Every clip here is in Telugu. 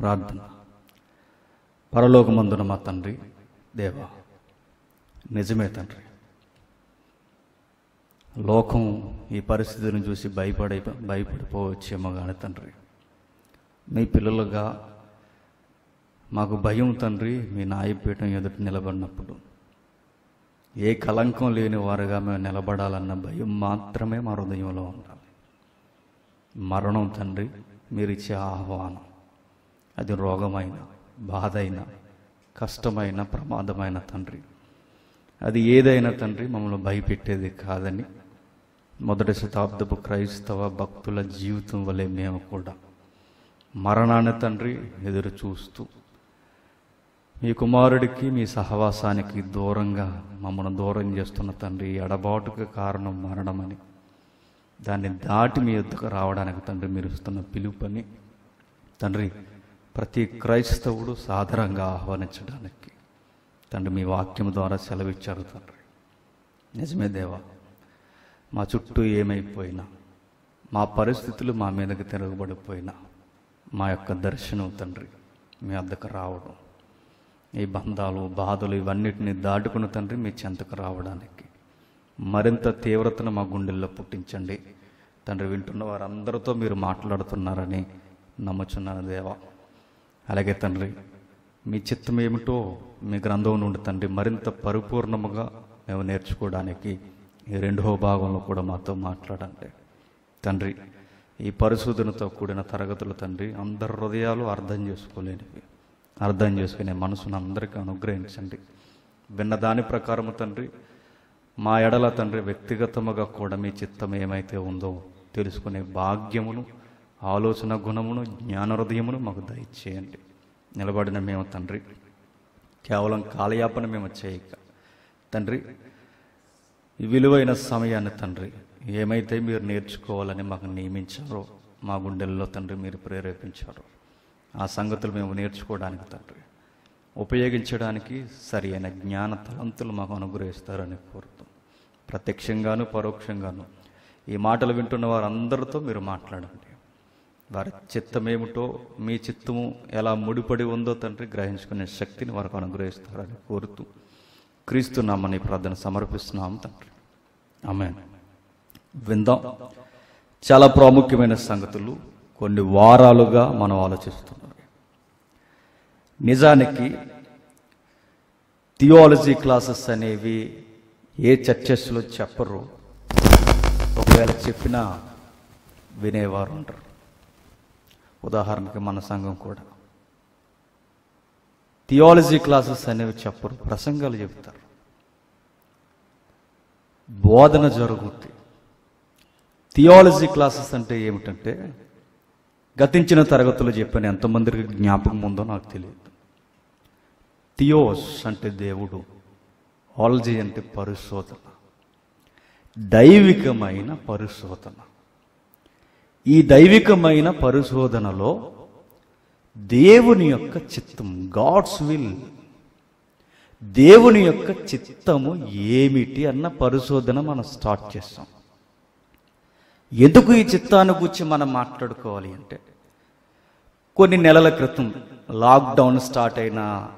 ప్రార్థన. పరలోకమందున మా తండ్రి దేవా నిజమే తండ్రి. లోకం ఈ పరిస్థితిని చూసి భయపడే భయపడిపోవచ్చేమో కానీ తండ్రి. మీ పిల్లలుగా మాకు భయం తండ్రి మీ నాయపీఠం ఎదుట నిలబడినప్పుడు. ఏ కలంకం లేని వారుగా మేము నిలబడాలన్న భయం మాత్రమే మా హృదయంలో ఉండాలి. మరణం తండ్రి మీరిచ్చే ఆహ్వానం. అది రోగమైన బాధ కష్టమైన ప్రమాదమైన తండ్రి. అది ఏదైనా తండ్రి మమ్మల్ని భయపెట్టేది కాదని మొదటి శతాబ్దపు క్రైస్తవ భక్తుల జీవితం వలె మేము కూడా మరణాన్ని తండ్రి ఎదురు చూస్తూ మీ కుమారుడికి మీ సహవాసానికి దూరంగా మమ్మల్ని దూరం చేస్తున్న తండ్రి ఎడబాటుకు కారణం మరణమని దాన్ని దాటి మీ యొద్దకు రావడానికి తండ్రి మీరు ఇస్తున్న పిలుపని తండ్రి ప్రతి క్రైస్తవుడు సాధారణంగా ఆహ్వానించడానికి తండ్రి మీ వాక్యం ద్వారా సెలవిచ్చారు తండ్రి. నిజమే దేవా మా చుట్టూ ఏమైపోయినా మా పరిస్థితులు మా మీదకి తిరగబడిపోయినా మా యొక్క దర్శనం తండ్రి మీ అద్దకు రావడం ఈ బంధాలు బాధలు ఇవన్నిటిని దాటుకున్న తండ్రి మీ చెంతకు రావడానికి మరింత తీవ్రతను మా గుండెల్లో పుట్టించండి. తండ్రి వింటున్న వారందరితో మీరు మాట్లాడుతున్నారని నమ్ముచున్నాను దేవా. అలాగే తండ్రి మీ చిత్తం ఏమిటో మీ గ్రంథం నుండి తండ్రి మరింత పరిపూర్ణముగా మేము నేర్చుకోవడానికి ఈ రెండవ భాగంలో కూడా మాతో మాట్లాడండి. తండ్రి ఈ పరిశోధనతో కూడిన తరగతులు తండ్రి అందరి హృదయాలు అర్థం చేసుకోలేనివి. అర్థం చేసుకునే మనసును అందరికీ అనుగ్రహించండి. విన్న దాని ప్రకారము తండ్రి మా ఎడల తండ్రి వ్యక్తిగతముగా కూడా మీ చిత్తం ఏమైతే ఉందో తెలుసుకునే భాగ్యమును ఆలోచన గుణమును జ్ఞాన హృదయమును మాకు దయచేయండి. నిలబడిన మేము తండ్రి. కేవలం కాలయాపన మేము చేయక. తండ్రి విలువైన సమయాన్ని తండ్రి ఏమైతే మీరు నేర్చుకోవాలని మాకు నియమించారో మా గుండెల్లో తండ్రి మీరు ప్రేరేపించారు. ఆ సంగతులు మేము నేర్చుకోవడానికి తండ్రి ఉపయోగించడానికి సరి అయిన జ్ఞాన తలంతులు మాకు అనుగ్రహిస్తారని కోరుతాం ప్రత్యక్షంగాను పరోక్షంగాను ఈ మాటలు వింటున్న వారందరితో మీరు మాట్లాడండి. వారి చిత్తమేమిటో మీ చిత్తము ఎలా ముడిపడి ఉందో తండ్రి గ్రహించుకునే శక్తిని వారికి అనుగ్రహిస్తారని కోరుతూ క్రీస్తు నామని ప్రార్థన సమర్పిస్తున్నాం తండ్రి. ఆమె విందాం. చాలా ప్రాముఖ్యమైన సంగతులు కొన్ని వారాలుగా మనం ఆలోచిస్తున్నాం. నిజానికి థియాలజీ క్లాసెస్ అనేవి ఏ చర్చెస్లో చెప్పరు. ఒకవేళ చెప్పినా వినేవారు ఉంటారు. ఉదాహరణకి మన సంఘం కూడా. థియాలజీ క్లాసెస్ అనేవి చెప్పరు ప్రసంగాలు చెబుతారు. బోధన జరుగుతుంది థియాలజీ క్లాసెస్ అంటే ఏమిటంటే గతించిన తరగతులు చెప్పిన ఎంతమందికి జ్ఞాపకం ఉందో నాకు తెలియదు. థియోస్ అంటే దేవుడు ఆలజీ అంటే పరిశోధన. దైవికమైన పరిశోధన. ఈ దైవికమైన పరిశోధనలో దేవుని యొక్క చిత్తం గాడ్స్ విల్ దేవుని యొక్క చిత్తము ఏమిటి అన్న పరిశోధన మనం స్టార్ట్ చేస్తాం. ఎందుకు ఈ చిత్తాన్ని గురించి మనం మాట్లాడుకోవాలి అంటే కొన్ని నెలల క్రితం లాక్డౌన్ స్టార్ట్ అయిన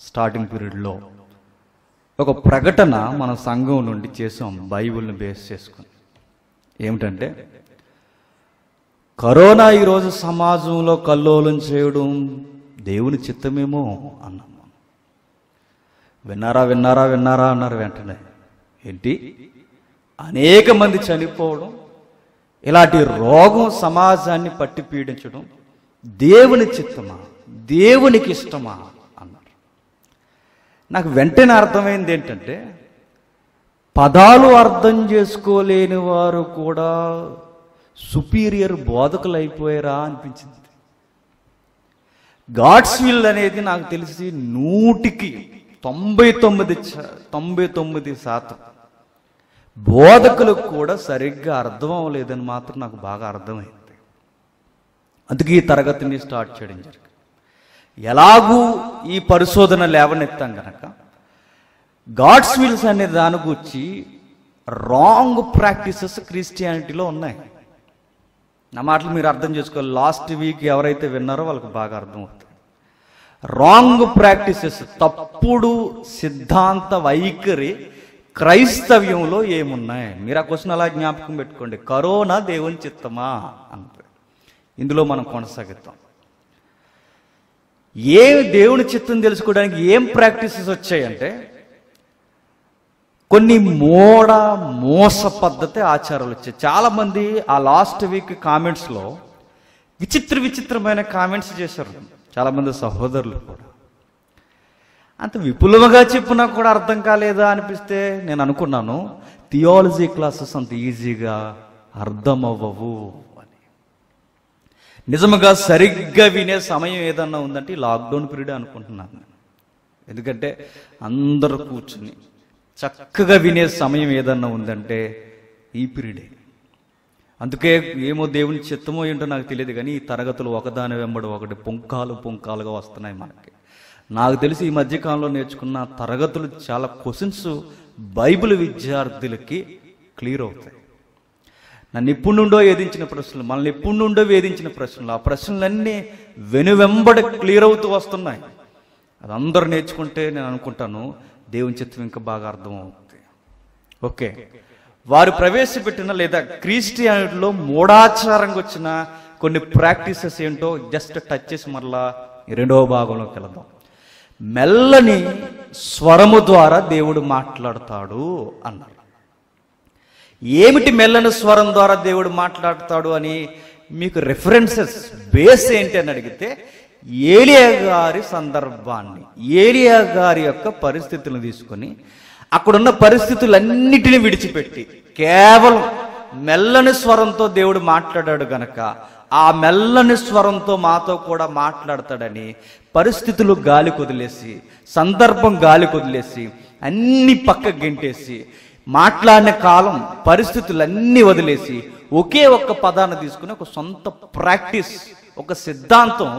స్టార్టింగ్ పీరియడ్లో ఒక ప్రకటన మన సంఘం నుండి చేసాం బైబిల్ని బేస్ చేసుకుని. ఏమిటంటే కరోనా ఈరోజు సమాజంలో కల్లోలం చేయడం దేవుని చిత్తమేమో అన్నాం. విన్నారా విన్నారా విన్నారా అన్నారు వెంటనే. ఏంటి? అనేక మంది చనిపోవడం ఇలాంటి రోగం సమాజాన్ని పట్టి పీడించడం దేవుని చిత్తమా? దేవునికి ఇష్టమా? అన్నారు. నాకు వెంటనే అర్థమైంది ఏంటంటే పదాలు అర్థం చేసుకోలేని వారు కూడా సుపీరియర్ బోధకులు అయిపోయారా అనిపించింది. గాడ్స్ విల్ అనేది నాకు తెలిసి నూటికి తొంభై తొమ్మిది చ- తొంభై తొమ్మిది శాతం. బోధకులకు కూడా సరిగ్గా అర్థం అవ్వలేదని మాత్రం నాకు బాగా అర్థమైంది. అందుకే ఈ తరగతిని స్టార్ట్ చేయడం జరిగింది. ఎలాగూ ఈ పరిశోధన లేవనెత్తాం కనుక గాడ్స్ విల్స్ అనే దాని గురించి రాంగ్ ప్రాక్టీసెస్ క్రిస్టియానిటీలో ఉన్నాయి. నా మాటలు మీరు అర్థం చేసుకోవాలి. లాస్ట్ వీక్ ఎవరైతే విన్నారో వాళ్ళకి బాగా అర్థమవుతుంది. రాంగ్ ప్రాక్టీసెస్ తప్పుడు సిద్ధాంత వైఖరి క్రైస్తవ్యంలో ఏమున్నాయి? మీరు ఆ క్వశ్చన్ అలా జ్ఞాపకం పెట్టుకోండి. కరోనా దేవుని చిత్తమా? అంటారు. ఇందులో మనం కొనసాగిద్దాం. ఏ దేవుని చిత్తం తెలుసుకోవడానికి ఏం ప్రాక్టీసెస్ వచ్చాయంటే కొన్ని మోడ మోస పద్ధతి ఆచారాలు వచ్చాయి. చాలామంది ఆ లాస్ట్ వీక్ కామెంట్స్లో విచిత్ర విచిత్రమైన కామెంట్స్ చేశారు. చాలామంది సహోదరులు కూడా. అంత విపులముగా చెప్పినా కూడా అర్థం కాలేదా అనిపిస్తే నేను అనుకున్నాను థియాలజీ క్లాసెస్ అంత ఈజీగా అర్థం అవ్వవు అని. నిజముగా సరిగ్గా వినే సమయం ఏదన్నా ఉందంటే లాక్డౌన్ పీరియడ్ అనుకుంటున్నాను నేను. ఎందుకంటే అందరూ కూర్చుని చక్కగా వినే సమయం ఏదన్నా ఉందంటే ఈ పీరియడే. అందుకే ఏమో దేవుని చిత్తమో ఏంటో నాకు తెలియదు కానీ ఈ తరగతులు ఒకదాని వెంబడి ఒకటి పుంకాలు పుంకాలుగా వస్తున్నాయి మనకి. నాకు తెలిసి ఈ మధ్యకాలంలో నేర్చుకున్న తరగతులు చాలా క్వశ్చన్స్ బైబిల్ విద్యార్థులకి క్లియర్ అవుతాయి. నన్ను ఎప్పుడు నుండో వేధించిన ప్రశ్నలు మనల్ని ఎప్పుడు నుండో వేధించిన ప్రశ్నలు ఆ ప్రశ్నలన్నీ వెనువెంబడి క్లియర్ అవుతూ వస్తున్నాయి. అది అందరూ నేర్చుకుంటే నేను అనుకుంటాను దేవుని చిత్తం ఇంకా బాగా అర్థమవుతుంది. ఓకే. వారు ప్రవేశపెట్టిన లేదా క్రిస్టియానిటీలో మూఢాచారంగా వచ్చిన కొన్ని ప్రాక్టీసెస్ ఏంటో జస్ట్ టచ్ చేసి మరలా రెండవ భాగంలోకి వెళదాం. మెల్లని స్వరము ద్వారా దేవుడు మాట్లాడతాడు అన్నారు. ఏమిటి మెల్లని స్వరం ద్వారా దేవుడు మాట్లాడతాడు అని మీకు రెఫరెన్సెస్ బేస్ ఏంటి అని అడిగితే ఏలియా గారి సందర్భాన్ని ఏలియా గారి యొక్క పరిస్థితులను తీసుకొని అక్కడున్న పరిస్థితులన్నిటిని విడిచిపెట్టి కేవలం మెల్లని స్వరంతో దేవుడు మాట్లాడాడు గనక ఆ మెల్లని స్వరంతో మాతో కూడా మాట్లాడతాడని పరిస్థితులు గాలి కుదిలేసి సందర్భం గాలి కుదిలేసి అన్ని పక్క గెంటేసి మాట్లాడిన కాలం పరిస్థితులన్నీ వదిలేసి ఒకే ఒక్క పదాన్ని తీసుకుని ఒక సొంత ప్రాక్టీస్ ఒక సిద్ధాంతం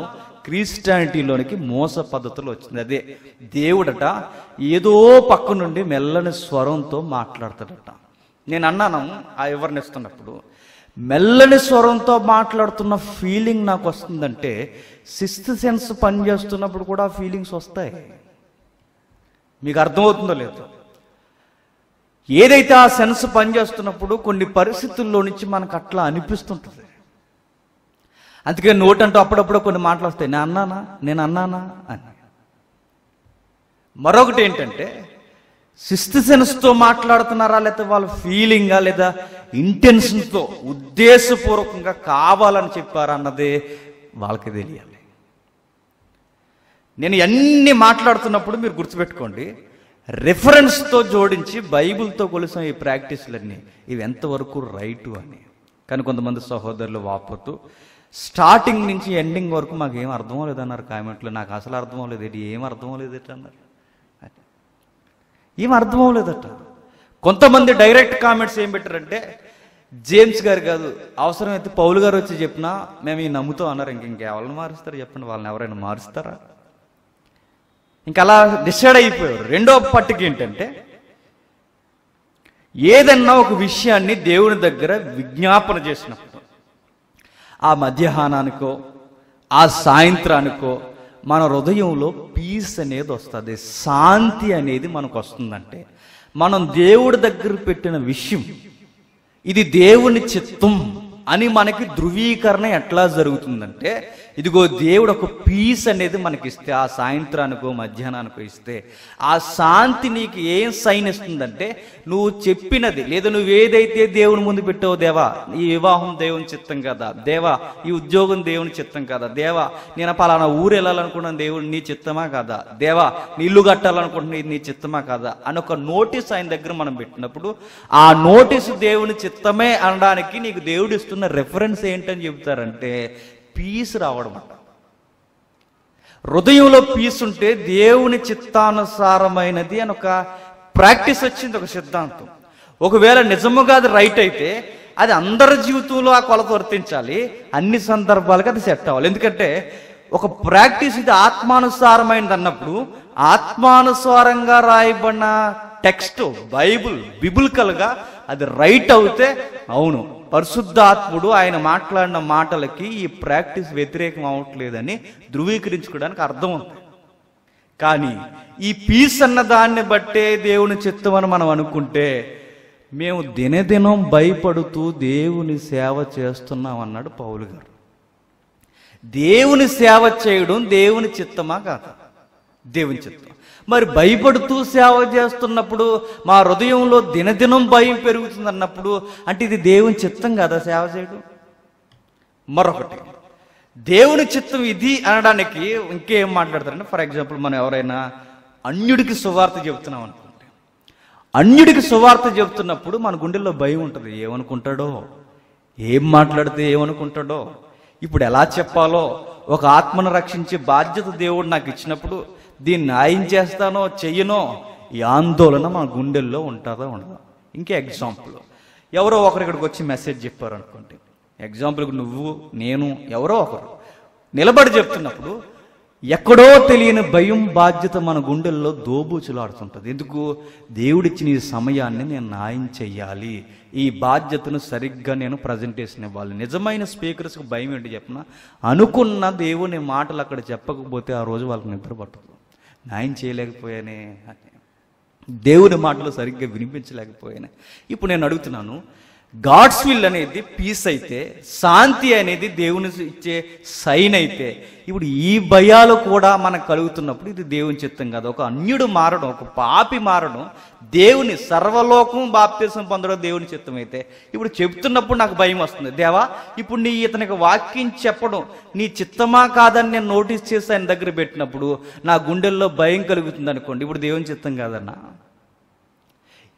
క్రిస్టియానిటీలోనికి మోస పద్ధతులు వచ్చింది. అదే దేవుడట ఏదో పక్క నుండి మెల్లని స్వరంతో మాట్లాడతాడట. నేను అన్నాను ఆ వివరణ ఇస్తున్నప్పుడు మెల్లని స్వరంతో మాట్లాడుతున్న ఫీలింగ్ నాకు వస్తుందంటే సిక్స్త్ సెన్స్ పనిచేస్తున్నప్పుడు కూడా ఫీలింగ్స్ వస్తాయి. మీకు అర్థమవుతుందో లేదో. ఏదైతే ఆ సెన్స్ పనిచేస్తున్నప్పుడు కొన్ని పరిస్థితుల్లో నుంచి మనకు అట్లా అనిపిస్తుంటుంది. అందుకే నోటంటూ అప్పుడప్పుడు కొన్ని మాటలు వస్తాయి నేను అన్నానా? నేను అన్నానా? అని. మరొకటి ఏంటంటే సిక్స్త్ సెన్స్తో మాట్లాడుతున్నారా లేదా వాళ్ళ ఫీలింగా లేదా ఇంటెన్షన్తో ఉద్దేశపూర్వకంగా కావాలని చెప్పారా అన్నదే వాళ్ళకి తెలియాలి. నేను ఎన్ని మాట్లాడుతున్నప్పుడు మీరు గుర్తుపెట్టుకోండి రెఫరెన్స్తో జోడించి బైబిల్తో కొలిసిన ఈ ప్రాక్టీస్లన్నీ. ఇవి ఎంతవరకు రైటు అని. కానీ కొంతమంది సహోదరులు వాపోతూ స్టార్టింగ్ నుంచి ఎండింగ్ వరకు మాకు ఏం అర్థం లేదన్నారు కామెంట్లో. నాకు అసలు అర్థం లేదు ఏంటి ఏం అర్థం లేదు అన్నారు. ఏం అర్థం లేదట కొంతమంది డైరెక్ట్ కామెంట్స్ ఏం పెట్టారంటే జేమ్స్ గారు కాదు అవసరమైతే పౌలు గారు వచ్చి చెప్పినా మేము ఈ నమ్ముతాం అన్నారు. ఇంక ఇంకెవరిని మారుస్తారు చెప్పండి వాళ్ళని ఎవరైనా మారుస్తారా? ఇంకా అలా డిసైడ్ అయిపోయారు. రెండో పట్టుక ఏంటంటే ఏదన్నా ఒక విషయాన్ని దేవుని దగ్గర విజ్ఞాపన చేసినప్పుడు ఆ మధ్యాహ్నానికో ఆ సాయంత్రానికో మన హృదయంలో పీస్ అనేది వస్తుంది. శాంతి అనేది మనకు వస్తుందంటే మనం దేవుడి దగ్గర పెట్టిన విషయం ఇది దేవుని చిత్తం అని మనకి ధృవీకరణ ఎట్లా జరుగుతుందంటే ఇదిగో దేవుడు ఒక పీస్ అనేది మనకి ఇస్తే ఆ సాయంత్రానికో మధ్యాహ్నానికో ఇస్తే ఆ శాంతి నీకు ఏం సైన్ ఇస్తుందంటే నువ్వు చెప్పినది లేదా నువ్వు ఏదైతే దేవుని ముందు పెట్టావు దేవా ఈ వివాహం దేవుని చిత్తం కదా? దేవా ఈ ఉద్యోగం దేవుని చిత్తం కదా? దేవా నేను పలానా ఊరు వెళ్ళాలనుకున్నాను దేవుడు నీ చిత్తమా కదా? దేవా నీ ఇల్లు కట్టాలనుకుంటున్నా నీ చిత్తమా కదా? అని ఒక నోటీస్ ఆయన దగ్గర మనం పెట్టినప్పుడు ఆ నోటీసు దేవుని చిత్తమే అనడానికి నీకు దేవుడు ఇస్తున్న రెఫరెన్స్ ఏంటని చెబుతారంటే పీస్ రావడం అంట. హృదయంలో పీస్ ఉంటే దేవుని చిత్తానుసారమైనది అని ఒక ప్రాక్టీస్ వచ్చింది ఒక సిద్ధాంతం. ఒకవేళ నిజముగా అది రైట్ అయితే అది అందరి జీవితంలో ఆ కొలత వర్తించాలి. అన్ని సందర్భాలకు అది సెట్ అవ్వాలి. ఎందుకంటే ఒక ప్రాక్టీస్ ఇది ఆత్మానుసారమైనది అన్నప్పుడు ఆత్మానుసారంగా రాయబడిన టెక్స్ట్ బైబుల్ బిబుల్కల్గా అది రైట్ అవుతే అవును. పరిశుద్ధాత్ముడు ఆయన మాట్లాడిన మాటలకి ఈ ప్రాక్టీస్ వ్యతిరేకం అవ్వట్లేదని ధృవీకరించుకోవడానికి అర్థం ఉంది. కానీ ఈ పీస్ అన్న దాన్ని బట్టే దేవుని చిత్తం అని మనం అనుకుంటే మేము దినదినం భయపడుతూ దేవుని సేవ చేస్తున్నాం అన్నాడు పౌలు గారు. దేవుని సేవ చేయడం దేవుని చిత్తమా కాదా? దేవుని చిత్తం. మరి భయపడుతూ సేవ చేస్తున్నప్పుడు మా హృదయంలో దినదినం భయం పెరుగుతుంది అన్నప్పుడు అంటే ఇది దేవుని చిత్తం కదా సేవ చేయడం? మరొకటి దేవుని చిత్తం ఇది అనడానికి ఇంకేం మాట్లాడతారంటే ఫర్ ఎగ్జాంపుల్ మనం ఎవరైనా అన్యుడికి సువార్త చెబుతున్నాం అనుకుంటే అన్యుడికి సువార్త చెబుతున్నప్పుడు మన గుండెల్లో భయం ఉంటుంది. ఏమనుకుంటాడో? ఏం మాట్లాడితే ఏమనుకుంటాడో? ఇప్పుడు ఎలా చెప్పాలో? ఒక ఆత్మను రక్షించే బాధ్యత దేవుడు నాకు ఇచ్చినప్పుడు దీన్ని న్యాయం చేస్తానో చెయ్యనో ఈ ఆందోళన మన గుండెల్లో ఉంటుందో ఉండదు? ఇంకే ఎగ్జాంపుల్ ఎవరో ఒకరు ఇక్కడికి వచ్చి మెసేజ్ చెప్పారు అనుకోండి. ఎగ్జాంపుల్కి నువ్వు నేను ఎవరో ఒకరు. నిలబడి చెప్తున్నప్పుడు ఎక్కడో తెలియని భయం బాధ్యత మన గుండెల్లో దోబూచులాడుతుంటుంది. ఎందుకు? దేవుడిచ్చిన ఈ సమయాన్ని నేను న్యాయం చెయ్యాలి. ఈ బాధ్యతను సరిగ్గా నేను ప్రజెంటేషన్ ఇవ్వాలి. నిజమైన స్పీకర్స్కి భయం ఏంటి చెప్పిన? అనుకున్న దేవుని మాటలు అక్కడ చెప్పకపోతే ఆ రోజు వాళ్ళకి నిద్ర పట్టదు. న్యాయం చేయలేకపోయానే. దేవుని మాటలు సరిగ్గా వినిపించలేకపోయాను. ఇప్పుడు నేను అడుగుతున్నాను గాడ్స్ విల్ అనేది పీస్ అయితే శాంతి అనేది దేవుని ఇచ్చే సైన్ అయితే ఇప్పుడు ఈ భయాలు కూడా మనకు కలుగుతున్నప్పుడు ఇది దేవుని చిత్తం కాదు. ఒక అన్యుడు మారడం ఒక పాపి మారడం దేవుని సర్వలోకం బాప్తీసం పొందడం దేవుని చిత్తం అయితే. ఇప్పుడు చెప్తున్నప్పుడు నాకు భయం వస్తుంది. దేవా ఇప్పుడు నీ ఇతనికి వాక్యం చెప్పడం నీ చిత్తమా కాదని నేను నోటీస్ చేసి ఆయన దగ్గర పెట్టినప్పుడు నా గుండెల్లో భయం కలుగుతుంది అనుకోండి. ఇప్పుడు దేవుని చిత్తం కాదన్నా.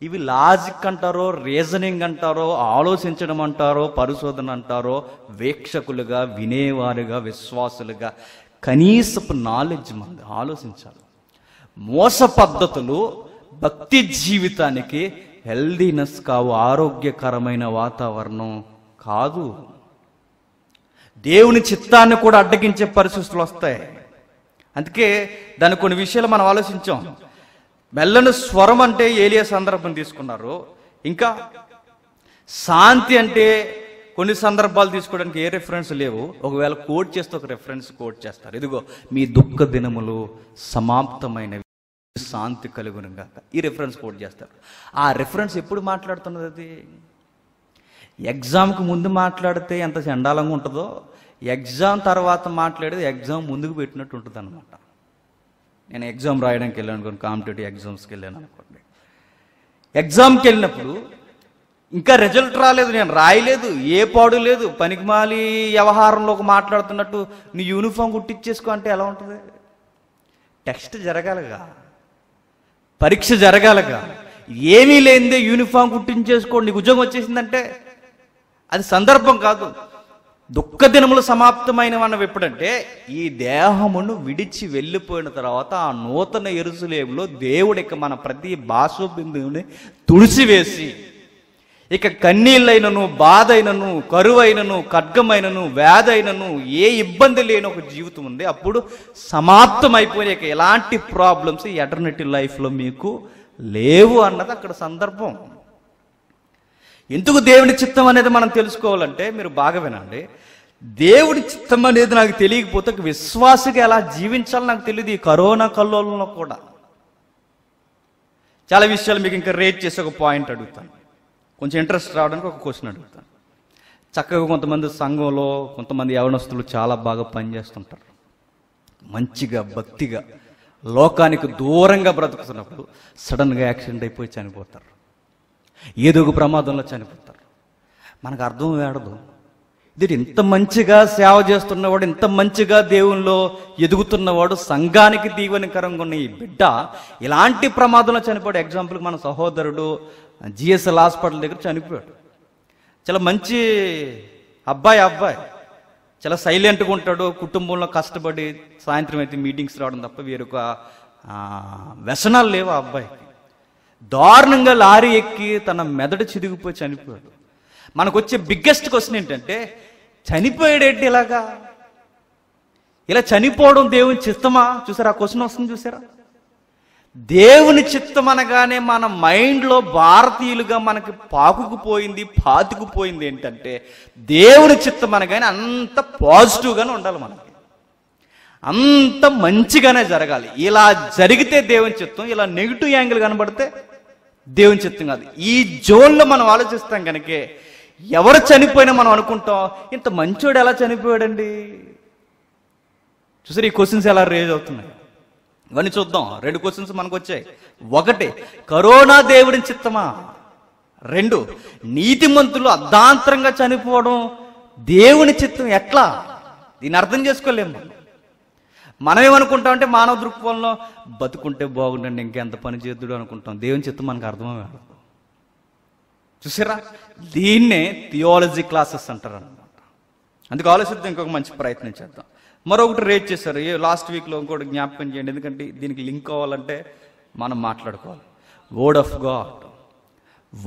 ఇవి లాజిక్ అంటారో రీజనింగ్ అంటారో ఆలోచించడం అంటారో పరిశోధన అంటారో వీక్షకులుగా వినేవారుగా విశ్వాసులుగా కనీసపు నాలెడ్జ్ మంది ఆలోచించాలి. మోస పద్ధతులు భక్తి జీవితానికి హెల్దీనెస్ కావు ఆరోగ్యకరమైన వాతావరణం కాదు. దేవుని చిత్తాన్ని కూడా అడ్డగించే పరిస్థితులు వస్తాయి. అందుకే దాని కొన్ని విషయాలు మనం ఆలోచించాం. మెల్లని స్వరం అంటే ఏలియా సందర్భం తీసుకున్నారు. ఇంకా శాంతి అంటే కొన్ని సందర్భాలు తీసుకోవడానికి ఏ రెఫరెన్స్ లేవు. ఒకవేళ కోట్ చేస్తే ఒక రెఫరెన్స్ కోట్ చేస్తారు. ఇదిగో మీ దుఃఖ దినములు సమాప్తమైనవి. శాంతి కలుగును కాక ఈ రెఫరెన్స్ కోట్ చేస్తారు. ఆ రెఫరెన్స్ ఎప్పుడు మాట్లాడుతున్నది అది? ఎగ్జామ్కి ముందు మాట్లాడితే ఎంత చండాలంగా ఉంటుందో ఎగ్జామ్ తర్వాత మాట్లాడేది ఎగ్జామ్ ముందుకు పెట్టినట్టు ఉంటుంది అనమాట నేను ఎగ్జామ్ రాయడానికి వెళ్ళాను అనుకోండి కాంపిటేటివ్ ఎగ్జామ్స్కి వెళ్ళాను అనుకోండి. ఎగ్జామ్కి వెళ్ళినప్పుడు ఇంకా రిజల్ట్ రాలేదు నేను రాయలేదు ఏ పాడు లేదు పనికిమాలి వ్యవహారంలోకి మాట్లాడుతున్నట్టు నీ యూనిఫామ్ కుట్టించేసుకో అంటే ఎలా ఉంటుంది? టెక్స్ట్ జరగాలిగా. పరీక్ష జరగాలిగా. ఏమీ లేనిదే యూనిఫామ్ కుట్టించేసుకోండి నీకు ఉద్యోగం వచ్చేసిందంటే అది సందర్భం కాదు. దుఃఖ దినములు సమాప్తమైనవన్నవి ఎప్పుడంటే ఈ దేహమును విడిచి వెళ్ళిపోయిన తర్వాత ఆ నూతన ఎరుసలేములో దేవుడికి మన ప్రతి బాసు బిందువుని తుడిచివేసి ఇక కన్నీళ్ళైనను బాధైనను కరువైనను ఖడ్గమైనను వ్యాధైనను ఏ ఇబ్బంది లేని ఒక జీవితం ఉంది. అప్పుడు సమాప్తం ఇక ఎలాంటి ప్రాబ్లమ్స్ ఎటర్నిటీ లైఫ్లో మీకు లేవు అన్నది అక్కడ సందర్భం. ఎందుకు దేవుని చిత్తం అనేది మనం తెలుసుకోవాలంటే మీరు బాగా వినండి. దేవుడి చిత్తం అనేది నాకు తెలియకపోతే ఒక విశ్వాసగా ఎలా జీవించాలో నాకు తెలియదు ఈ కరోనా కల్లోలంలో కూడా. చాలా విషయాలు మీకు ఇంకా రేట్ చేసి ఒక పాయింట్ అడుగుతాను. కొంచెం ఇంట్రెస్ట్ రావడానికి ఒక క్వశ్చన్ అడుగుతాను. చక్కగా కొంతమంది సంఘంలో కొంతమంది యవనస్తులు చాలా బాగా పనిచేస్తుంటారు. మంచిగా భక్తిగా లోకానికి దూరంగా బ్రతుకుతున్నప్పుడు సడన్గా యాక్సిడెంట్ అయిపోయి చనిపోతారు. ఏదో ఒక ప్రమాదంలో చనిపోతారు. మనకు అర్థం వేడదు ఇది ఇంత మంచిగా సేవ చేస్తున్నవాడు ఇంత మంచిగా దేవునిలో ఎదుగుతున్నవాడు సంఘానికి దీవెనకరంగా ఉన్న ఈ బిడ్డ ఇలాంటి ప్రమాదంలో చనిపోయాడు. ఎగ్జాంపుల్కి మన సహోదరుడు జిఎస్ఎల్ హాస్పిటల్ దగ్గర చనిపోయాడు. చాలా మంచి అబ్బాయి అబ్బాయి చాలా సైలెంట్గా ఉంటాడు. కుటుంబంలో కష్టపడి సాయంత్రం అయితే మీటింగ్స్ రావడం తప్ప వేరొక వ్యసనాలు లేవు ఆ అబ్బాయికి. దారుణంగా లారీ ఎక్కి తన మెదడు చిదిగిపోయి చనిపోయాడు. మనకు వచ్చే బిగ్గెస్ట్ క్వశ్చన్ ఏంటంటే చనిపోయాడేంటి ఇలాగా? ఇలా చనిపోవడం దేవుని చిత్తమా? చూసారా ఆ క్వశ్చన్ వస్తుంది చూసారా? దేవుని చిత్తం అనగానే మన మైండ్లో భారతీయులుగా మనకి పాకుకుపోయింది పాతుకుపోయింది ఏంటంటే దేవుని చిత్తం అనగానే అంత పాజిటివ్గానే ఉండాలి మనకి అంత మంచిగానే జరగాలి. ఇలా జరిగితే దేవుని చిత్తం ఇలా నెగిటివ్ యాంగిల్ కనబడితే దేవుని చిత్తం కాదు. ఈ జోన్లో మనం ఆలోచిస్తాం కనుకే ఎవరు చనిపోయినా మనం అనుకుంటాం ఇంత మంచోడు ఎలా చనిపోయాడండి? చూసారు ఈ క్వశ్చన్స్ ఎలా రేజ్ అవుతున్నాయి? ఇవన్నీ చూద్దాం. రెండు క్వశ్చన్స్ మనకు వచ్చాయి ఒకటి కరోనా దేవుడిని చిత్తమా? రెండు నీతిమంతులు అర్ధాంతరంగా చనిపోవడం దేవుని చిత్తం ఎట్లా? దీన్ని అర్థం చేసుకోలేము. మనం. ఏమనుకుంటాం అంటే మానవ దృక్పథంలో బతుకుంటే బాగుండండి ఇంకెంత పని చేద్దుడు అనుకుంటాం. దేవుని చిత్తం మనకు అర్థమే కాదు చూసారా? దీన్నే థియాలజీ క్లాసెస్ అంటారు అనమాట అందుకు ఆలోచిద్దాం ఇంకొక మంచి ప్రయత్నం చేద్దాం. మరొకటి రేట్ చేశారు. ఏ లాస్ట్ వీక్లో ఇంకోటి జ్ఞాపకం చేయండి. ఎందుకంటే దీనికి లింక్ అవ్వాలంటే మనం మాట్లాడుకోవాలి. వర్డ్ ఆఫ్ గాడ్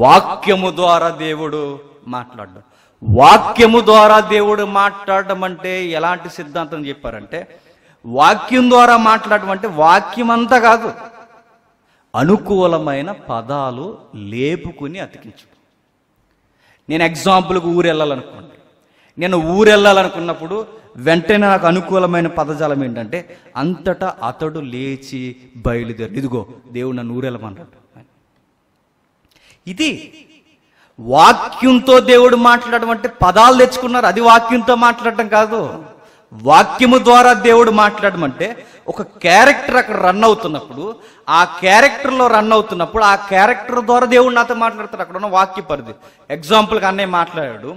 వాక్యము ద్వారా దేవుడు మాట్లాడడం. వాక్యము ద్వారా దేవుడు మాట్లాడడం అంటే ఎలాంటి సిద్ధాంతం చెప్పారంటే వాక్యం ద్వారా మాట్లాడటం అంటే వాక్యం అంతా కాదు. అనుకూలమైన పదాలు లేపుకుని అతికించు. నేను ఎగ్జాంపుల్కి ఊరు వెళ్ళాలనుకోండి నేను ఊరు వెళ్ళాలనుకున్నప్పుడు వెంటనే నాకు అనుకూలమైన పదజాలం ఏంటంటే అంతటా అతడు లేచి బయలుదేరి. ఇదిగో దేవుడు నన్ను ఊరు వెళ్ళమన్నాడు ఇది వాక్యంతో దేవుడు మాట్లాడడం అంటే పదాలు తెచ్చుకున్నారు. అది వాక్యంతో మాట్లాడటం కాదు. వాక్యము ద్వారా దేవుడు మాట్లాడమంటే అంటే ఒక క్యారెక్టర్ అక్కడ రన్ అవుతున్నప్పుడు ఆ క్యారెక్టర్లో రన్ అవుతున్నప్పుడు ఆ క్యారెక్టర్ ద్వారా దేవుడు నాతో మాట్లాడతాడు. అక్కడ ఉన్న వాక్య పరిధి. ఎగ్జాంపుల్గా అన్నయ్య మాట్లాడాడు.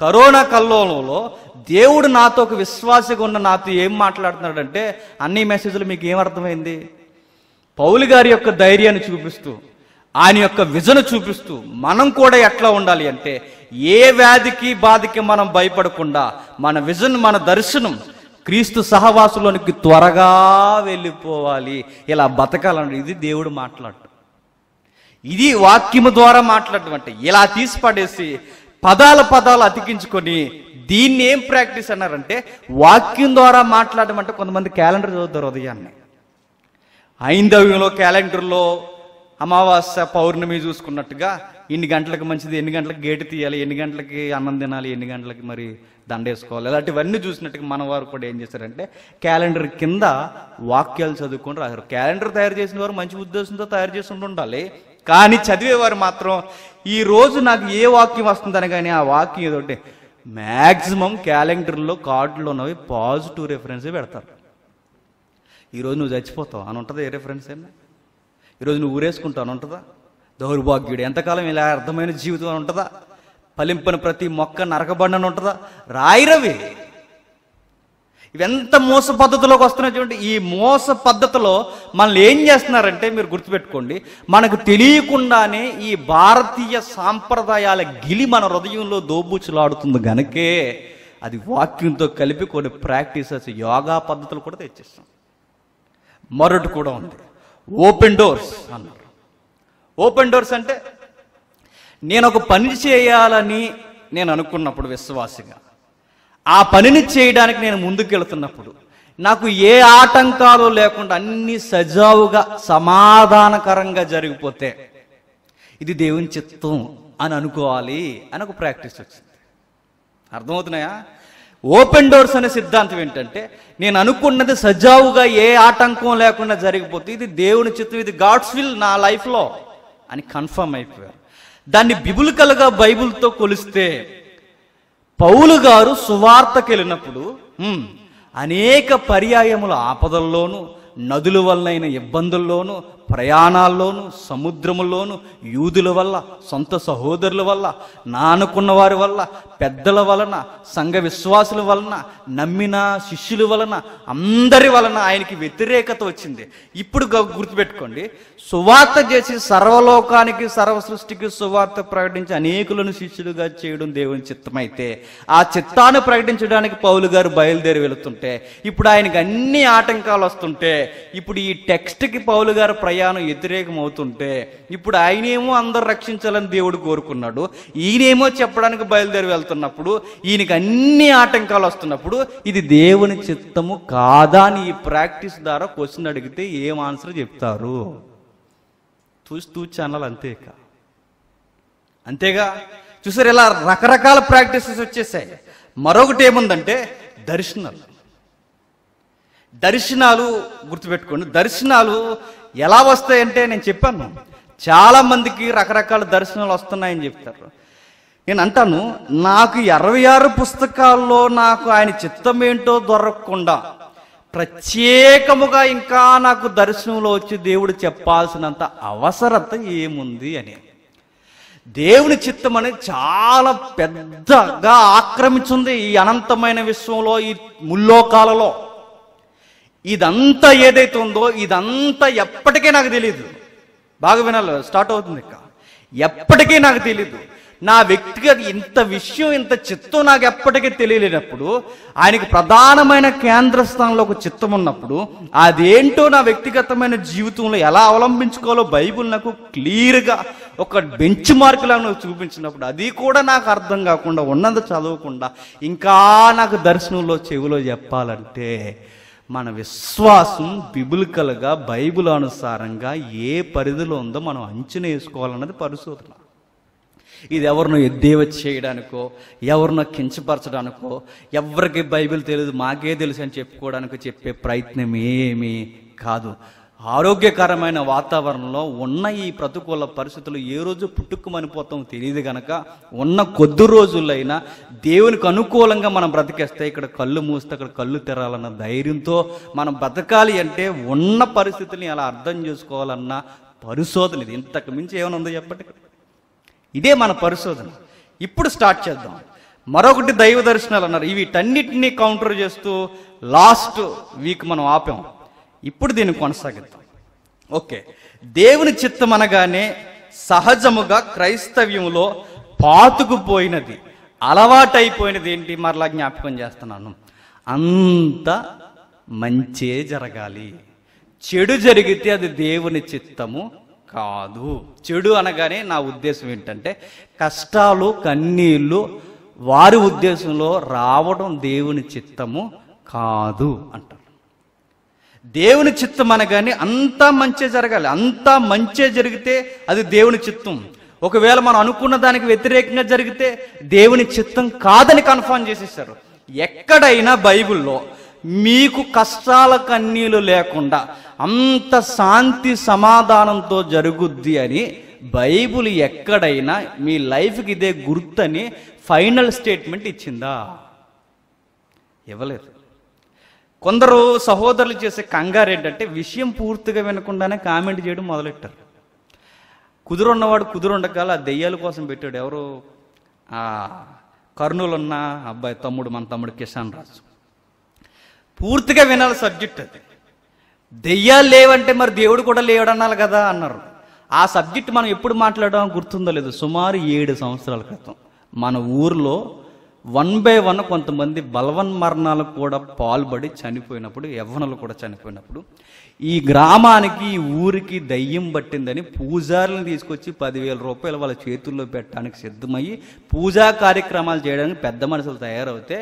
కరోనా కల్లోలంలో దేవుడు నాతో ఒక విశ్వాసగా ఉన్న నాతో ఏం మాట్లాడుతున్నాడంటే అన్ని మెసేజ్లు మీకు ఏం అర్థమైంది? పౌలు గారి యొక్క ధైర్యాన్ని చూపిస్తూ ఆయన యొక్క విజను చూపిస్తూ మనం కూడా ఎట్లా ఉండాలి అంటే ఏ వ్యాధికి బాధకి మనం భయపడకుండా మన విజన్ మన దర్శనం క్రీస్తు సహవాసులోనికి త్వరగా వెళ్ళిపోవాలి. ఇలా బతకాలంటే ఇది దేవుడు మాట్లాడటం ఇది వాక్యము ద్వారా మాట్లాడటం అంటే ఇలా తీసి పడేసి పదాల పదాలు అతికించుకొని దీన్ని ఏం ప్రాక్టీస్ అన్నారంటే వాక్యం ద్వారా మాట్లాడడం అంటే కొంతమంది క్యాలెండర్ చదువుతారు ఉదయాన్నే. ఐందవ్యంలో క్యాలెండర్లో అమావాస్య పౌర్ణమి చూసుకున్నట్టుగా ఇన్ని గంటలకు మంచిది ఎన్ని గంటలకు గేటు తీయాలి ఎన్ని గంటలకి అన్నం తినాలి ఎన్ని గంటలకి మరి దండేసుకోవాలి. ఇలాంటివన్నీ చూసినట్టుగా మన వారు కూడా ఏం చేశారంటే క్యాలెండర్ కింద వాక్యాలు చదువుకొని రాశారు. క్యాలెండర్ తయారు చేసిన వారు మంచి ఉద్దేశంతో తయారు చేసి ఉండాలి. కానీ చదివేవారు మాత్రం ఈ రోజు నాకు ఏ వాక్యం వస్తుందని కానీ ఆ వాక్యం ఏదో ఒకటి మ్యాక్సిమం క్యాలెండర్లో కార్డులో ఉన్నవి పాజిటివ్ రెఫరెన్సే పెడతారు. ఈరోజు నువ్వు చచ్చిపోతావు అని ఉంటుంది ఏ రెఫరెన్స్ అయినా. ఈరోజు నువ్వు ఊరేసుకుంటాను ఉంటుందా? దౌర్భాగ్యుడు. ఎంతకాలం ఇలా అర్థమైన జీవితం ఉంటుందా? ఫలింపన ప్రతి మొక్క నరకబడిన ఉంటుందా? రాయిరవి ఇవెంత మోస పద్ధతిలోకి వస్తున్నాయి చూడండి. ఈ మోస పద్ధతిలో మనల్ని ఏం చేస్తున్నారంటే మీరు గుర్తుపెట్టుకోండి. మనకు తెలియకుండానే ఈ భారతీయ సాంప్రదాయాల గిలి మన హృదయంలో దోబూచులాడుతుంది గనకే అది వాక్యంతో కలిపి కొన్ని ప్రాక్టీసెస్ యోగా పద్ధతులు కూడా తెచ్చేస్తాం. మరొకటి కూడా ఉంది. ఓపెన్ డోర్స్ అన్నారు. ఓపెన్ డోర్స్ అంటే నేను ఒక పని చేయాలని నేను అనుకున్నప్పుడు విశ్వాసిగా. ఆ పనిని చేయడానికి నేను ముందుకెళ్తున్నప్పుడు నాకు ఏ ఆటంకాలు లేకుండా అన్ని సజావుగా సమాధానకరంగా జరిగిపోతే ఇది దేవుని చిత్తం అని అనుకోవాలి అని ఒక ప్రాక్టీస్ వచ్చింది. అర్థమవుతున్నాయా? ఓపెన్ డోర్స్ అనే సిద్ధాంతం ఏంటంటే నేను అనుకున్నది సజావుగా ఏ ఆటంకం లేకుండా జరిగిపోతే ఇది దేవుని చిత్తం ఇది గాడ్స్ విల్ నా లైఫ్లో అని కన్ఫర్మ్ అయిపోయారు. దాన్ని బిబులికలుగా బైబిల్తో కొలిస్తే పౌలు గారు సువార్తకి వెళ్ళినప్పుడు అనేక పర్యాయముల ఆపదల్లోనూ నదుల వల్లైన ఇబ్బందుల్లోనూ ప్రయాణాల్లోనూ సముద్రములోను యూదుల వల్ల సొంత సహోదరుల వల్ల నానుకున్న వారి వల్ల పెద్దల వలన సంఘ విశ్వాసుల వలన నమ్మిన శిష్యుల వలన అందరి వలన ఆయనకి వ్యతిరేకత వచ్చింది. ఇప్పుడు గ- గుర్తుపెట్టుకోండి సువార్త చేసి సర్వలోకానికి సర్వ సృష్టికి సువార్త ప్రకటించి అనేకులను శిష్యులుగా చేయడం దేవుని చిత్తమైతే ఆ చిత్తాన్ని ప్రకటించడానికి పౌలు గారు బయలుదేరి వెళుతుంటే ఇప్పుడు ఆయనకి అన్ని ఆటంకాలు వస్తుంటే ఇప్పుడు ఈ టెక్స్ట్కి పౌలు గారు ప్రయాణం వ్యతిరేకం అవుతుంటే ఇప్పుడు ఆయనేమో అందరు రక్షించాలని దేవుడు కోరుకున్నాడు. ఈయనేమో చెప్పడానికి బయలుదేరి వెళ్తున్నప్పుడు ఈయనకి అన్ని ఆటంకాలు వస్తున్నప్పుడు ఇది దేవుని చిత్తము కాదా అని ఈ ప్రాక్టీస్ ద్వారా క్వశ్చన్ అడిగితే ఏం ఆన్సర్ చెప్తారు? చూస్తూ ఛానల్ అంతే ఇక. అంతేగా చూసారు ఇలా రకరకాల ప్రాక్టీసెస్ వచ్చేసాయి. మరొకటి ఏముందంటే దర్శనాలు. దర్శనాలు గుర్తుపెట్టుకోండి. దర్శనాలు ఎలా వస్తాయంటే నేను చెప్పాను. చాలా మందికి రకరకాల దర్శనాలు వస్తున్నాయని చెప్తారు. నేను అంటాను నాకు ఇరవై ఆరు పుస్తకాల్లో నాకు ఆయన చిత్తం ఏంటో దొరకకుండా ప్రత్యేకముగా ఇంకా నాకు దర్శనంలో వచ్చి దేవుడు చెప్పాల్సినంత అవసరత ఏముంది అని. దేవుని చిత్తం అనేది చాలా పెద్దగా ఆక్రమించింది ఈ అనంతమైన విశ్వంలో ఈ ముల్లోకాలలో. ఇదంతా ఏదైతే ఉందో ఇదంతా ఎప్పటికీ నాకు తెలియదు బాగా వినాలి స్టార్ట్ అవుతుంది ఇక. ఎప్పటికీ నాకు తెలియదు నా వ్యక్తిగత ఇంత విషయం ఇంత చిత్తం నాకు ఎప్పటికీ తెలియలేనప్పుడు ఆయనకి ప్రధానమైన కేంద్ర స్థానంలో ఒక చిత్తం ఉన్నప్పుడు అదేంటో నా వ్యక్తిగతమైన జీవితంలో ఎలా అవలంబించుకోవాలో బైబిల్ నాకు క్లియర్గా ఒక బెంచ్ మార్క్ లాగా చూపించినప్పుడు అది కూడా నాకు అర్థం కాకుండా ఉన్నది చదవకుండా ఇంకా నాకు దర్శనంలో చెవిలో చెప్పాలంటే మన విశ్వాసం బిబులికలుగా బైబిల్ అనుసారంగా ఏ పరిధిలో ఉందో మనం అంచనా వేసుకోవాలన్నది పరిశోధన. ఇది ఎవరినో ఎద్దేవ చేయడానికో ఎవరినో కించపరచడానికో ఎవరికి బైబిల్ తెలియదు మాకే తెలుసు అని చెప్పుకోవడానికి చెప్పే ప్రయత్నం ఏమీ కాదు. ఆరోగ్యకరమైన వాతావరణంలో ఉన్న ఈ ప్రతికూల పరిస్థితులు ఏ రోజు పుట్టుకుమనిపోతాం తెలియదు గనక ఉన్న కొద్ది రోజులైనా దేవునికి అనుకూలంగా మనం బ్రతికేస్తే ఇక్కడ కళ్ళు మూస్తే అక్కడ కళ్ళు తెరాలన్న ధైర్యంతో మనం బ్రతకాలి అంటే ఉన్న పరిస్థితిని అలా అర్థం చేసుకోవాలన్న పరిశోధన ఇది. ఇంతకు మించి ఏమైనా ఉందో చెప్పండి ఇదే మన పరిశోధన. ఇప్పుడు స్టార్ట్ చేద్దాం. మరొకటి దైవ దర్శనాలు అన్నారు. వీటన్నిటినీ కౌంటర్ చేస్తూ లాస్ట్ వీక్ మనం ఆపాం. ఇప్పుడు దీన్ని కొనసాగిద్దాం. ఓకే. దేవుని చిత్తం అనగానే సహజముగా క్రైస్తవ్యంలో పాతుకుపోయినది అలవాటైపోయినది ఏంటి మరలా జ్ఞాపకం చేస్తున్నాను. అంత మంచే జరగాలి. చెడు జరిగితే అది దేవుని చిత్తము కాదు. చెడు అనగానే నా ఉద్దేశం ఏంటంటే కష్టాలు కన్నీళ్ళు వారి ఉద్దేశంలో రావడం దేవుని చిత్తము కాదు అంటారు. దేవుని చిత్తం అనగానే అంతా మంచే జరగాలి. అంతా మంచే జరిగితే అది దేవుని చిత్తం. ఒకవేళ మనం అనుకున్న దానికి వ్యతిరేకంగా జరిగితే దేవుని చిత్తం కాదని కన్ఫర్మ్ చేసేసారు ఎక్కడైనా బైబిల్లో మీకు కష్టాల కన్నీళ్ళు లేకుండా అంత శాంతి సమాధానంతో జరుగుద్ది అని బైబిల్ ఎక్కడైనా మీ లైఫ్కి ఇదే గుర్తని ఫైనల్ స్టేట్మెంట్ ఇచ్చిందా? ఇవ్వలేదు. కొందరు సహోదరులు చేసే కంగారు ఏంటంటే విషయం పూర్తిగా వినకుండానే కామెంట్ చేయడం మొదలెట్టారు. కుదురున్నవాడు కుదురుండకాల ఆ దెయ్యాల కోసం పెట్టాడు. ఎవరు? కర్నూలు ఉన్న అబ్బాయి తమ్ముడు మన తమ్ముడు కిషాన్ రాజు. పూర్తిగా వినాలి సబ్జెక్ట్ అది. దెయ్యాలు లేవంటే మరి దేవుడు కూడా లేవడు అన్నారు కదా అన్నారు. ఆ సబ్జెక్ట్ మనం ఎప్పుడు మాట్లాడడం గుర్తుందో లేదు. సుమారు ఏడు సంవత్సరాల క్రితం. మన ఊర్లో వన్ బై వన్ కొంతమంది బలవన్ మరణాలకు కూడా పాల్పడి చనిపోయినప్పుడు యవ్వనులు కూడా చనిపోయినప్పుడు ఈ గ్రామానికి ఈ ఊరికి దయ్యం పట్టిందని పూజారులను తీసుకొచ్చి పదివేల రూపాయలు వాళ్ళ చేతుల్లో పెట్టడానికి సిద్ధమయ్యి పూజా కార్యక్రమాలు చేయడానికి పెద్ద మనుషులు తయారవుతే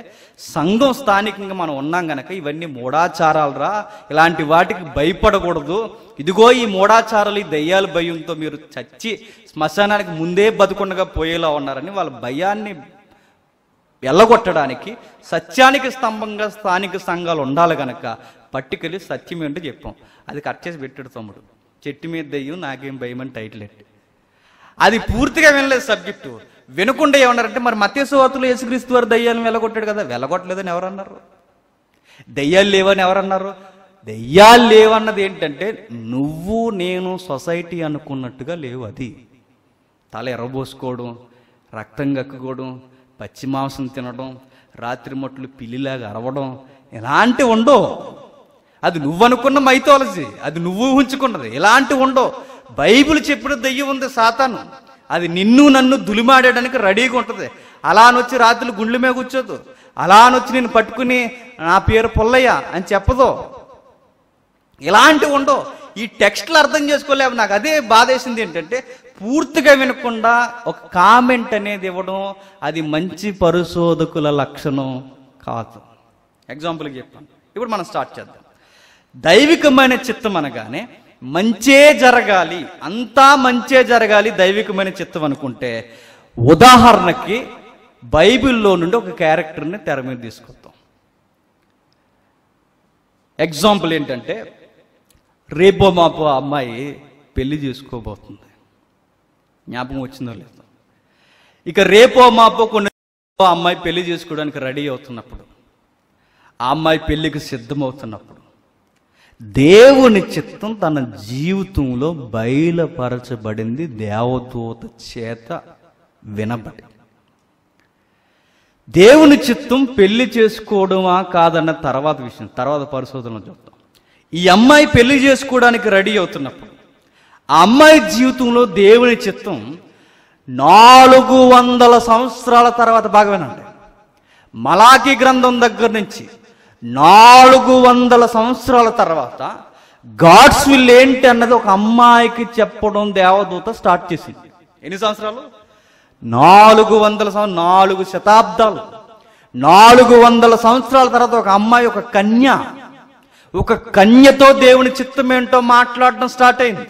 సంఘం స్థానికంగా మనం ఉన్నాం గనక ఇవన్నీ మూఢాచారాలు రా ఇలాంటి వాటికి భయపడకూడదు. ఇదిగో ఈ మూఢాచారాలు ఈ దయ్యాల భయంతో మీరు చచ్చి శ్మశానానికి ముందే బతుకుండగా పోయేలా ఉన్నారని వాళ్ళ భయాన్ని వెళ్ళగొట్టడానికి సత్యానికి స్తంభంగా స్థానిక సంఘాలు ఉండాలి గనక పట్టుకెళ్ళి సత్యం ఏంటో చెప్పాం. అది కట్ చేసి పెట్టాడు తమ్ముడు. చెట్టు మీద దెయ్యం నాకేం భయం అని టైటిల్ ఎట్టి. అది పూర్తిగా వినలేదు సబ్జెక్టు వినకుండా ఏమన్నారంటే మరి మత్స్యవాతులు యేసుక్రీస్తు వారు దయ్యాలను వెళ్ళగొట్టాడు కదా వెళ్ళగొట్టలేదని ఎవరన్నారు? దెయ్యాలు లేవని ఎవరన్నారు? దెయ్యాలు లేవన్నది ఏంటంటే నువ్వు నేను సొసైటీ అనుకున్నట్టుగా లేవు అది. తల ఎర్రబోసుకోవడం రక్తం కక్కుకోవడం పచ్చి మాంసం తినడం రాత్రి మొట్లు పిల్లిలాగా అరవడం ఇలాంటివి ఉండవు. అది నువ్వు అనుకున్న మైథాలజీ అది నువ్వు ఊహించుకున్నది. ఇలాంటివి ఉండవు. బైబిల్ చెప్పిన దెయ్యం ఉంది సాతాను. అది నిన్ను నన్ను దులిమాడడానికి రెడీగా ఉంటుంది. అలా అనొచ్చి రాత్రులు గుండెల మీద కూర్చోదు. అలా అనొచ్చి నేను పట్టుకుని నా పేరు పుల్లయ్య అని చెప్పదు. ఇలాంటివి ఉండవు. ఈ టెక్స్ట్లు అర్థం చేసుకోలేవు. నాకు అదే బాధేసింది ఏంటంటే పూర్తిగా వినకుండా ఒక కామెంట్ అనేది ఇవ్వడం అది మంచి పరిశోధకుల లక్షణం కాదు. ఎగ్జాంపుల్కి చెప్పాను. ఇప్పుడు మనం స్టార్ట్ చేద్దాం. దైవికమైన చిత్తం అనగానే మంచే జరగాలి అంతా మంచే జరగాలి దైవికమైన చిత్తం అనుకుంటే ఉదాహరణకి బైబిల్లో నుండి ఒక క్యారెక్టర్ని తెర మీద తీసుకొద్దాం. ఎగ్జాంపుల్ ఏంటంటే రేపో మాపో ఆ అమ్మాయి పెళ్ళి చేసుకోబోతుంది. జ్ఞాపకం వచ్చిందో లేదో. ఇక రేపో మాపో కొన్ని ఆ అమ్మాయి పెళ్ళి చేసుకోవడానికి రెడీ అవుతున్నప్పుడు ఆ అమ్మాయి పెళ్ళికి సిద్ధమవుతున్నప్పుడు దేవుని చిత్తం తన జీవితంలో బయలుపరచబడింది దేవదూత చేత వినబడి దేవుని చిత్తం పెళ్ళి చేసుకోవడమా కాదన్న తర్వాత విషయం తర్వాత పరిశోధనలు చూద్దాం ఈ అమ్మాయి పెళ్ళి చేసుకోవడానికి రెడీ అవుతున్నప్పుడు ఆ అమ్మాయి జీవితంలో దేవుని చిత్తం నాలుగు వందల సంవత్సరాల తర్వాత బాగా వినండి మలాకి గ్రంథం దగ్గర నుంచి నాలుగు వందల సంవత్సరాల తర్వాత గాడ్స్ విల్ ఏంటి అన్నది ఒక అమ్మాయికి చెప్పడం దేవదూత స్టార్ట్ చేసింది. ఎన్ని సంవత్సరాలు? నాలుగు వందల నాలుగు శతాబ్దాలు. నాలుగు వందల సంవత్సరాల తర్వాత ఒక అమ్మాయి ఒక కన్య. ఒక కన్యతో దేవుని చిత్తం ఏంటో మాట్లాడడం స్టార్ట్ అయింది.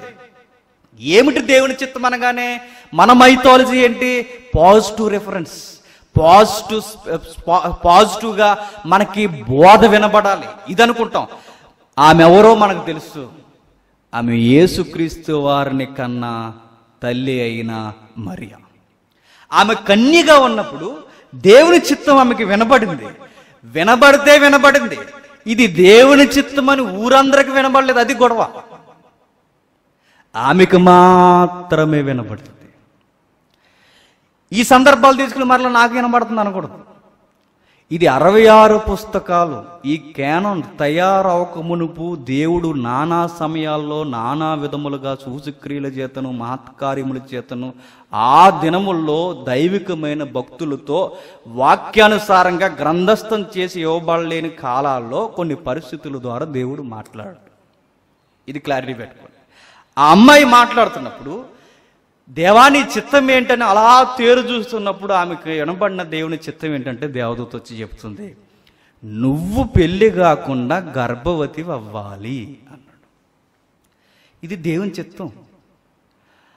ఏమిటి దేవుని చిత్తం అనగానే మన మైథాలజీ ఏంటి? పాజిటివ్ రిఫరెన్స్ పాజిటివ్ పాజిటివ్గా మనకి బోధ వినబడాలి. ఇది అనుకుంటాం ఆమె ఎవరో మనకు తెలుసు. ఆమె యేసుక్రీస్తు వారిని కన్నా తల్లి అయిన మరియా. ఆమె కన్యగా ఉన్నప్పుడు దేవుని చిత్తం ఆమెకి వినబడింది. వినబడితే వినబడింది. ఇది దేవుని చిత్తం అని ఊరందరికి వినబడలేదు. అది గొడవ. ఆమెకు మాత్రమే వినబడింది. ఈ సందర్భాలు తీసుకుని మరలా నాకు వినబడుతుంది అనకూడదు. ఇది అరవై ఆరు పుస్తకాలు. ఈ కేనం తయారవక మునుపు దేవుడు నానా సమయాల్లో నానా విధములుగా సూచక్రియల చేతను మహత్కార్యముల చేతను ఆ దినముల్లో దైవికమైన భక్తులతో వాక్యానుసారంగా గ్రంథస్థం చేసి ఇవ్వబడలేని కాలాల్లో కొన్ని పరిస్థితుల ద్వారా దేవుడు మాట్లాడాడు ఇది క్లారిటీ పెట్టుకోండి. ఆ అమ్మాయి మాట్లాడుతున్నప్పుడు దేవాని చిత్తం ఏంటని అలా తేరు చూస్తున్నప్పుడు ఆమెకు వినబడిన దేవుని చిత్తం ఏంటంటే దేవదూత వచ్చి చెప్తుంది నువ్వు పెళ్ళి కాకుండా గర్భవతి అవ్వాలి అన్నాడు. ఇది దేవుని చిత్తం.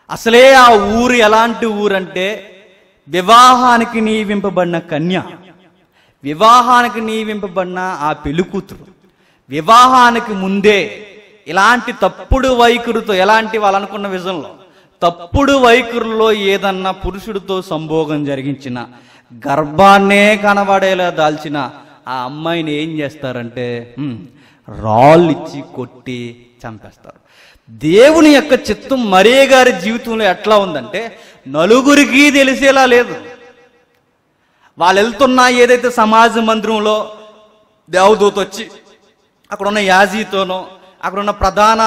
అసలే ఆ ఊరు ఎలాంటి ఊరంటే వివాహానికి నీవింపబడిన కన్య వివాహానికి నీవింపబడిన ఆ పెళ్ళి కూతురు వివాహానికి ముందే ఇలాంటి తప్పుడు వైఖరితో ఎలాంటి వాళ్ళు అనుకున్న విజన్లో తప్పుడు వైఖరుల్లో ఏదన్నా పురుషుడితో సంభోగం జరిగించిన గర్భాన్నే కనబడేలా దాల్చిన ఆ అమ్మాయిని ఏం చేస్తారంటే రాళ్ళు ఇచ్చి కొట్టి చంపేస్తారు. దేవుని యొక్క చిత్తం మరే గారి జీవితంలో ఎట్లా ఉందంటే నలుగురికి తెలిసేలా లేదు. వాళ్ళు వెళ్తున్న ఏదైతే సమాజ మందిరంలో దేవదూత వచ్చి అక్కడున్న యాజీతోనో అక్కడున్న ప్రధాన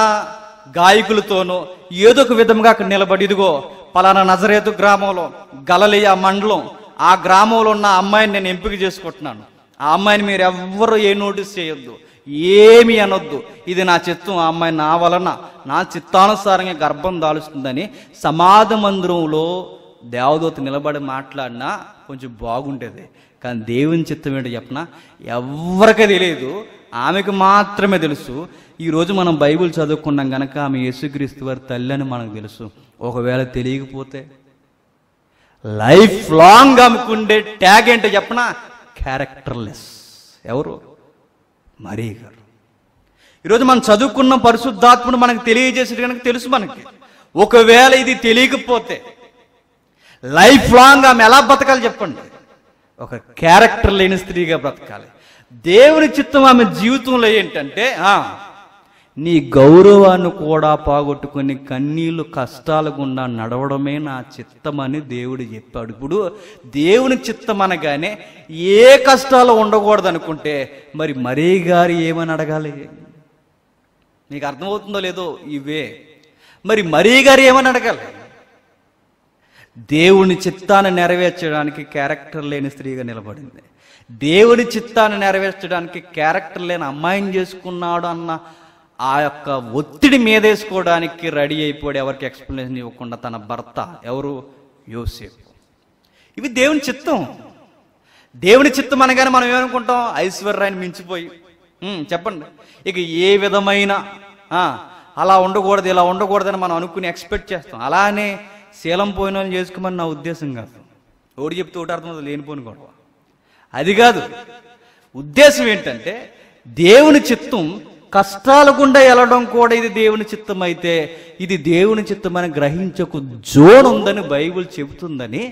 గాయకులతోనో ఏదో ఒక విధంగా అక్కడ నిలబడి ఇదిగో పలానా నజరేతు గ్రామంలో గలలియా మండలం ఆ గ్రామంలో ఉన్న అమ్మాయిని నేను ఎంపిక చేసుకుంటున్నాను. ఆ అమ్మాయిని మీరు ఎవ్వరు ఏ నోటీస్ చేయొద్దు. ఏమి అనొద్దు. ఇది నా చిత్తం ఆ అమ్మాయి నా వలన. నా చిత్తానుసారంగా గర్భం దాలుస్తుందని సమాధ మందిరంలో దేవదూత నిలబడి మాట్లాడినా కొంచెం బాగుండేది కానీ దేవుని చిత్తం ఏంటో చెప్పిన? ఎవరికి తెలియదు. ఆమెకు మాత్రమే తెలుసు. ఈరోజు మనం బైబిల్ చదువుకున్నాం గనక ఆమె యేసుక్రీస్తు వారి తల్లి అని మనకు తెలుసు. ఒకవేళ తెలియకపోతే లైఫ్ లాంగ్ ఆమెకుండే ట్యాగ్ ఏంటో చెప్పనా? క్యారెక్టర్లెస్. ఎవరు? మరీ గారు. ఈరోజు మనం చదువుకున్న పరిశుద్ధాత్ముడు మనకు తెలియజేసేది కనుక తెలుసు మనకి. ఒకవేళ ఇది తెలియకపోతే లైఫ్ లాంగ్ ఆమె ఎలా బతకాలి చెప్పండి? ఒక క్యారెక్టర్ లేని స్త్రీగా బ్రతకాలి. దేవుని చిత్తం ఆమె జీవితంలో ఏంటంటే నీ గౌరవాన్ని కూడా పోగొట్టుకుని కన్నీళ్ళు కష్టాల గుండా నడవడమే నా చిత్తమని దేవుడు చెప్పాడు. ఇప్పుడు దేవుని చిత్తం అనగానే ఏ కష్టాలు ఉండకూడదు అనుకుంటే మరి మరీ గారు ఏమని అడగాలి? నీకు అర్థమవుతుందో లేదో ఇవే. మరి మరీ గారు ఏమని అడగాలి? దేవుని చిత్తాన్ని నెరవేర్చడానికి క్యారెక్టర్ లేని స్త్రీగా నిలబడింది. దేవుని చిత్తాన్ని నెరవేర్చడానికి క్యారెక్టర్ లేని అమ్మాయిని చేసుకున్నాడు అన్న ఆ యొక్క ఒత్తిడి మీదేసుకోవడానికి రెడీ అయిపోయాడు. ఎవరికి ఎక్స్ప్లెనేషన్ ఇవ్వకుండా తన భర్త. ఎవరు? యోసేపు. ఇవి దేవుని చిత్తం. దేవుని చిత్తం అనగానే మనం ఏమనుకుంటాం? ఐశ్వర్యాన్ని మించిపోయి. చెప్పండి. ఇక ఏ విధమైన అలా ఉండకూడదు ఇలా ఉండకూడదని మనం అనుకుని ఎక్స్పెక్ట్ చేస్తాం. అలానే శీలం పోయిన వాళ్ళని చేసుకోమని నా ఉద్దేశం కాదు. ఓడి చెప్తే ఒకటి అర్థం లేనిపోను కూడా అది కాదు. ఉద్దేశం ఏంటంటే దేవుని చిత్తం కష్టాల గుండా వెళ్ళడం కూడా ఇది దేవుని చిత్తం అయితే ఇది దేవుని చిత్తం అని గ్రహించకు జోన్ ఉందని బైబిల్ చెబుతుందని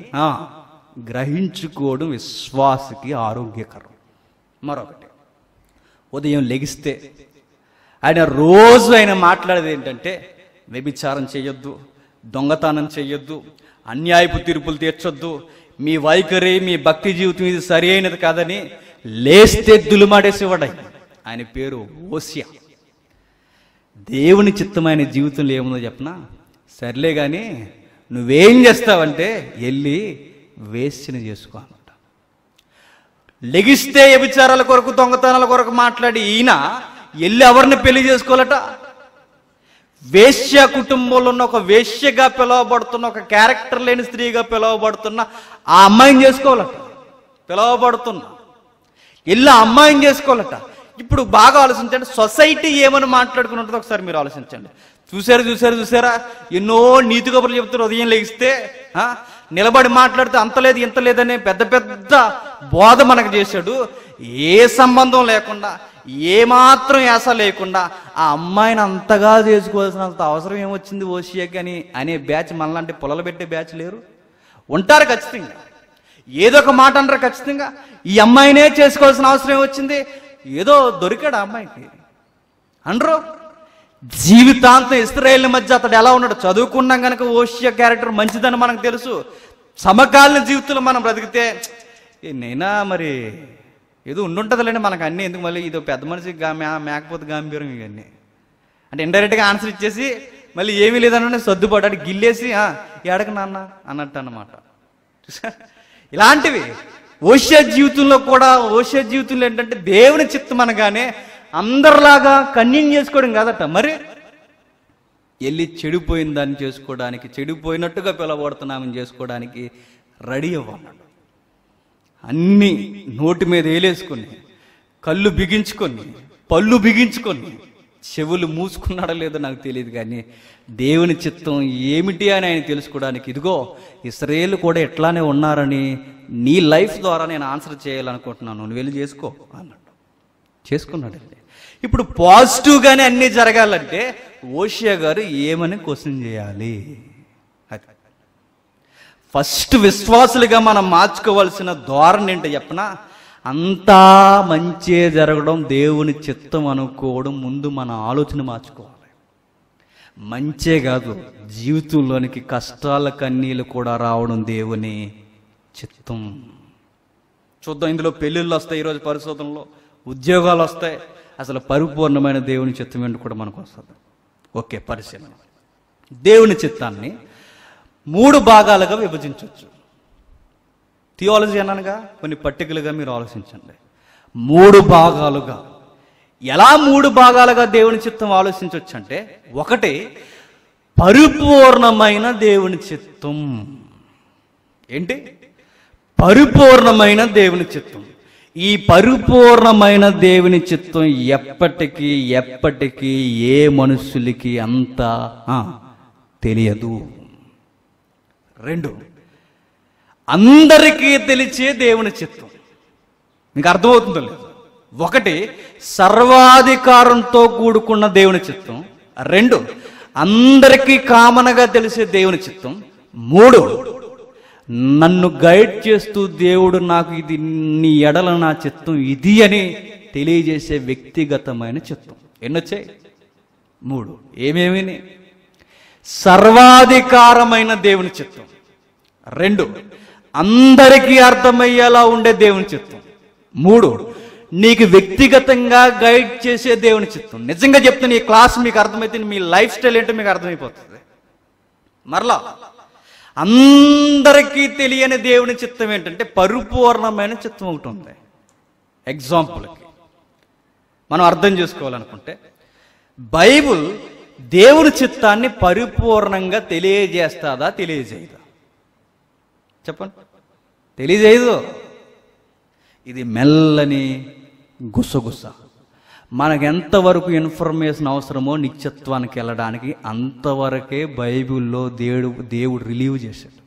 గ్రహించుకోవడం విశ్వాసకి ఆరోగ్యకరం. మరొకటి ఉదయం లెగిస్తే ఆయన రోజు ఆయన మాట్లాడేది ఏంటంటే వ్యభిచారం చేయొద్దు దొంగతనం చేయొద్దు అన్యాయపు తీర్పులు తీర్చొద్దు మీ వైఖరి మీ భక్తి జీవితం ఇది సరి అయినది కాదని లేస్తే దులుమాడేసేవాడై ఆయన. పేరు ఓసియా దేవుని చిత్తమైన జీవితంలో ఏముందో చెప్పనా? సర్లే కానీ నువ్వేం చేస్తావంటే వెళ్ళి వేసిన చేసుకో అనమాట లెగిస్తే వ్యభిచారాల కొరకు దొంగతనాల కొరకు మాట్లాడి ఈయన వెళ్ళి ఎవరిని పెళ్ళి చేసుకోవాలట? వేశ్య కుటుంబంలో ఉన్న ఒక వేశ్యగా పిలువబడుతున్న ఒక క్యారెక్టర్ లేని స్త్రీగా పిలువబడుతున్న ఆ అమ్మాయిని చేసుకోవాలట. పిలువబడుతున్న. ఇల్లు అమ్మాయిని చేసుకోవాలట. ఇప్పుడు బాగా ఆలోచించండి. సొసైటీ ఏమని మాట్లాడుకుని ఉంటుందో ఒకసారి మీరు ఆలోచించండి. చూసారు చూసారు చూసారా ఎన్నో నీతి కబుర్లు చెప్తారు ఉదయం లేగిస్తే నిలబడి మాట్లాడితే అంత లేదు ఇంత లేదనే పెద్ద పెద్ద బోధ మనకు చేశాడు. ఏ సంబంధం లేకుండా ఏమాత్రం యాస లేకుండా ఆ అమ్మాయిని అంతగా చేసుకోవాల్సినంత అవసరం ఏమొచ్చింది ఓషియాకి అని అనే బ్యాచ్ మనలాంటి పొలలు పెట్టే బ్యాచ్ లేరు? ఉంటారు ఖచ్చితంగా. ఏదో ఒక మాట అంటారు ఖచ్చితంగా. ఈ అమ్మాయినే చేసుకోవాల్సిన అవసరం ఏమొచ్చింది? ఏదో దొరికాడు ఆ అమ్మాయికి. అనరు? జీవితాంతం ఇస్రాయేల్ మధ్య అతడు ఎలా ఉన్నాడు చదువుకున్నాం కనుక ఓషియా క్యారెక్టర్ మంచిదని మనకు తెలుసు. సమకాలీన జీవితంలో మనం బ్రతికితే "ఏ, నేనా మరి? ఏదో ఉండుంటుందిలేండి మనకు అన్నీ. ఎందుకు మళ్ళీ ఇది పెద్ద మనిషి మేకపోతే గాంభీరం ఇవన్నీ. అంటే ఇండైరెక్ట్గా ఆన్సర్ ఇచ్చేసి మళ్ళీ ఏమీ లేదన్న సర్దుపడ్డాడు గిల్లేసి ఎడక నాన్న అన్నట్టు అన్నమాట. ఇలాంటివి ఓష జీవితంలో కూడా ఓష్య జీవితంలో ఏంటంటే దేవుని చిత్తం అనగానే అందరిలాగా కన్యం చేసుకోవడం కాదట. మరి వెళ్ళి చెడిపోయిన దాన్ని చేసుకోవడానికి చెడిపోయినట్టుగా పిలవబడుతున్నామని చేసుకోవడానికి రెడీ అవ్వన్నాడు అన్నీ నోటి మీద వేలేసుకొని కళ్ళు బిగించుకొని పళ్ళు బిగించుకొని చెవులు మూసుకున్నాడో లేదో నాకు తెలియదు కానీ దేవుని చిత్తం ఏమిటి అని ఆయన తెలుసుకోవడానికి ఇదిగో ఇస్రాయేల్ కూడా ఎట్లానే ఉన్నారని నీ లైఫ్ ద్వారా నేను ఆన్సర్ చేయాలనుకుంటున్నాను. నువ్వు వెళ్ళి చేసుకో అన్నాడు. చేసుకున్నాడండి. ఇప్పుడు పాజిటివ్గానే అన్నీ జరగాలంటే ఓషియా గారు ఏమని క్వశ్చన్ చేయాలి? ఫస్ట్ విశ్వాసులుగా మనం మార్చుకోవాల్సిన ధోరణి ఏంటో చెప్పనా? అంతా మంచే జరగడం దేవుని చిత్తం అనుకోవడం ముందు మన ఆలోచన మార్చుకోవాలి. మంచే కాదు జీవితంలోనికి కష్టాల కన్నీళ్ళు కూడా రావడం దేవుని చిత్తం. చూద్దాం ఇందులో పెళ్ళిళ్ళు వస్తాయి ఈరోజు పరిశోధనలో ఉద్యోగాలు వస్తాయి. అసలు పరిపూర్ణమైన దేవుని చిత్తం ఏంటి కూడా మనకు వస్తుంది. ఓకే పరిశీలన. దేవుని చిత్తాన్ని మూడు భాగాలుగా విభజించవచ్చు. థియాలజీ అనగా కొన్ని పట్టికలుగా మీరు ఆలోచించండి. మూడు భాగాలుగా. ఎలా మూడు భాగాలుగా దేవుని చిత్తం ఆలోచించవచ్చు అంటే ఒకటి పరిపూర్ణమైన దేవుని చిత్తం. ఏంటి? పరిపూర్ణమైన దేవుని చిత్తం. ఈ పరిపూర్ణమైన దేవుని చిత్తం ఎప్పటికీ ఎప్పటికీ ఏ మనుషులకి అంత తెలియదు. రెండు. అందరికీ తెలిసే దేవుని చిత్తం. మీకు అర్థమవుతుందో లేదు? ఒకటి సర్వాధికారంతో కూడుకున్న దేవుని చిత్తం. రెండు అందరికీ కామనగా తెలిసే దేవుని చిత్తం. మూడు నన్ను గైడ్ చేస్తూ దేవుడు నాకు ఇది నీ ఎడల నా చిత్తం ఇది అని తెలియజేసే వ్యక్తిగతమైన చిత్తం. ఎన్నొచ్చాయి? మూడు. ఏమేమి సర్వాధికారమైన దేవుని చిత్తం. రెండు. అందరికీ అర్థమయ్యేలా ఉండే దేవుని చిత్తం. మూడు. నీకు వ్యక్తిగతంగా గైడ్ చేసే దేవుని చిత్తం. నిజంగా చెప్తున్నా ఈ క్లాస్ మీకు అర్థమైతే మీ లైఫ్ స్టైల్ ఏంటో మీకు అర్థమైపోతుంది. మరలా అందరికీ తెలియని దేవుని చిత్తం ఏంటంటే పరిపూర్ణమైన చిత్తం ఒకటి ఉంది. ఎగ్జాంపుల్కి మనం అర్థం చేసుకోవాలనుకుంటే బైబుల్ దేవుని చిత్తాన్ని పరిపూర్ణంగా తెలియజేస్తాదా తెలియజేయదా? చెప్పండి. తెలియజేయదు. ఇది మెల్లని గుసగుస. మనకు ఎంతవరకు ఇన్ఫర్మేషన్ అవసరమో నిత్యత్వానికి వెళ్ళడానికి అంతవరకే బైబిల్లో దేవుడు దేవుడు రిలీవ్ చేశాడు.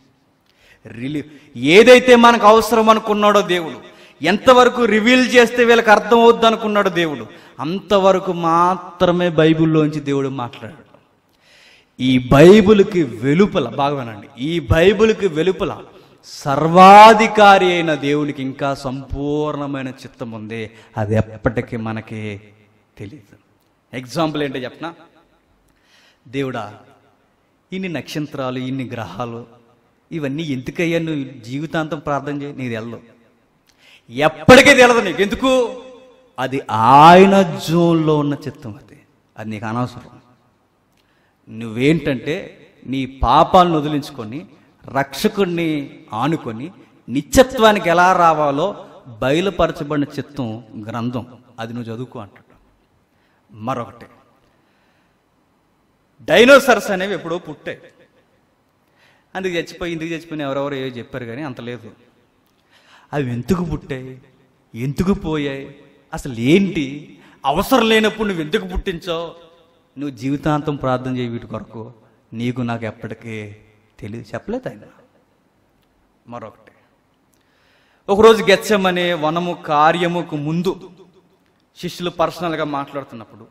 రిలీవ్. ఏదైతే మనకు అవసరం అనుకున్నాడో దేవుడు ఎంతవరకు రివీల్ చేస్తే వీళ్ళకి అర్థం అవుద్ది దేవుడు అంతవరకు మాత్రమే బైబిల్లోంచి దేవుడు మాట్లాడాడు. ఈ బైబిల్కి వెలుపల బాగా వినండి ఈ బైబిల్కి వెలుపల సర్వాధికారి అయిన దేవునికి ఇంకా సంపూర్ణమైన చిత్తం ఉంది అది ఎప్పటికీ మనకి తెలియదు ఎగ్జాంపుల్ ఏంటో చెప్పనా? దేవుడా ఇన్ని నక్షత్రాలు ఇన్ని గ్రహాలు ఇవన్నీ ఎందుకయ్యా నువ్వు జీవితాంతం ప్రార్థన చేయి? నీది వెళ్ళదు ఎప్పటికీ తెలదు నీకు. ఎందుకు? అది ఆయన జోన్లో ఉన్న చిత్తం అది. అది నీకు అనవసరం. నువ్వేంటంటే నీ పాపాలను వదిలించుకొని రక్షకుణ్ణి ఆనుకొని నిత్యత్వానికి ఎలా రావాలో బయలుపరచబడిన చిత్తం గ్రంథం. అది నువ్వు చదువుకో అంటాడు. మరొకటి. డైనోసార్స్ అనేవి ఎప్పుడో పుట్టాయి అందుకు చచ్చిపోయి ఇందుకు చచ్చిపోయిన ఎవరెవరో ఏవో చెప్పారు కానీ అంత లేదు. అవి ఎందుకు పుట్టాయి? ఎందుకు పోయాయి? అసలు ఏంటి? అవసరం లేనప్పుడు నువ్వు ఎందుకు పుట్టించావు? నువ్వు జీవితాంతం ప్రార్థన చేయ వీటి కొరకు. నీకు నాకు ఎప్పటికీ తెలియదు చెప్పలేదు ఆయన. మరొకటి. ఒకరోజు గెచ్చమనే వనము కార్యముకు ముందు శిష్యులు పర్సనల్గా మాట్లాడుతున్నప్పుడు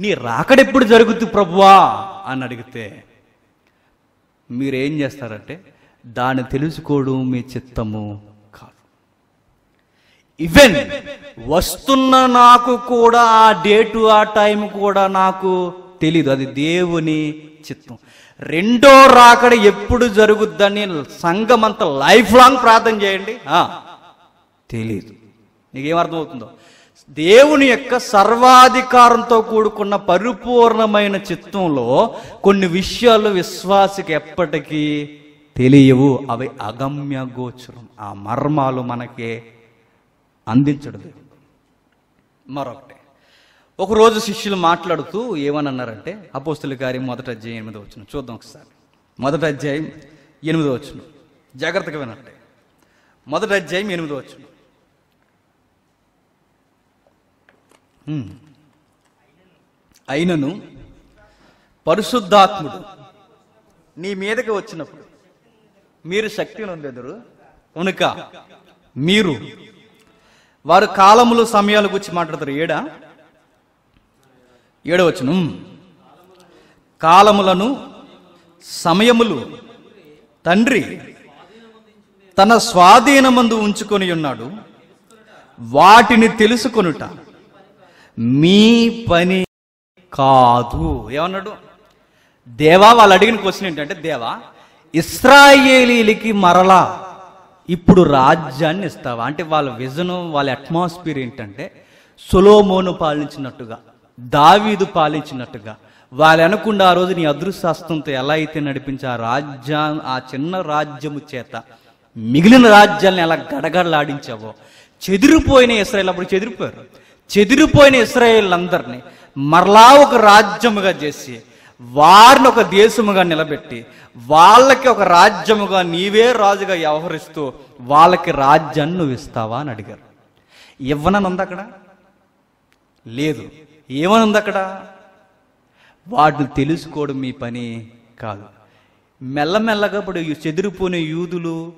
నీ రాకడెప్పుడు జరుగుద్ది ప్రభువా? అని అడిగితే మీరేం చేస్తారంటే దాన్ని తెలుసుకోవడం మీ చిత్తము కాదు. ఈవెన్ వస్తున్న నాకు కూడా ఆ డేటు ఆ టైం కూడా నాకు తెలీదు. అది దేవుని చిత్తం. రెండో రాకడ ఎప్పుడు జరుగుద్దని సంఘం అంతా లైఫ్ లాంగ్ ప్రార్థన చేయండి. తెలీదు. నీకేమర్థమవుతుందో? దేవుని యొక్క సర్వాధికారంతో కూడుకున్న పరిపూర్ణమైన చిత్తంలో కొన్ని విషయాలు విశ్వాసికి ఎప్పటికీ తెలియవు. అవి అగమ్య గోచరం. ఆ మర్మాలు మనకే అందించడం మరొకటి. ఒకరోజు శిష్యులు మాట్లాడుతూ ఏమని అపోస్తుల కార్యం మొదటి అధ్యాయం ఎనిమిదో వచ్చిన చూద్దాం ఒకసారి. మొదటి అధ్యాయం ఎనిమిదో వచ్చిన జాగ్రత్తగా వినండి. మొదటి అధ్యాయం ఎనిమిదో వచ్చిన అయినను పరిశుద్ధాత్ముడు నీ మీదకి వచ్చినప్పుడు మీరు శక్తి నొందెదరు కనుక మీరు వారు కాలములు సమయాల గురించి మాట్లాడతారు. ఏడా? ఏడవచనం. కాలములను సమయములు తండ్రి తన స్వాధీనమందు ఉంచుకొని ఉన్నాడు. వాటిని తెలుసుకొనుట మీ పని కాదు. ఏమన్నాడు? దేవా వాళ్ళు అడిగిన క్వశ్చన్ ఏంటంటే దేవా ఇస్రాయేలీలకి మరలా ఇప్పుడు రాజ్యాన్ని ఇస్తావా? అంటే వాళ్ళ విజను వాళ్ళ అట్మాస్ఫియర్ ఏంటంటే సొలోమోను పాలించినట్టుగా. దావీదు పాలించినట్టుగా. వాళ్ళు అనకుండా ఆ రోజు నీ అదృశ్యాస్తంతో ఎలా అయితే నడిపించి ఆ రాజ్యా ఆ చిన్న రాజ్యము చేత మిగిలిన రాజ్యాలను ఎలా గడగడలాడించావో. చెదిరిపోయిన ఇస్రాయేల్ అప్పుడు చెదిరిపోయారు. చెదిరిపోయిన ఇస్రాయేల్ అందరినీ మరలా ఒక రాజ్యముగా చేసి వారిని ఒక దేశముగా నిలబెట్టి వాళ్ళకి ఒక రాజ్యముగా నీవే రాజుగా వ్యవహరిస్తూ వాళ్ళకి రాజ్యాన్ని నువ్వు ఇస్తావా అని అడిగారు. ఇవ్వనని ఉంది అక్కడ? లేదు. ఏమనుంది అక్కడ? వాటిని తెలుసుకోవడం మీ పని కాదు. మెల్లమెల్లగా ఇప్పుడు చెదిరిపోయిన యూదులు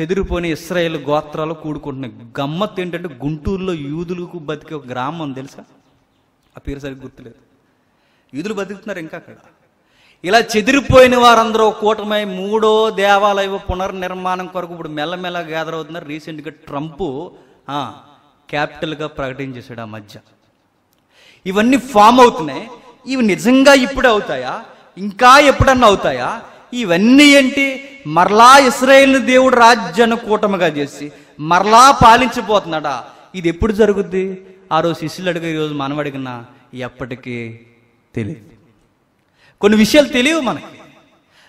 చెదిరిపోయిన ఇస్రాయేల్ గోత్రాలు కూడుకుంటున్నాయి. గమ్మత్తు ఏంటంటే గుంటూరులో యూదులకు బతికే ఒక గ్రామం తెలుసా? ఆ పేరు సరిగ్గా గుర్తులేదు. యూదులు బతుకుతున్నారు ఇంకా అక్కడ. ఇలా చెదిరిపోయిన వారందరూ కూటమై మూడో దేవాలయ పునర్నిర్మాణం కొరకు ఇప్పుడు మెల్లమెల్ల గ్యాదర్ అవుతున్నారు. రీసెంట్గా ట్రంప్ క్యాపిటల్గా ప్రకటించేశాడు ఆ మధ్య. ఇవన్నీ ఫామ్ అవుతున్నాయి. ఇవి నిజంగా ఇప్పుడే అవుతాయా? ఇంకా ఎప్పుడన్నా అవుతాయా? ఇవన్నీ ఏంటి? మరలా ఇస్రాయేల్ దేవుడు రాజ్యాన్ని కూటమిగా చేసి మరలా పాలించిపోతున్నాడా? ఇది ఎప్పుడు జరుగుద్ది? ఆ రోజు శిష్యులు అడిగే రోజు మనం అడిగినా ఎప్పటికీ తెలియదు. కొన్ని విషయాలు తెలియవు మనకి.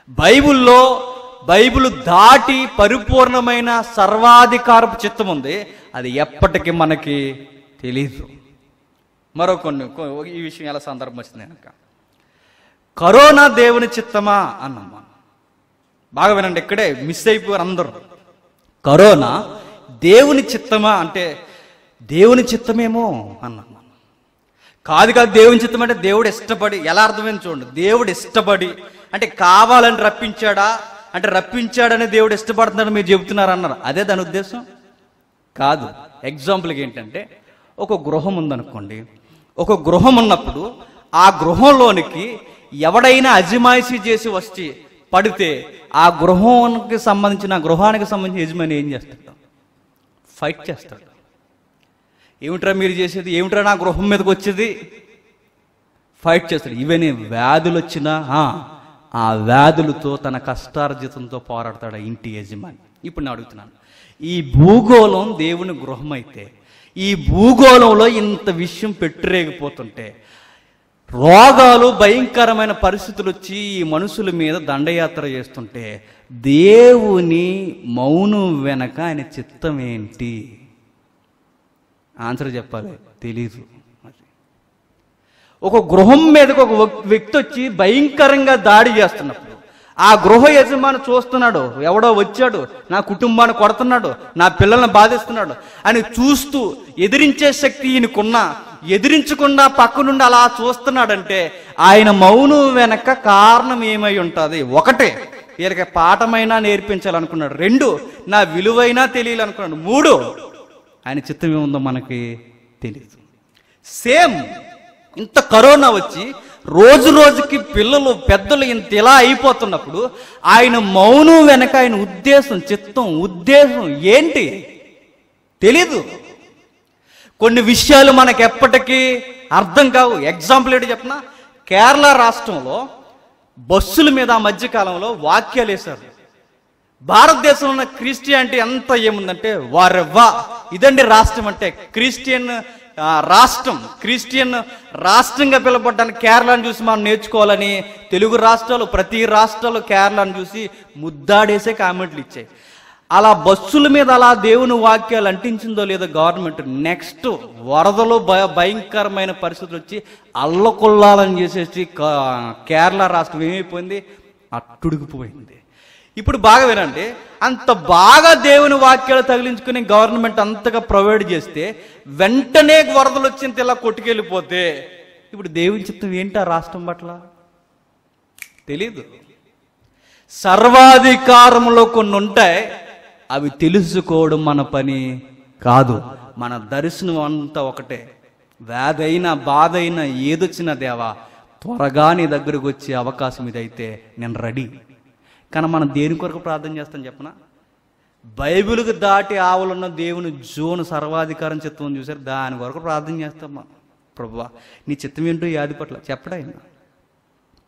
బైబిల్లో బైబిల్ దాటి పరిపూర్ణమైన సర్వాధికారపు చిత్తం ఉంది. అది ఎప్పటికీ మనకి తెలియదు మరో కొన్ని ఈ విషయం ఎలా సందర్భం వచ్చింది కనుక కరోనా దేవుని చిత్తమా అన్నమ్మా. బాగా వినండి ఇక్కడే మిస్ అయిపోయారు అందరూ. కరోనా దేవుని చిత్తమా అంటే దేవుని చిత్తమేమో అన్నమ్మా. కాదు కాదు దేవుని చిత్తం అంటే దేవుడు ఇష్టపడి ఎలా అర్థమైంది చూడండి. దేవుడు ఇష్టపడి అంటే కావాలని రప్పించాడా అంటే రప్పించాడని దేవుడు ఇష్టపడుతున్నాడు మీరు చెబుతున్నారు అన్నారు. అదే దాని ఉద్దేశం? కాదు. ఎగ్జాంపుల్కి ఏంటంటే ఒక గృహం ఉందనుకోండి ఒక గృహం ఉన్నప్పుడు ఆ గృహంలోనికి ఎవడైనా అజమాయిషీ చేసి వచ్చి పడితే ఆ గృహానికి సంబంధించిన గృహానికి సంబంధించిన యజమాని ఏం చేస్తాడు? ఫైట్ చేస్తాడు. ఏమిట్రా మీరు చేసేది? ఏమిట్రా నా గృహం మీదకి వచ్చేది? ఫైట్ చేస్తాడు. ఇవన్నీ వ్యాధులు వచ్చినా ఆ, వ్యాధులతో తన కష్టార్జితంతో పోరాడతాడు ఇంటి యజమాని. ఇప్పుడు నేను అడుగుతున్నాను. ఈ భూగోళం దేవుని గృహం అయితే ఈ భూగోళంలో ఇంత విషయం పెట్టిరేగిపోతుంటే రోగాలు భయంకరమైన పరిస్థితులు వచ్చి ఈ మనుషుల మీద దండయాత్ర చేస్తుంటే దేవుని మౌనం వెనక ఆయన చిత్తం ఏంటి? ఆన్సర్ చెప్పాలి. తెలీదు. ఒక గృహం మీదకి ఒక వ్యక్తి వచ్చి భయంకరంగా దాడి చేస్తున్నప్పుడు ఆ గృహ యజమాని చూస్తున్నాడు. ఎవడో వచ్చాడు నా కుటుంబాన్ని కొడుతున్నాడు నా పిల్లల్ని బాధిస్తున్నాడు అని చూస్తూ ఎదిరించే శక్తి ఈయనకున్నా ఎదిరించకుండా పక్కనుండి అలా చూస్తున్నాడంటే ఆయన మౌనం వెనక కారణం ఏమై ఉంటుంది? ఒకటే వీళ్ళకి పాఠమైనా నేర్పించాలనుకున్నాడు. రెండు నా విలువైనా తెలియాలనుకున్నాడు. మూడు ఆయన చిత్తం ఏముందో మనకి తెలియదు సేమ్ ఇంత కరోనా వచ్చి రోజు రోజుకి పిల్లలు పెద్దలు ఇంత ఇలా అయిపోతున్నప్పుడు ఆయన మౌనం వెనక ఆయన ఉద్దేశం చిత్తం ఉద్దేశం ఏంటి? తెలీదు. కొన్ని విషయాలు మనకు ఎప్పటికీ అర్థం కావు. ఎగ్జాంపుల్ ఏంటి చెప్పిన కేరళ రాష్ట్రంలో బస్సుల మీద ఆ మధ్యకాలంలో వాక్యాలు వేశారు. భారతదేశంలో ఉన్న క్రిస్టియానిటీ ఎంత ఏముందంటే వారెవ్వా. ఇదండి రాష్ట్రం అంటే క్రిస్టియన్ రాష్ట్రం క్రిస్టియన్ రాష్ట్రంగా పిలబడ్డానికి కేరళను చూసి మనం నేర్చుకోవాలని తెలుగు రాష్ట్రాలు ప్రతి రాష్ట్రాలు కేరళను చూసి ముద్దాడేసే కామెంట్లు ఇచ్చాయి. అలా బస్సుల మీద అలా దేవుని వాక్యాలు అంటించిందో లేదో గవర్నమెంట్ నెక్స్ట్ వరదలు భయ భయంకరమైన పరిస్థితులు వచ్చి అల్లకొల్లాలని చేసేసి కేరళ రాష్ట్రం ఏమైపోయింది? అట్టుడికిపోయింది ఇప్పుడు బాగా వినండి. అంత బాగా దేవుని వాక్యాలు తగిలించుకుని గవర్నమెంట్ అంతగా ప్రొవైడ్ చేస్తే వెంటనే వరదలు వచ్చింత ఇలా కొట్టుకెళ్ళిపోతే. ఇప్పుడు దేవుని చిత్తం ఏంటి ఆ రాష్ట్రం పట్ల? తెలీదు. సర్వాధికారంలో కొన్ని ఉంటాయి. అవి తెలుసుకోవడం మన పని కాదు. మన దర్శనం అంతా ఒకటే. వ్యాధైనా బాధ అయినా ఏదొచ్చినా దేవా త్వరగా నీ దగ్గరకు వచ్చే అవకాశం ఇదైతే నేను రెడీ. కానీ మనం దేని కొరకు ప్రార్థన చేస్తాం చెప్పనా? బైబిల్కి దాటి ఆవులున్న దేవుని జోను సర్వాధికారం చిత్తం చూసారు? దాని కొరకు ప్రార్థన చేస్తాం మనం. ప్రభువా నీ చిత్తం ఏంటో ఈ పట్ల చెప్పడాయినా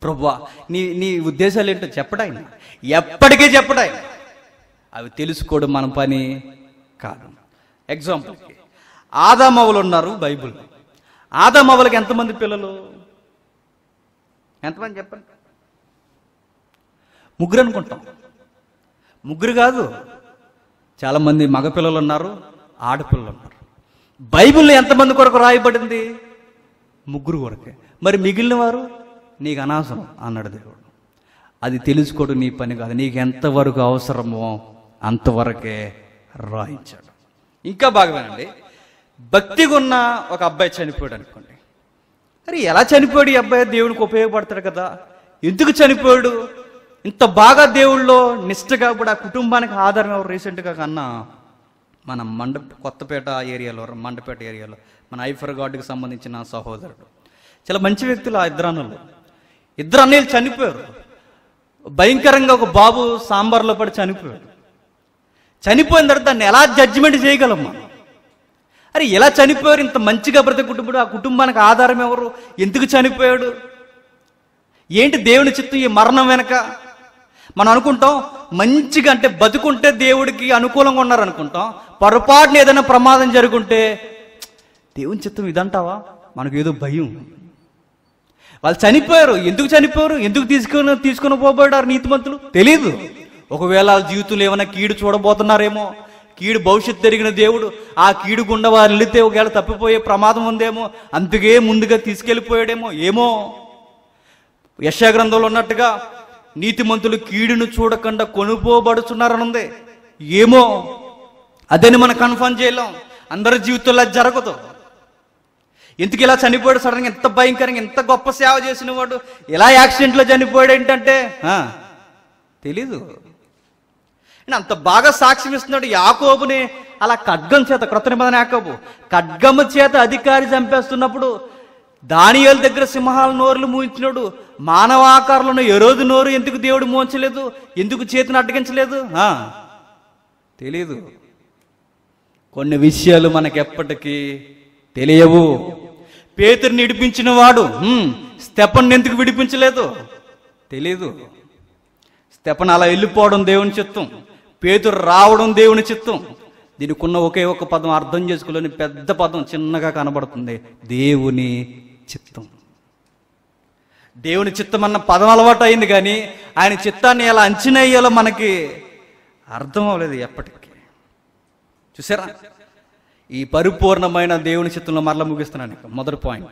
ప్రభువా నీ నీ ఉద్దేశాలు ఏంటో చెప్పడాయినా ఎప్పటికీ చెప్పడాయి అవి తెలుసుకోవడం మన పని కాదు. ఎగ్జాంపుల్ ఆదామవులు ఉన్నారు బైబిల్ ఆదామవులకి ఎంతమంది పిల్లలు? ఎంతమంది చెప్పండి? ముగ్గురు అనుకుంటాం ముగ్గురు కాదు చాలామంది మగపిల్లలు ఉన్నారు ఆడపిల్లలు ఉన్నారు బైబిల్లో ఎంతమంది కొరకు రాయబడింది? ముగ్గురు కొరకే. మరి మిగిలిన వారు నీకు అనవసరం అన్నాడు దేవుడు. అది తెలుసుకోవడం నీ పని కాదు. నీకు ఎంతవరకు అవసరమో అంతవరకే రాయించాడు. ఇంకా బాగా వినండి భక్తిగా ఉన్న ఒక అబ్బాయి చనిపోయాడు అనుకోండి. అరే ఎలా చనిపోయాడు ఈ అబ్బాయి? దేవునికి ఉపయోగపడతాడు కదా. ఎందుకు చనిపోయాడు? ఇంత బాగా దేవుళ్ళో నిష్ఠగా కూడా ఆ కుటుంబానికి ఆధారం ఎవరు రీసెంట్గా కన్నా మన మండ కొత్తపేట ఏరియాలో మండపేట ఏరియాలో మన ఐఫర్ గాడ్కి సంబంధించిన సహోదరుడు. చాలా మంచి వ్యక్తులు ఆ ఇద్దరు అన్నలు. ఇద్దరు అన్నయ్యలు చనిపోయారు. భయంకరంగా ఒక బాబు సాంబార్లో పడి చనిపోయాడు. చనిపోయిన తర్వాత దాన్ని ఎలా జడ్జిమెంట్ చేయగలం మనం అరే ఎలా చనిపోయారు? ఇంత మంచిగా బ్రతి కుటుంబుడు ఆ కుటుంబానికి ఆధారం ఎవరు? ఎందుకు చనిపోయాడు? ఏంటి దేవుని చిత్తం ఈ మరణం వెనక? మనం అనుకుంటాం మంచిగా అంటే బతుకుంటే దేవుడికి అనుకూలంగా ఉన్నారు అనుకుంటాం పొరపాటున ఏదైనా ప్రమాదం జరుగుంటే దేవుని చిత్తం ఇదంటావా? మనకు ఏదో భయం. వాళ్ళు చనిపోయారు. ఎందుకు చనిపోయారు? ఎందుకు తీసుకుని తీసుకుని పోబడ్డారు నీతిమంతులు? తెలియదు ఒకవేళ వాళ్ళ జీవితంలో ఏమైనా కీడు చూడబోతున్నారేమో కీడు భవిష్యత్తు జరిగిన దేవుడు ఆ కీడు గుండా వారు వెళితే ఒకవేళ తప్పిపోయే ప్రమాదం ఉందేమో అందుకే ముందుగా తీసుకెళ్ళిపోయాడేమో ఏమో. యశాగ్రంథంలో ఉన్నట్టుగా నీతిమంతులు కీడును చూడకుండా కొనుపోబడుచున్నారనుంది ఏమో? అదని మనం కన్ఫర్మ్ చేయలేం. అందరి జీవితంలో అది జరగదు. ఎందుకు ఇలా చనిపోయాడు సడన్గా? ఎంత భయంకరంగా ఎంత గొప్ప సేవ చేసిన వాడు ఇలా యాక్సిడెంట్లో చనిపోయాడు ఏంటంటే? తెలీదు. అంత బాగా సాక్ష్యం ఇస్తున్నాడు యాకోబుని. అలా ఖడ్గం చేత క్రొత్త నిబంధన యాకోబు ఖడ్గము చేత అధికారి చంపేస్తున్నప్పుడు దానియేలు దగ్గర సింహాల నోరులు మూయించినాడు మానవాకారులను ఎరోదు నోరు ఎందుకు దేవుడు మూయించలేదు ఎందుకు చేతిని అడ్డగించలేదు? తెలియదు తెలీదు. కొన్ని విషయాలు మనకెప్పటికీ తెలియవు. పేతురు విడిపించిన వాడు స్టెపన్ ఎందుకు విడిపించలేదు? తెలీదు. స్టెపన్ అలా వెళ్ళిపోవడం దేవుని చిత్తం. పేతురు రావడం దేవుని చిత్తం. దీనికి ఉన్న ఒకే ఒక పదం అర్థం చేసుకోలేని పెద్ద పదం చిన్నగా కనబడుతుంది. దేవుని చిత్తం. దేవుని చిత్తం అన్న పదం అలవాటు అయింది కానీ ఆయన చిత్తాన్ని ఎలా అంచనా వేయాలో మనకి అర్థం అవ్వలేదు ఎప్పటికీ. చూసారా? ఈ పరిపూర్ణమైన దేవుని చిత్తంలో మరల ముగిస్తున్నాను మొదటి పాయింట్.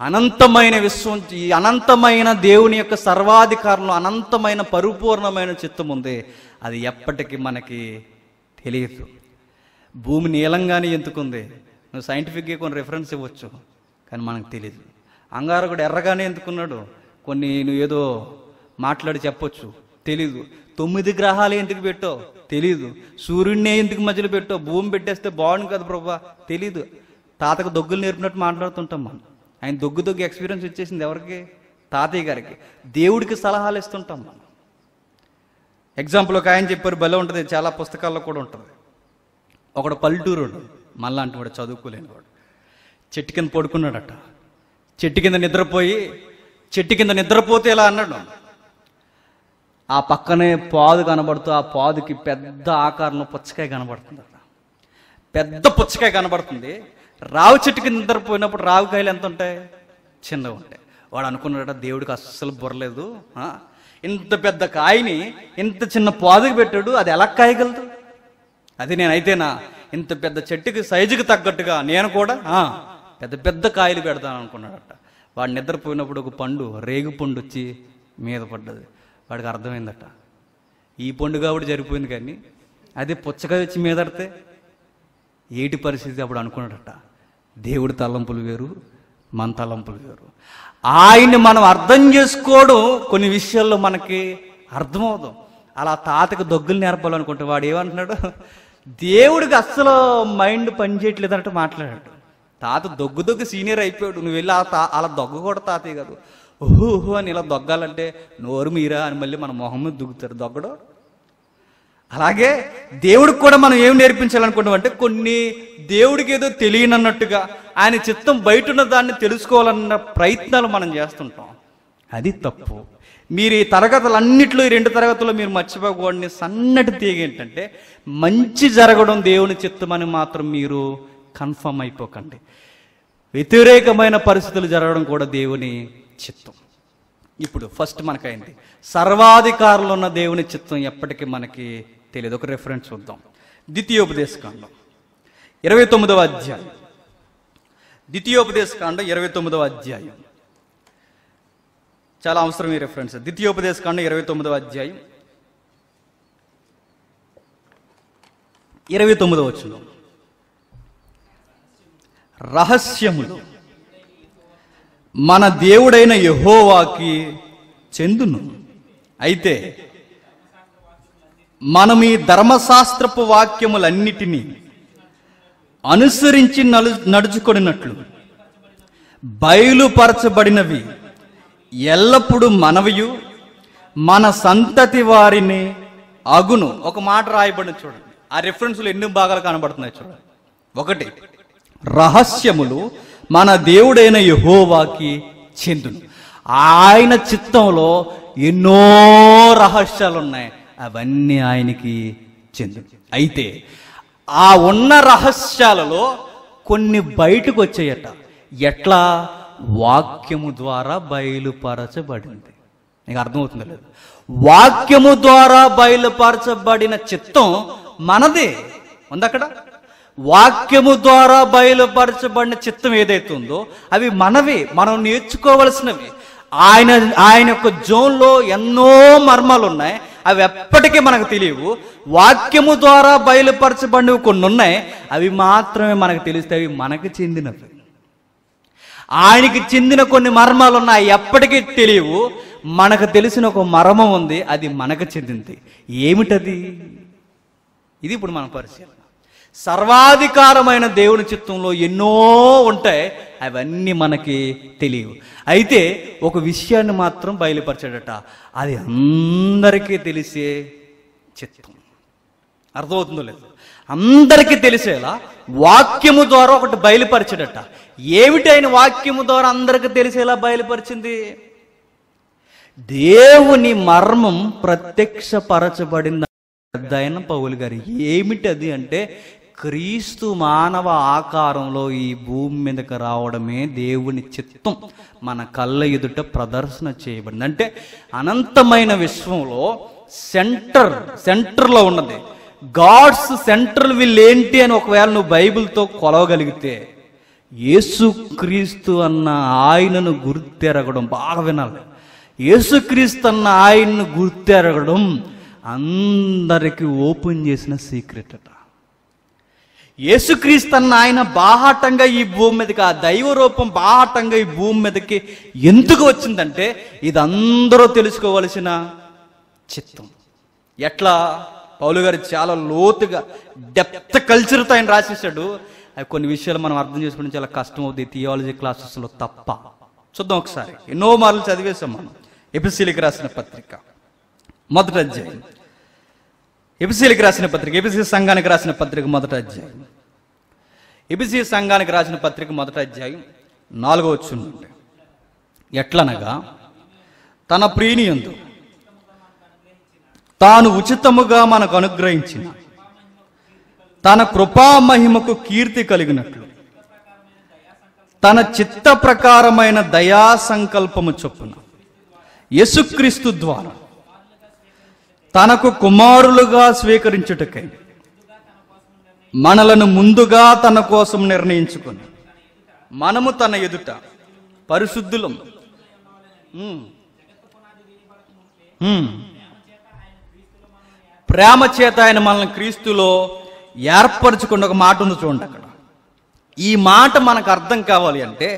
అనంతమైన విశ్వం ఈ అనంతమైన దేవుని యొక్క సర్వాధికారంలో అనంతమైన పరిపూర్ణమైన చిత్తం ఉంది. అది ఎప్పటికీ మనకి తెలియదు. భూమి నీలంగానే ఎందుకుంది? నువ్వు సైంటిఫిక్గా కొన్ని రిఫరెన్స్ ఇవ్వచ్చు. కానీ మనకు తెలియదు అంగారకుడు ఎర్రగానే ఎందుకున్నాడు? కొన్ని నువ్వు ఏదో మాట్లాడి చెప్పొచ్చు. తెలీదు. తొమ్మిది గ్రహాలు ఎందుకు పెట్టో తెలీదు. సూర్యుడిని ఎందుకు మధ్యలో పెట్టో భూమి పెట్టేస్తే బాగుండు కదా ప్రభా. తెలీదు. తాతకు దొగ్గులు నేర్పినట్టు మాట్లాడుతుంటాం మనం. ఆయన దొగ్గు దొగ్గు ఎక్స్పీరియన్స్ వచ్చేసింది ఎవరికి? తాతయ్య గారికి. దేవుడికి సలహాలు ఇస్తుంటాం మనం. ఎగ్జాంపుల్ ఒక ఆయన చెప్పారు భలే ఉంటుంది. చాలా పుస్తకాల్లో కూడా ఉంటుంది. ఒకడు పల్లెటూరు మళ్ళా వాడు చదువుకోలేనివాడు. చెట్టు కింద పడుకున్నాడట. చెట్టు కింద నిద్రపోయి చెట్టు కింద నిద్రపోతే ఇలా అన్నాడు? ఆ పక్కనే పాదు కనబడుతూ ఆ పాదుకి పెద్ద ఆకారంలో పుచ్చకాయ కనబడుతుందట. పెద్ద పుచ్చకాయ కనబడుతుంది. రావు చెట్టు కింద నిద్రపోయినప్పుడు రావుకాయలు ఎంత ఉంటాయి? చిన్నగా ఉంటాయి. వాడు అనుకున్నాడట దేవుడికి అస్సలు బుర్రలేదు ఇంత పెద్ద కాయని ఇంత చిన్న పాదుకు పెట్టాడు అది ఎలా కాయగలదు? అది నేనైతేనా? ఇంత పెద్ద చెట్టుకి సైజుకి తగ్గట్టుగా నేను కూడా పెద్ద పెద్ద కాయలు పెడతాను అనుకున్నాడట. వాడు నిద్రపోయినప్పుడు ఒక పండు రేగు పండు వచ్చి మీద పడ్డది. వాడికి అర్థమైందట. ఈ పండు కాబట్టి జరిపోయింది కానీ అదే పుచ్చకాయ వచ్చి మీదడితే ఏటి పరిస్థితి అప్పుడు అనుకున్నాడట. దేవుడి తలంపులు వేరు మన తలంపులు వేరు. ఆయన్ని మనం అర్థం చేసుకోవడం కొన్ని విషయాల్లో మనకి అర్థమవుదాం. అలా తాతకి దొగ్గులు నేర్పాలనుకుంటే వాడు ఏమంటున్నాడు? దేవుడికి అస్సలు మైండ్ పనిచేయట్లేదు అన్నట్టు మాట్లాడాడు. తాత దొగ్గు దొగ్గు సీనియర్ అయిపోయాడు. నువ్వు వెళ్ళి ఆ తా అలా దొగ్గ కూడా తాతయ్య కాదు. ఓహో అని ఇలా దొగ్గాలంటే నోరు మీరా అని మళ్ళీ మన మొహం మీద దుగ్గుతారు దొగ్గడు. అలాగే దేవుడికి కూడా మనం ఏం నేర్పించాలనుకుంటాం అంటే కొన్ని దేవుడికి ఏదో తెలియనన్నట్టుగా ఆయన చిత్తం బయట ఉన్న దాన్ని తెలుసుకోవాలన్న ప్రయత్నాలు మనం చేస్తుంటాం. అది తప్పు. మీరు ఈ తరగతులన్నింటిలో ఈ రెండు తరగతుల్లో మీరు మర్చిపోకూడని సన్నటి తీగ ఏంటంటే మంచి జరగడం దేవుని చిత్తమని మాత్రం మీరు కన్ఫర్మ్ అయిపోకండి. వ్యతిరేకమైన పరిస్థితులు జరగడం కూడా దేవుని చిత్తం. ఇప్పుడు ఫస్ట్ మనకైంది. సర్వాధికారులు ఉన్న దేవుని చిత్తం ఎప్పటికీ మనకి తెలియదు. ఒక రెఫరెన్స్ చూద్దాం. ద్వితీయోపదేశకాండం. ఇరవై తొమ్మిదవ అధ్యాయం. ద్వితీయోపదేశకాండం ఇరవై తొమ్మిదవ అధ్యాయం. చాలా అవసరం ఈ రెఫరెన్స్ ద్వితీయోపదేశకాండం ఇరవై తొమ్మిదవ అధ్యాయం. ఇరవై తొమ్మిదవ వచ్చినాం రహస్యములు. మన దేవుడైన యహోవాకి చెందును. అయితే మనం ఈ ధర్మశాస్త్రపు వాక్యములన్నిటినీ అనుసరించి నలు నడుచుకొనినట్లు బయలుపరచబడినవి ఎల్లప్పుడూ మనవియు మన సంతతి వారిని అగును. ఒక మాట రాయబడిన చూడండి. ఆ రెఫరెన్స్లు ఎన్ని భాగాలు కనబడుతున్నాయి చూడండి. ఒకటి రహస్యములు మన దేవుడైన యహోవాకి చెందును. ఆయన చిత్తంలో ఎన్నో రహస్యాలు ఉన్నాయి అవన్నీ ఆయనకి చెందును. అయితే ఆ ఉన్న రహస్యాలలో కొన్ని బయటకు వచ్చాయట ఎట్లా? వాక్యము ద్వారా బయలుపరచబడింది. నీకు అర్థమవుతుందో లేదు? వాక్యము ద్వారా బయలుపరచబడిన చిత్తం మనదే. ఉంది అక్కడ వాక్యము ద్వారా బయలుపరచబడిన చిత్తం ఏదైతే ఉందో అవి మనవి మనం నేర్చుకోవలసినవి. ఆయన ఆయన యొక్క జోన్లో ఎన్నో మర్మాలు ఉన్నాయి అవి ఎప్పటికీ మనకు తెలియవు. వాక్యము ద్వారా బయలుపరచబడినవి కొన్ని ఉన్నాయి అవి మాత్రమే మనకు తెలిస్తే అవి మనకు చెందినవి. ఆయనకి చెందిన కొన్ని మర్మాలు ఉన్నాయి ఎప్పటికీ తెలియవు. మనకు తెలిసిన ఒక మర్మం ఉంది అది మనకు చెందింది. ఏమిటది? ఇది ఇప్పుడు మన పరిశీలన. సర్వాధికారమైన దేవుని చిత్తంలో ఎన్నో ఉంటాయి అవన్నీ మనకి తెలియవు. అయితే ఒక విషయాన్ని మాత్రం బయలుపరచాడట. అది అందరికీ తెలిసే చిత్తం. అర్థమవుతుందో లేదు? అందరికీ తెలిసేలా వాక్యము ద్వారా ఒకటి బయలుపరిచాడట. ఏమిటి ఆయన వాక్యము ద్వారా అందరికీ తెలిసేలా బయలుపరిచింది? దేవుని మర్మం ప్రత్యక్షపరచబడింది పెద్దాయన పౌలు గారు. ఏమిటి అది అంటే క్రీస్తు మానవ ఆకారంలో ఈ భూమి మీదకి రావడమే దేవుని చిత్తం. మన కళ్ళ ఎదుట ప్రదర్శన చేయబడింది. అంటే అనంతమైన విశ్వంలో సెంటర్ సెంటర్లో ఉన్నది. గాడ్స్ సెంటర్ విల్ ఏంటి అని ఒకవేళ నువ్వు బైబిల్తో కొలవగలిగితే యేసుక్రీస్తు అన్న ఆయనను గుర్తెరగడం బాగా వినాలి. యేసుక్రీస్తు అన్న ఆయన్ను గుర్తెరగడం అందరికి ఓపెన్ చేసిన సీక్రెట్ అట. యేసుక్రీస్తు అన్న ఆయన బాహాటంగా ఈ భూమి మీదకి ఆ దైవ రూపం బాహాటంగా ఈ భూమి మీదకి ఎందుకు వచ్చిందంటే ఇది అందరూ తెలుసుకోవలసిన చిత్తం. ఎట్లా? పౌలు గారు చాలా లోతుగా డెప్త్ కల్చర్తో ఆయన రాసేసాడు అవి కొన్ని విషయాలు మనం అర్థం చేసుకోవడం చాలా కష్టం అవుతుంది థియాలజీ క్లాసెస్లో తప్ప. చూద్దాం ఒకసారి. ఎన్నో మార్లు చదివేశాం మనం. ఎపిసిలికి రాసిన పత్రిక. మొదటి అధ్యాయం. ఎబిసీలకు రాసిన పత్రిక ఎపిసి సంఘానికి రాసిన పత్రిక మొదట అధ్యాయం. ఎపిసి సంఘానికి రాసిన పత్రిక మొదట అధ్యాయం నాలుగో వచ్చుండే ఎట్లనగా తన ప్రీనియందు తాను ఉచితముగా మనకు అనుగ్రహించిన తన కృపా మహిమకు కీర్తి కలిగినట్లు తన చిత్త ప్రకారమైన దయా సంకల్పము చొప్పున యేసుక్రీస్తు ద్వారా తనకు కుమారులుగా స్వీకరించుటకై మనలను ముందుగా తన కోసం నిర్ణయించుకుని మనము తన ఎదుట పరిశుద్ధులం. ప్రేమ చేత ఆయన మనల్ని క్రీస్తులో ఏర్పరచుకున్న ఒక మాట ఉంది చూడండి అక్కడ. ఈ మాట మనకు అర్థం కావాలి అంటే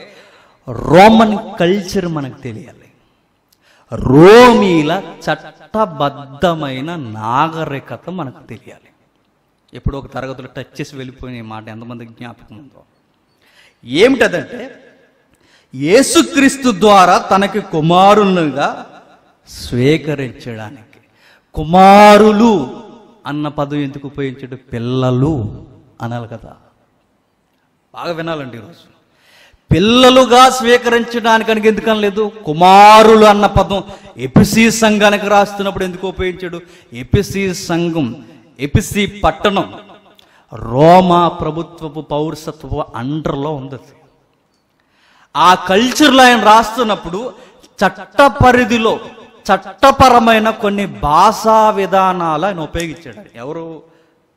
రోమన్ కల్చర్ మనకు తెలియాలి. రోమీల చట్ట చట్టబద్ధమైన నాగరికత మనకు తెలియాలి. ఎప్పుడు ఒక తరగతిలో టచ్ చేసి వెళ్ళిపోయిన మాట ఎంతమందికి జ్ఞాపకం ఉందో. ఏమిటదంటే యేసుక్రీస్తు ద్వారా తనకి కుమారులుగా స్వీకరించడానికి కుమారులు అన్న పదం ఎందుకు ఉపయోగించడు? పిల్లలు అనాలి కదా. బాగా వినాలండి ఈరోజు పిల్లలుగా స్వీకరించడానికి కనుక ఎందుకు అనలేదు కుమారులు అన్న పదం ఎపిసి సంఘానికి రాస్తున్నప్పుడు ఎందుకు ఉపయోగించాడు? ఎపిసి సంఘం ఎపిసి పట్టణం రోమా ప్రభుత్వపు పౌరసత్వ అండర్లో ఉంది ఆ కల్చర్లో ఆయన రాస్తున్నప్పుడు చట్ట పరిధిలో చట్టపరమైన కొన్ని భాషా విధానాలు ఆయన ఉపయోగించాడు. ఎవరు?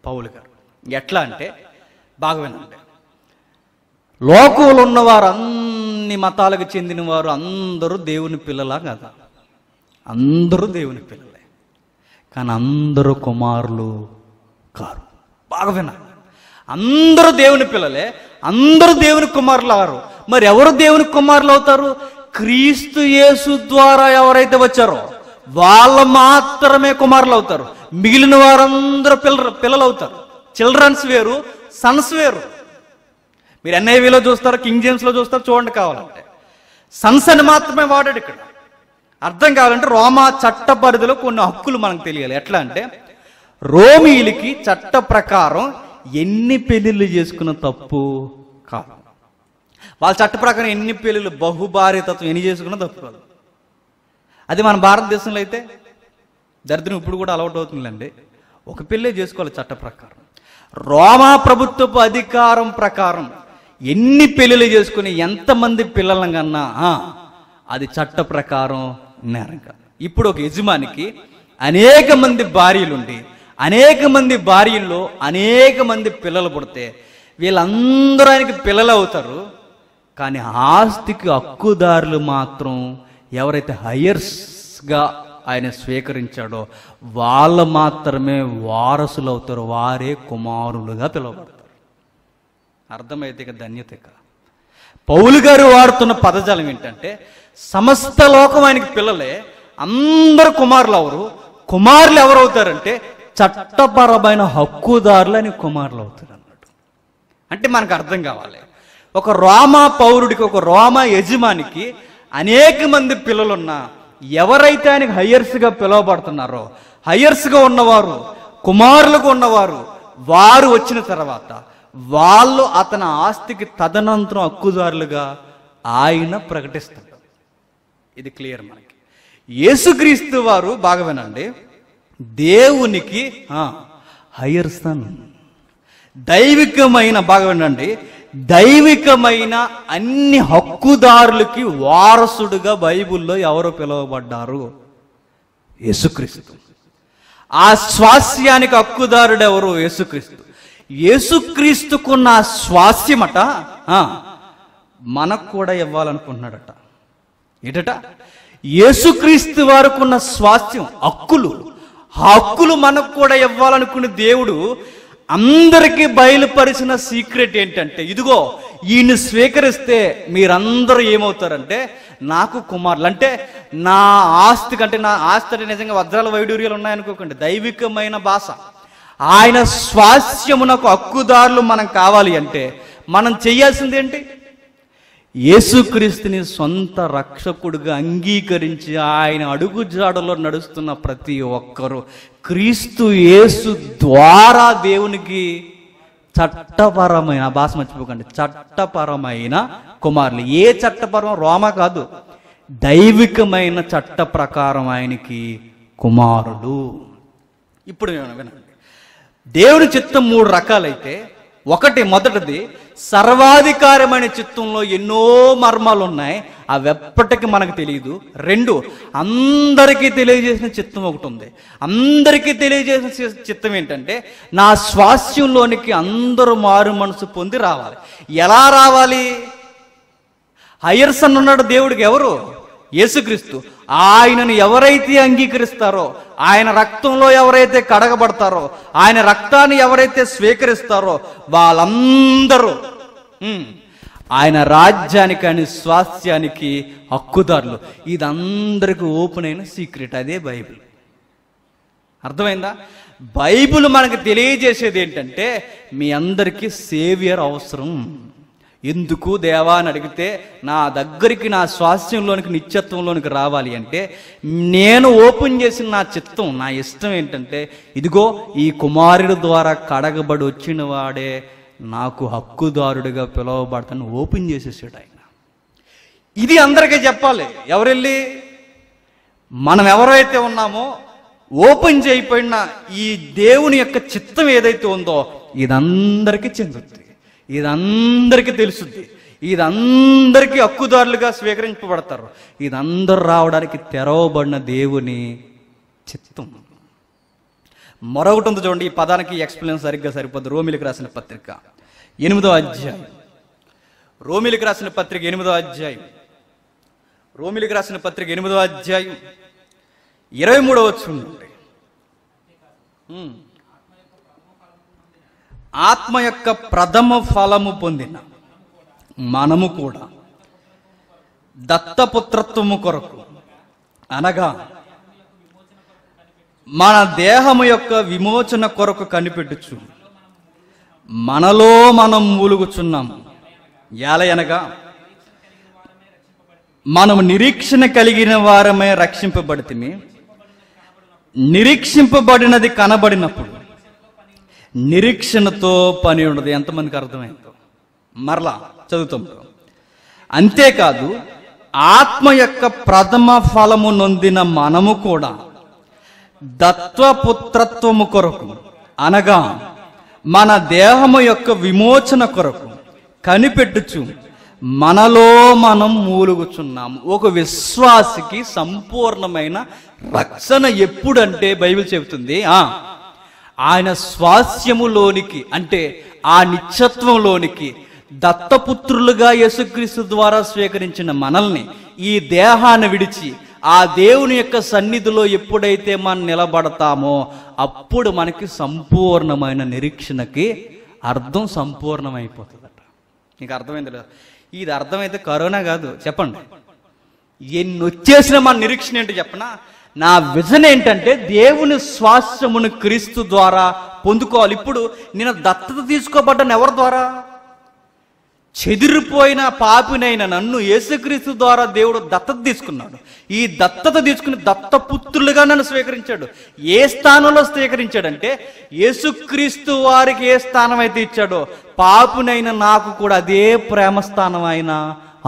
పౌలు గారు. ఎట్లా అంటే బాగా వినండి. లోకంలో ఉన్నవారు అన్ని మతాలకు చెందిన వారు అందరూ దేవుని పిల్లలా కదా అందరూ దేవుని పిల్లలే. కానీ అందరూ కుమారులు కారు. బాగా విన అందరూ దేవుని పిల్లలే. అందరూ దేవుని కుమారులు అవరు మరి ఎవరు దేవుని కుమారులు అవుతారు? క్రీస్తు యేసు ద్వారా ఎవరైతే వచ్చారో వాళ్ళు మాత్రమే కుమారులు అవుతారు. మిగిలిన వారందరూ పిల్ల పిల్లలు అవుతారు. చిల్డ్రన్స్ వేరు సన్స్ వేరు. మీరు ఎన్ఐవిలో చూస్తారు కింగ్ జేమ్స్లో చూస్తారు చూడండి కావాలంటే. సన్స్ అని మాత్రమే వాడాడు ఇక్కడ. అర్థం కావాలంటే రోమా చట్ట పరిధిలో కొన్ని హక్కులు మనకు తెలియాలి. ఎట్లా అంటే రోమీలకి చట్ట ప్రకారం ఎన్ని పెళ్ళిళ్ళు చేసుకున్న తప్పు కాదు. వాళ్ళ చట్ట ప్రకారం ఎన్ని పెళ్ళిళ్ళు బహుభార్యతత్వం ఎన్ని చేసుకున్న తప్పు కాదు. అది మన భారతదేశంలో అయితే దరిద్రం ఇప్పుడు కూడా అలవాటు అవుతుందండి ఒక పెళ్ళే చేసుకోవాలి చట్ట ప్రకారం. రోమా ప్రభుత్వపు అధికారం ప్రకారం ఎన్ని పెళ్ళిళ్ళు చేసుకుని ఎంతమంది పిల్లలను కన్నా అది చట్ట ప్రకారం నేరం కాదు. ఇప్పుడు ఒక యజమానికి అనేక మంది భార్యలుండి అనేక మంది భార్యల్లో అనేక మంది పిల్లలు పుడితే వీళ్ళందరూ ఆయనకి పిల్లలు అవుతారు కానీ ఆస్తికి హక్కుదారులు మాత్రం ఎవరైతే హయ్యర్స్గా ఆయన స్వీకరించాడో వాళ్ళు మాత్రమే వారసులు అవుతారు వారే కుమారులుగా పిలువబడతారు. అర్థమైతే ఇక ధన్యత ఇక. పౌలు గారు వాడుతున్న పదజాలం ఏంటంటే సమస్త లోకం ఆయనకి పిల్లలే అందరు కుమారులు అవరు. కుమారులు ఎవరు అవుతారంటే చట్టపరమైన హక్కుదారులు అని కుమారులు అవుతారు అన్నట్టు అంటే మనకు అర్థం కావాలి. ఒక రోమా పౌరుడికి ఒక రోమా యజమానికి అనేక మంది పిల్లలున్నా ఎవరైతే ఆయనకి హయ్యర్స్గా పిలువబడుతున్నారో హయ్యర్స్గా ఉన్నవారు కుమారులుగా ఉన్నవారు వారు వచ్చిన తర్వాత వాళ్ళు అతని ఆస్తికి తదనంతరం హక్కుదారులుగా ఆయన ప్రకటిస్తాడు. ఇది క్లియర్ మనకి. యేసుక్రీస్తు వారు బాగా వినండి. దేవునికి హయ్యర్ సన్ దైవికమైన బాగా వినండి. దైవికమైన అన్ని హక్కుదారులకి వారసుడుగా బైబిల్లో ఎవరు పిలువబడ్డారు? యేసుక్రీస్తు. ఆ స్వాస్యానికి హక్కుదారుడు ఎవరు? యేసుక్రీస్తు. యేసుక్రీస్తుకున్న స్వాస్యమట మనకు కూడా ఇవ్వాలనుకుంటున్నాడట. ఏటట? యేసుక్రీస్తు వారికున్న స్వాస్థ్యం హక్కులు. ఆ హక్కులు మనకు కూడా ఇవ్వాలనుకున్న దేవుడు అందరికీ బయలుపరిచిన సీక్రెట్ ఏంటంటే ఇదిగో ఈయన్ని స్వీకరిస్తే మీరందరూ ఏమవుతారంటే నాకు కుమారులు. అంటే నా ఆస్తి కంటే నా ఆస్తి అంటే నిజంగా వజ్రాల వైడూర్యాలు ఉన్నాయనుకోకండి దైవికమైన భాష. ఆయన స్వాస్యమునకు హక్కుదారులు మనం కావాలి అంటే మనం చేయాల్సింది ఏంటి? యేసుక్రీస్తుని సొంత రక్షకుడుగా అంగీకరించి ఆయన అడుగుజాడలో నడుస్తున్న ప్రతి ఒక్కరూ క్రీస్తు యేసు ద్వారా దేవునికి చట్టపరమైన భాష మర్చిపోకండి చట్టపరమైన కుమారులు. ఏ చట్టపరం రోమ కాదు దైవికమైన చట్ట ప్రకారం ఆయనకి కుమారుడు ఇప్పుడు వినండి దేవుని చిత్తం మూడు రకాలైతే. ఒకటి మొదటిది సర్వాధికారమైన చిత్తంలో ఎన్నో మర్మాలు ఉన్నాయి అవి ఎప్పటికీ మనకు తెలియదు రెండు అందరికీ తెలియజేసిన చిత్తం ఒకటి ఉంది. అందరికీ తెలియజేసిన చిత్తం ఏంటంటే నా స్వాస్యంలోనికి అందరూ మారు మనసు పొంది రావాలి. ఎలా రావాలి? హయ్యర్సన్ ఉన్నాడు దేవుడికి ఎవరు? యేసుక్రీస్తు. ఆయనను ఎవరైతే అంగీకరిస్తారో ఆయన రక్తంలో ఎవరైతే కడగబడతారో ఆయన రక్తాన్ని ఎవరైతే స్వీకరిస్తారో వాళ్ళందరూ ఆయన రాజ్యానికి అని స్వాస్థ్యానికి హక్కుదారులు. ఇది అందరికి ఓపెన్ అయిన సీక్రెట్ అదే బైబిల్. అర్థమైందా? బైబిల్ మనకు తెలియజేసేది ఏంటంటే మీ అందరికీ సేవియర్ అవసరం. ఎందుకు దేవా అని అడిగితే నా దగ్గరికి నా స్వాస్థ్యంలోనికి నిత్యత్వంలోనికి రావాలి అంటే నేను ఓపెన్ చేసిన నా చిత్తం నా ఇష్టం ఏంటంటే ఇదిగో ఈ కుమారుడు ద్వారా కడగబడి వచ్చిన వాడే నాకు హక్కుదారుడిగా పిలువబడతాను ఓపెన్ చేసేసాడు ఆయన. ఇది అందరికీ చెప్పాలి. ఎవరెళ్ళి? మనం ఎవరైతే ఉన్నామో ఓపెన్ చేయబడిన ఈ దేవుని యొక్క చిత్తం ఏదైతే ఉందో ఇదందరికీ చెందుతుంది ఇదందరికీ తెలుసుద్ది. ఇదందరికీ హక్కుదారులుగా స్వీకరింపబడతారు. ఇదందరూ రావడానికి తెరవబడిన దేవుని చిత్తం. మరొకటి ఉంది చూడండి ఈ పదానికి ఎక్స్ప్లెయిన్ సరిగ్గా సరిపోద్ది రోమిలికి రాసిన పత్రిక ఎనిమిదో అధ్యాయం. రోమిలికి రాసిన పత్రిక ఎనిమిదో అధ్యాయం. రోమిలికి రాసిన పత్రిక ఎనిమిదో అధ్యాయం. ఇరవై మూడవ చూడండి. ఆత్మ యొక్క ప్రథమ ఫలము పొందిన మనము కూడా దత్తపుత్రత్వము కొరకు. అనగా మన దేహము యొక్క విమోచన కొరకు కనిపెట్టుచు మనలో మనం మూలుగుచున్నాము ఏలయనగా మనము నిరీక్షణ కలిగిన వారమే రక్షింపబడితే నిరీక్షింపబడినది కనబడినప్పుడు నిరీక్షణతో పని ఉండదు. ఎంతమందికి అర్థమైందో మరలా చదువుతాం. అంతేకాదు ఆత్మ యొక్క ప్రథమ ఫలము నొందిన మనము కూడా దత్వపుత్రత్వము కొరకు అనగా మన దేహము యొక్క విమోచన కొరకు కనిపెట్టుచు మనలో మనం మూలుగుచున్నాము. ఒక విశ్వాసికి సంపూర్ణమైన రక్షణ ఎప్పుడంటే బైబిల్ చెబుతుంది. ఆ ఆయన స్వాస్యములోనికి అంటే ఆ నిత్యత్వంలోనికి దత్తపుత్రులుగా యేసుక్రీస్తు ద్వారా స్వీకరించిన మనల్ని ఈ దేహాన్ని విడిచి ఆ దేవుని యొక్క సన్నిధిలో ఎప్పుడైతే మనం నిలబడతామో అప్పుడు మనకి సంపూర్ణమైన నిరీక్షణకి అర్థం సంపూర్ణమైపోతుందట. నీకు అర్థమైంది లేదు? ఇది అర్థమైతే కరోనా కాదు. చెప్పండి. ఎన్ని వచ్చేసిన మన నిరీక్షణ ఏంటి చెప్పనా? నా విజన్ ఏంటంటే దేవుని స్వాస్థ్యమును క్రీస్తు ద్వారా పొందుకోవాలి. ఇప్పుడు నేను దత్తత తీసుకోబడ్డాను ఎవరి ద్వారా? చెదిరిపోయిన పాపినైన నన్ను యేసుక్రీస్తు ద్వారా దేవుడు దత్తత తీసుకున్నాడు. ఈ దత్తత తీసుకుని దత్తపుత్రులుగా నన్ను స్వీకరించాడు. ఏ స్థానంలో స్వీకరించాడంటే యేసుక్రీస్తు వారికి ఏ స్థానం అయితే ఇచ్చాడో పాపునైన నాకు కూడా అదే ప్రేమ స్థానం ఆయన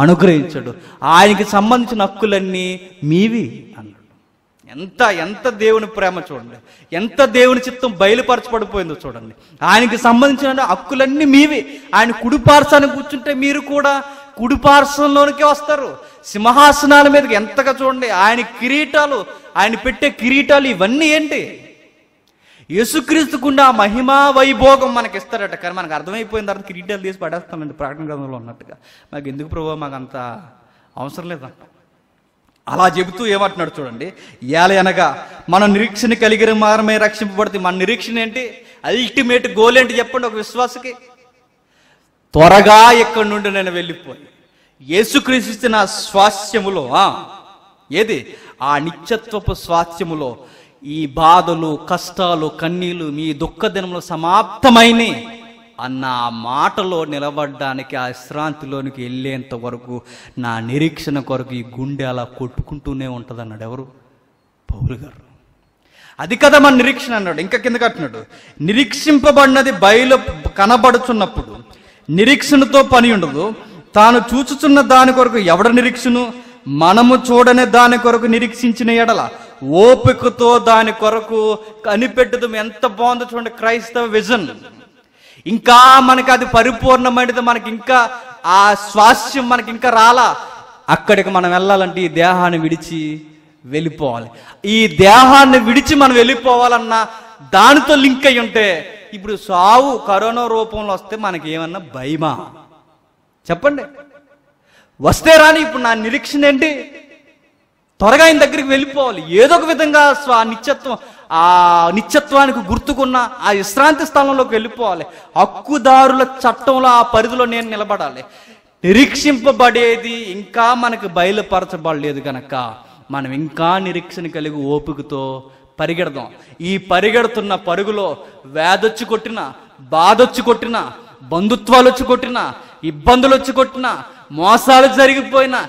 అనుగ్రహించాడు. ఆయనకి సంబంధించిన హక్కులన్నీ మీవి అన్నాడు. ఎంత ఎంత దేవుని ప్రేమ చూడండి. ఎంత దేవుని చిత్తం బయలుపరచబడిపోయిందో చూడండి. ఆయనకి సంబంధించిన హక్కులన్నీ మీవి. ఆయన కుడిపార్శాన్ని కూర్చుంటే మీరు కూడా కుడిపార్శ్వంలోనికి వస్తారు. సింహాసనాల మీదకి ఎంతగా చూడండి. ఆయన కిరీటాలు ఆయన పెట్టే కిరీటాలు ఇవన్నీ ఏంటి? యేసుక్రీస్తుకుండా ఆ మహిమా వైభోగం మనకి ఇస్తారట కానీ మనకు అర్థమైపోయిన తర్వాత కిరీటాలు తీసి పడేస్తామండి ప్రకటన గ్రంథంలో ఉన్నట్టుగా. మాకు ఎందుకు ప్రభావ మాకు అంత అవసరం లేదంట అలా చెబుతూ ఏమంటున్నాడు చూడండి? ఏల అనగా మన నిరీక్షణ కలిగిన మారమే రక్షింపబడుతుంది మన నిరీక్షణ ఏంటి? అల్టిమేట్ గోల్ ఏంటి చెప్పండి ఒక విశ్వాసకి? త్వరగా ఎక్కడి నుండి నేను వెళ్ళిపోయి యేసుక్రీస్తు నా స్వాస్థ్యములో ఏది? ఆ నిత్యత్వపు స్వాస్థ్యములో ఈ బాధలు కష్టాలు కన్నీలు మీ దుఃఖ దినములు సమాప్తమైనవి అన్న ఆ మాటలో నిలబడడానికి ఆ విశ్రాంతిలోనికి వెళ్ళేంత వరకు నా నిరీక్షణ కొరకు ఈ గుండె అలా కొట్టుకుంటూనే ఉంటుంది అన్నాడు ఎవరు? పౌలు గారు. అది కదా మన నిరీక్షణ అన్నాడు. ఇంకా కింద కట్టినాడు. నిరీక్షింపబడినది బయలు కనబడుచున్నప్పుడు నిరీక్షణతో పని ఉండదు. తాను చూచుచున్న దాని కొరకు ఎవడ నిరీక్షను మనము చూడని దాని కొరకు నిరీక్షించిన ఎడల ఓపికతో దాని కొరకు కనిపెట్టదు ఎంత బాగుందో చూడండి. క్రైస్తవ విజన్. ఇంకా మనకి అది పరిపూర్ణమైనది మనకి ఇంకా ఆ స్వాస్థ్యం మనకి ఇంకా రాలా. అక్కడికి మనం వెళ్ళాలంటే ఈ దేహాన్ని విడిచి వెళ్ళిపోవాలి. ఈ దేహాన్ని విడిచి మనం వెళ్ళిపోవాలన్నా దానితో లింక్ అయి ఉంటే ఇప్పుడు సావు కరోనా రూపంలో వస్తే మనకి ఏమన్నా భయమా? చెప్పండి. వస్తే రాని ఇప్పుడు నా నిరీక్షణ ఏంటి? త్వరగా ఆయన దగ్గరికి వెళ్ళిపోవాలి. ఏదో ఒక విధంగా స్వా నిత్యత్వం ఆ నిత్యత్వానికి గుర్తుకున్న ఆ విశ్రాంతి స్థలంలోకి వెళ్ళిపోవాలి. హక్కుదారుల చట్టంలో ఆ పరిధిలో నేను నిలబడాలి. నిరీక్షింపబడేది ఇంకా మనకు బయలుపరచబడలేదు కనుక మనం ఇంకా నిరీక్షణ కలిగి ఓపికతో పరిగెడదాం. ఈ పరిగెడుతున్న పరుగులో వ్యాధొచ్చి కొట్టిన బాధొచ్చి కొట్టిన బంధుత్వాలు వచ్చి కొట్టిన ఇబ్బందులు వచ్చి కొట్టిన మోసాలు జరిగిపోయినా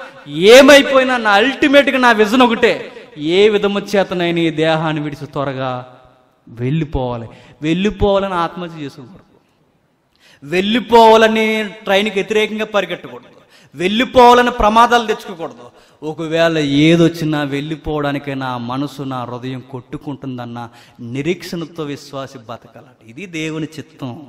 ఏమైపోయినా నా అల్టిమేట్గా నా విజన్ ఒకటే. ఏ విధము చేతనైనా ఈ దేహాన్ని విడిచి త్వరగా వెళ్ళిపోవాలి. వెళ్ళిపోవాలని ఆత్మహత్య చేసుకోకూడదు వెళ్ళిపోవాలని ట్రైన్కి వ్యతిరేకంగా పరిగెట్టకూడదు. వెళ్ళిపోవాలని ప్రమాదాలు తెచ్చుకోకూడదు. ఒకవేళ ఏదొచ్చినా వెళ్ళిపోవడానికైనా మనసు నా హృదయం కొట్టుకుంటుందన్న నిరీక్షణతో విశ్వాసి బతకాలట. ఇది దేవుని చిత్తం.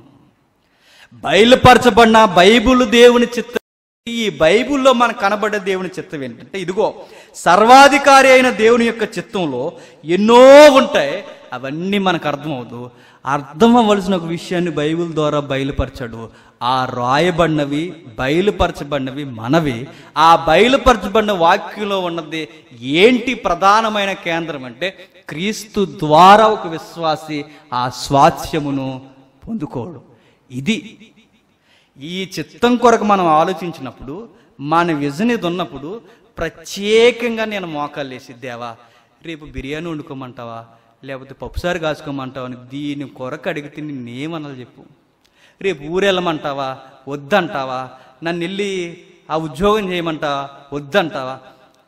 బయలుపరచబడిన బైబుల్ దేవుని చిత్తం. ఈ బైబుల్లో మనకు కనబడే దేవుని చిత్తం ఏంటంటే ఇదిగో సర్వాధికారి అయిన దేవుని యొక్క చిత్తంలో ఎన్నో ఉంటాయి అవన్నీ మనకు అర్థమవుదు అర్థం అవ్వలసిన ఒక విషయాన్ని బైబిల్ ద్వారా బయలుపరచాడు. ఆ రాయబడినవి బయలుపరచబడినవి మనవి. ఆ బయలుపరచబడిన వాక్యంలో ఉన్నది ఏంటి ప్రధానమైన కేంద్రం అంటే క్రీస్తు ద్వారా ఒక విశ్వాసి ఆ స్వాస్యమును పొందుకోడు ఇది ఈ చిత్తం కొరకు మనం ఆలోచించినప్పుడు మన విజన్ ఇది ఉన్నప్పుడు ప్రత్యేకంగా నేను మోకాలు వేసి దేవా రేపు బిర్యానీ వండుకోమంటావా? లేకపోతే పప్పుసారి కాసుకోమంటావా అని దీని కొరకు అడిగితే నేనేమనాలి చెప్పు. రేపు ఊరెళ్ళమంటావా? వద్దంటావా? నన్ను వెళ్ళి ఆ ఉద్యోగం చేయమంటావా? వద్దంటావా?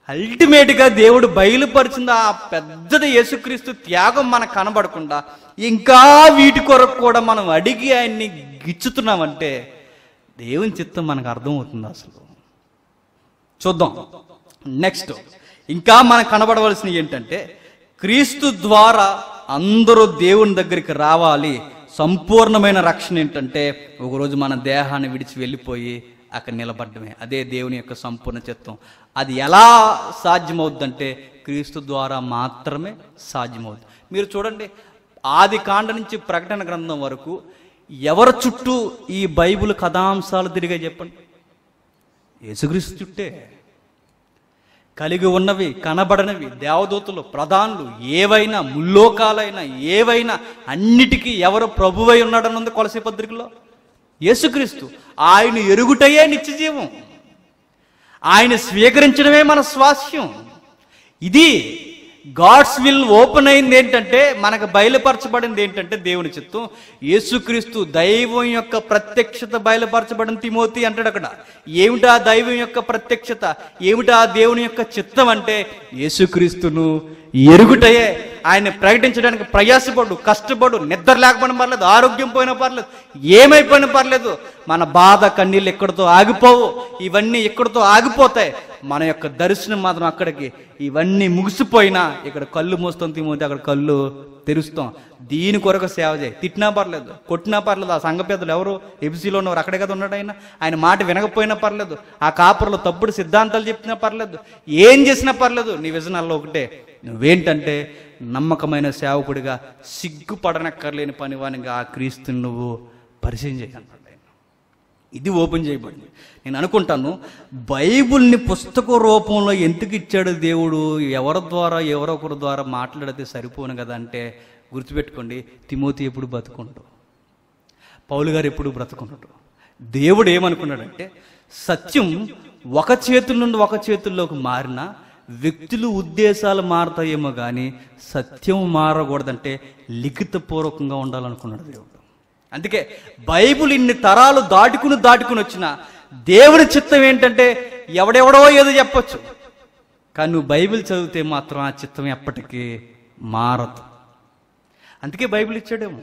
అల్టిమేట్గా దేవుడు బయలుపరిచిన ఆ పెద్దది యేసుక్రీస్తు త్యాగం మనకు కనబడకుండా ఇంకా వీటి కొరకు కూడా మనం అడిగి ఆయన్ని గిచ్చుతున్నామంటే దేవుని చిత్తం మనకు అర్థమవుతుంది అసలు. చూద్దాం. నెక్స్ట్ ఇంకా మనకు కనబడవలసినవి ఏంటంటే క్రీస్తు ద్వారా అందరూ దేవుని దగ్గరికి రావాలి. సంపూర్ణమైన రక్షణ ఏంటంటే ఒకరోజు మన దేహాన్ని విడిచి వెళ్ళిపోయి అక్కడ నిలబడ్డమే. అదే దేవుని యొక్క సంపూర్ణ చిత్తం. అది ఎలా సాధ్యమవుద్దంటే క్రీస్తు ద్వారా మాత్రమే సాధ్యమవుద్ది మీరు చూడండి ఆది కాండ నుంచి ప్రకటన గ్రంథం వరకు ఎవరి చుట్టూ ఈ బైబిల్ కథాంశాలు తిరిగా చెప్పండి? యేసుక్రీస్తు చుట్టే. కలిగి ఉన్నవి కనబడనివి దేవదూతలు ప్రధానులు ఏవైనా ముల్లోకాలైనా ఏవైనా అన్నిటికీ ఎవరు ప్రభువై ఉన్నాడని ఉంది కొలసి పత్రికలో? యేసుక్రీస్తు. ఆయన ఎరుగుటయే నిత్యజీవం. ఆయన స్వీకరించడమే మన స్వాస్యం. ఇది గాడ్స్ విల్ ఓపెన్ అయింది ఏంటంటే మనకు బయలుపరచబడింది ఏంటంటే దేవుని చిత్తం. యేసుక్రీస్తు దైవం యొక్క ప్రత్యక్షత బయలుపరచబడిన తిమోతి అంటాడు అక్కడ. ఏమిటా దైవం యొక్క ప్రత్యక్షత? ఏమిటా దేవుని యొక్క చిత్తం అంటే యేసుక్రీస్తును ఎరుగుటయే. ఆయన ప్రకటించడానికి ప్రయాసపడు కష్టపడు నిద్ర లేకపోయినా పర్లేదు ఆరోగ్యం పోయినా పర్లేదు ఏమైపోయినా పర్లేదు. మన బాధ కన్నీళ్ళు ఎక్కడితో ఆగిపోవు ఇవన్నీ ఎక్కడితో ఆగిపోతాయి. మన యొక్క దర్శనం మాత్రం అక్కడికి. ఇవన్నీ ముగిసిపోయినా ఇక్కడ కళ్ళు మూస్తుంది అక్కడ కళ్ళు తెరుస్తాం. దీని కొరకు సేవ చేయి. తిట్టినా పర్లేదు కొట్టినా పర్లేదు. ఆ సంఘ పెద్దలు ఎవరు? ఎబిసిలో ఉన్నవారు అక్కడే కదా ఉన్నాడు ఆయన. ఆయన మాట వినకపోయినా పర్లేదు. ఆ కాపురలో తప్పుడు సిద్ధాంతాలు చెప్పినా పర్లేదు. ఏం చేసినా పర్లేదు. నీ విజనాల్లో ఒకటే. నువ్వేంటంటే నమ్మకమైన సేవకుడిగా సిగ్గుపడనక్కర్లేని పనివానిగా ఆ క్రీస్తుని నువ్వు పరిచయం చేయగలడు ఇది ఓపెన్ చేయబడింది. నేను అనుకుంటాను బైబుల్ని పుస్తక రూపంలో ఎందుకు ఇచ్చాడు దేవుడు? ఎవరి ద్వారా ఎవరొకరి ద్వారా మాట్లాడితే సరిపోను కదా అంటే గుర్తుపెట్టుకోండి తిమోతి ఎప్పుడు బతుకుండు? పౌలు గారు ఎప్పుడు బ్రతుకున్నాడు దేవుడు ఏమనుకున్నాడంటే సత్యం ఒక చేతుల నుండి ఒక చేతుల్లోకి మారిన వ్యక్తులు ఉద్దేశాలు మారతాయేమో కానీ సత్యం మారకూడదంటే లిఖితపూర్వకంగా ఉండాలనుకున్నాడు దేవుడు. అందుకే బైబుల్ ఇన్ని తరాలు దాటుకుని దాటుకుని వచ్చిన దేవుని చిత్తం ఏంటంటే ఎవడెవడో ఏదో చెప్పొచ్చు. కానీ నువ్వు బైబిల్ చదివితే మాత్రం ఆ చిత్తం ఎప్పటికీ మారదు. అందుకే బైబిల్ ఇచ్చాడేమో.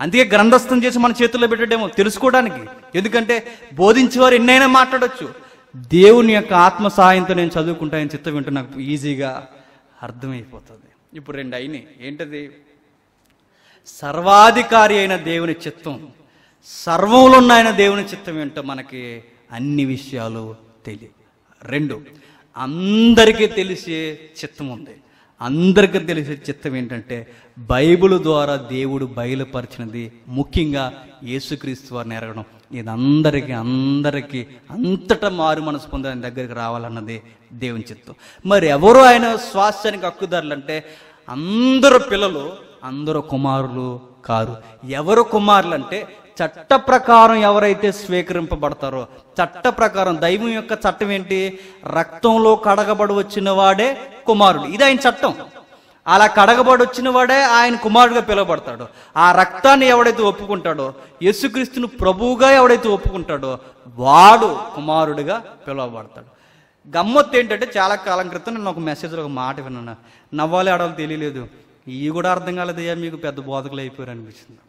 అందుకే గ్రంథస్థం చేసి మన చేతుల్లో పెట్టడేమో తెలుసుకోవడానికి. ఎందుకంటే బోధించేవారు ఎన్నైనా మాట్లాడచ్చు. దేవుని యొక్క ఆత్మ సహాయంతో నేను చదువుకుంటానని చిత్తం వింటూ నాకు ఈజీగా అర్థమైపోతుంది. ఇప్పుడు రెండు అయినాయి. ఏంటది? సర్వాధికారి అయిన దేవుని చిత్తం. సర్వంలో ఉన్న ఆయన దేవుని చిత్తం ఏంటో మనకి అన్ని విషయాలు తెలియ రెండు అందరికీ తెలిసే చిత్తం ఉంది. అందరికీ తెలిసే చిత్తం ఏంటంటే బైబిల్ ద్వారా దేవుడు బయలుపరిచినది ముఖ్యంగా యేసుక్రీస్తు వారిని ఎరగడం. ఇది అందరికీ అందరికీ అంతటా మారు మనసు పొంది ఆయన దగ్గరికి రావాలన్నది దేవుని చిత్తం. మరి ఎవరు ఆయన స్వాస్థ్యానికి హక్కుదారులు అంటే అందరు పిల్లలు అందరు కుమారులు కారు. ఎవరు కుమారులు అంటే చట్ట ప్రకారం ఎవరైతే స్వీకరింపబడతారో చట్ట ప్రకారం దైవం యొక్క చట్టం ఏంటి? రక్తంలో కడగబడి వచ్చిన వాడే కుమారుడు. ఇది ఆయన చట్టం. అలా కడగబడి వచ్చిన వాడే ఆయన కుమారుడుగా పిలువబడతాడు. ఆ రక్తాన్ని ఎవడైతే ఒప్పుకుంటాడో యేసుక్రీస్తును ప్రభువుగా ఎవడైతే ఒప్పుకుంటాడో వాడు కుమారుడిగా పిలువబడతాడు. గమ్మత్తు ఏంటంటే చాలా కాలం క్రితం నేను ఒక మెసేజ్లో ఒక మాట విన్నాను. నవ్వాలి ఆడాలి తెలియలేదు. ఇవి కూడా అర్థం కాలేదయ్యా మీకు పెద్ద బోధకులు అయిపోయారు అనిపించింది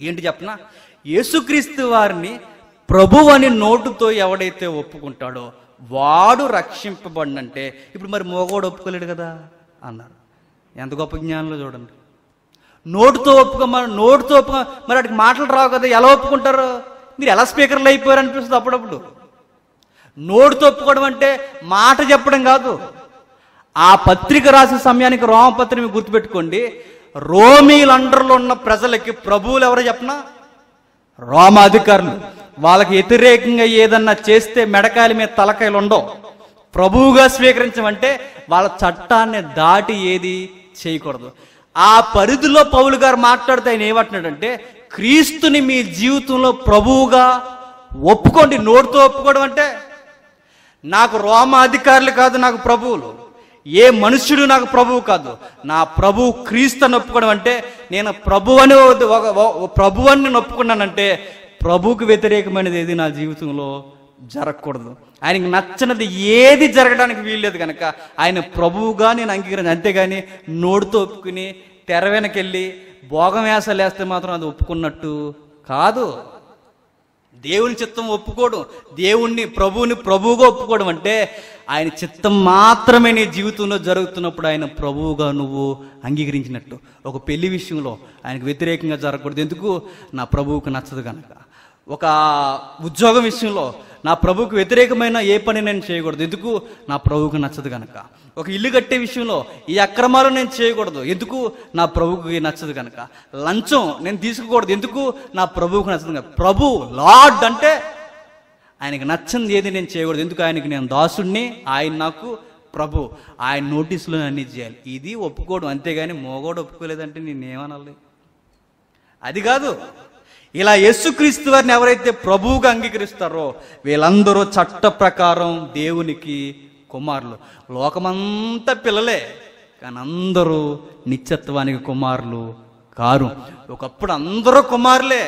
ఏంటి చెప్పనా? యేసుక్రీస్తు వారిని ప్రభు అని నోటుతో ఎవడైతే ఒప్పుకుంటాడో వాడు రక్షింపబడినంటే ఇప్పుడు మరి మోగోడు ఒప్పుకోలేడు కదా? అన్నారు. ఎంత గొప్ప జ్ఞానంలో చూడండి. నోటుతో ఒప్పుకోమని నోటుతో ఒప్పుకో మరి వాటికి మాటలు రావు కదా ఎలా ఒప్పుకుంటారు? మీరు ఎలా స్పీకర్లు అయిపోయారు అనిపిస్తుంది అప్పుడప్పుడు. నోటుతో ఒప్పుకోవడం అంటే మాట చెప్పడం కాదు. ఆ పత్రిక రాసిన సమయానికి రోమపత్రిక గుర్తుపెట్టుకోండి. రోమీల అండర్లో ఉన్న ప్రజలకి ప్రభువులు ఎవరో చెప్పనా? రోమ అధికారులు. వాళ్ళకి వ్యతిరేకంగా ఏదన్నా చేస్తే మెడకాయల మీద తలకాయలు ఉండవు. ప్రభువుగా స్వీకరించమంటే వాళ్ళ చట్టాన్ని దాటి ఏది చేయకూడదు. ఆ పరిధిలో పౌలు గారు మాట్లాడితే ఆయన ఏమంటున్నాడంటే క్రీస్తుని మీ జీవితంలో ప్రభువుగా ఒప్పుకోండి. నోటితో ఒప్పుకోవడం అంటే నాకు రోమ అధికారులు కాదు నాకు ప్రభువులు. ఏ మనుష్యుడు నాకు ప్రభువు కాదు. నా ప్రభువు క్రీస్తు నొప్పుకోవడం అంటే నేను ప్రభు అని ఒక- ప్రభు అని నొప్పుకున్నానంటే ప్రభుకు ప్రభువుకు వ్యతిరేకమైనది ఏది నా జీవితంలో జరగకూడదు. ఆయనకి నచ్చినది ఏది జరగడానికి వీల్లేదు కనుక ఆయన ప్రభువుగా నేను అంగీకరించి అంతేగాని నోడుతో ఒప్పుకుని తెర వెనకెళ్ళి భోగం వేసాలు వేస్తే మాత్రం అది ఒప్పుకున్నట్టు కాదు. దేవుని చిత్తం ఒప్పుకోవడం దేవుణ్ణి ప్రభువుని ప్రభువుగా ఒప్పుకోవడం అంటే ఆయన చిత్తం మాత్రమే నీ జీవితంలో జరుగుతున్నప్పుడు ఆయన ప్రభువుగా నువ్వు అంగీకరించినట్టు. ఒక పెళ్ళి విషయంలో ఆయనకు వ్యతిరేకంగా జరగకూడదు. ఎందుకు? నా ప్రభువుకు నచ్చదు కనుక ఒక ఉద్యోగం విషయంలో నా ప్రభువుకు వ్యతిరేకమైన ఏ పని నేను చేయకూడదు. ఎందుకు? నా ప్రభువుకు నచ్చదు కనుక ఒక ఇల్లు కట్టే విషయంలో ఈ అక్రమాలు నేను చేయకూడదు. ఎందుకు? నా ప్రభువుకి నచ్చదు కనుక లంచం నేను తీసుకోకూడదు. ఎందుకు? నా ప్రభువుకి నచ్చదు కనుక ప్రభు లార్డ్ అంటే ఆయనకి నచ్చంది ఏది నేను చేయకూడదు. ఎందుకు? ఆయనకి నేను దాసుడిని ఆయన నాకు ప్రభు. ఆయన నోటీసులో అన్ని చేయాలి. ఇది ఒప్పుకోవడం. అంతేగాని మోగోడు ఒప్పుకోలేదంటే నేనేమనాలి? అది కాదు. ఇలా యేసుక్రీస్తు వారిని ఎవరైతే ప్రభువుగా అంగీకరిస్తారో వీళ్ళందరూ చట్ట ప్రకారం దేవునికి కుమారులు. లోకమంతా పిల్లలే కానీ అందరూ నిత్యత్వానికి కుమారులు కారు. ఒకప్పుడు అందరూ కుమారులే.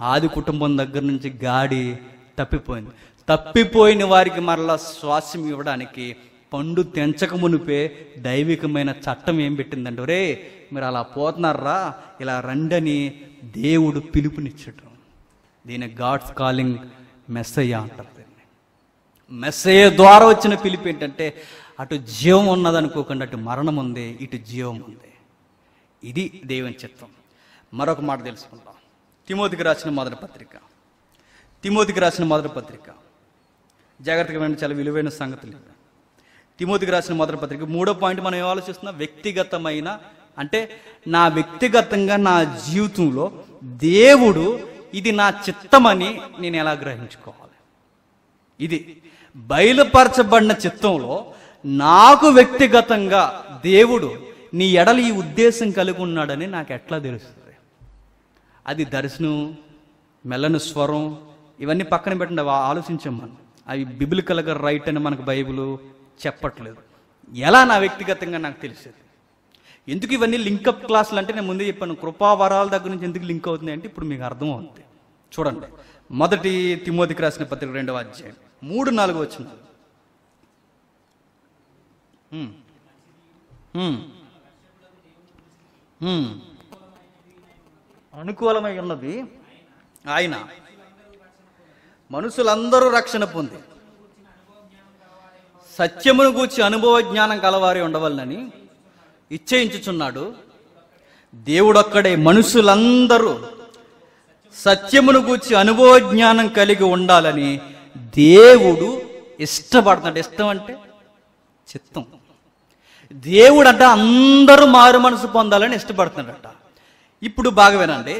ఆది కుటుంబం దగ్గర నుంచి గాడి తప్పిపోయింది. తప్పిపోయిన వారికి మరలా శ్వాసం ఇవ్వడానికి పండు తెంచక మునిపే దైవికమైన చట్టం ఏం పెట్టిందంటే రే మీరు అలా పోతున్నారా? ఇలా రండని దేవుడు పిలుపునిచ్చటం దీని గాడ్స్ కాలింగ్ మెస్సయ్య అంటారు. దీన్ని ద్వారా వచ్చిన పిలుపు ఏంటంటే అటు జీవం ఉన్నదనుకోకుండా అటు మరణం ఉంది ఇటు జీవం ఉంది. ఇది దేవుని చిత్తం. మరొక మాట తెలుసుకుందాం. తిమోతికి రాసిన మొదటి పత్రిక. తిమోతికి రాసిన మొదటి పత్రిక. జాగ్రత్తగా వెంట చాలా విలువైన సంగతులు తిమోతికి రాసిన మొదటి పత్రిక. మూడో పాయింట్ మనం ఏం ఆలోచిస్తున్నాం? వ్యక్తిగతమైన అంటే నా వ్యక్తిగతంగా నా జీవితంలో దేవుడు ఇది నా చిత్తమని నేను ఎలా గ్రహించుకోవాలి? ఇది బయలుపరచబడిన చిత్తంలో నాకు వ్యక్తిగతంగా దేవుడు నీ ఎడల ఈ ఉద్దేశం కలిగి ఉన్నాడని నాకు ఎట్లా తెలుస్తుంది? అది దర్శనం మెల్లని స్వరం ఇవన్నీ పక్కన పెట్టండి అవి ఆలోచించాం మనం. అవి బిబిలికల్గా రైట్ అని మనకు బైబిల్ చెప్పట్లేదు. ఎలా నా వ్యక్తిగతంగా నాకు తెలిసేది? ఎందుకు ఇవన్నీ లింకప్ క్లాసులు అంటే నేను ముందే చెప్పాను కృపావరాల దగ్గర నుంచి ఎందుకు లింక్ అవుతుంది అంటే ఇప్పుడు మీకు అర్థం అవుతుంది చూడండి మొదటి తిమోతికి రాసిన పత్రిక రెండవ అధ్యాయం. మూడు నాలుగు వచ్చిన అనుకూలమై ఉన్నది ఆయన. మనుషులందరూ రక్షణ పొంది. సత్యమును గూర్చి అనుభవ జ్ఞానం కలవారి ఉండవలనని ఇచ్చేయించుచున్నాడు దేవుడొక్కడే మనుషులందరూ సత్యమును గూర్చి అనుభవ జ్ఞానం కలిగి ఉండాలని దేవుడు ఇష్టపడుతున్నాడు ఇష్టం అంటే చిత్తం. దేవుడట అందరూ మారు మనసు పొందాలని ఇష్టపడుతున్నాడట. ఇప్పుడు బాగా వినండి.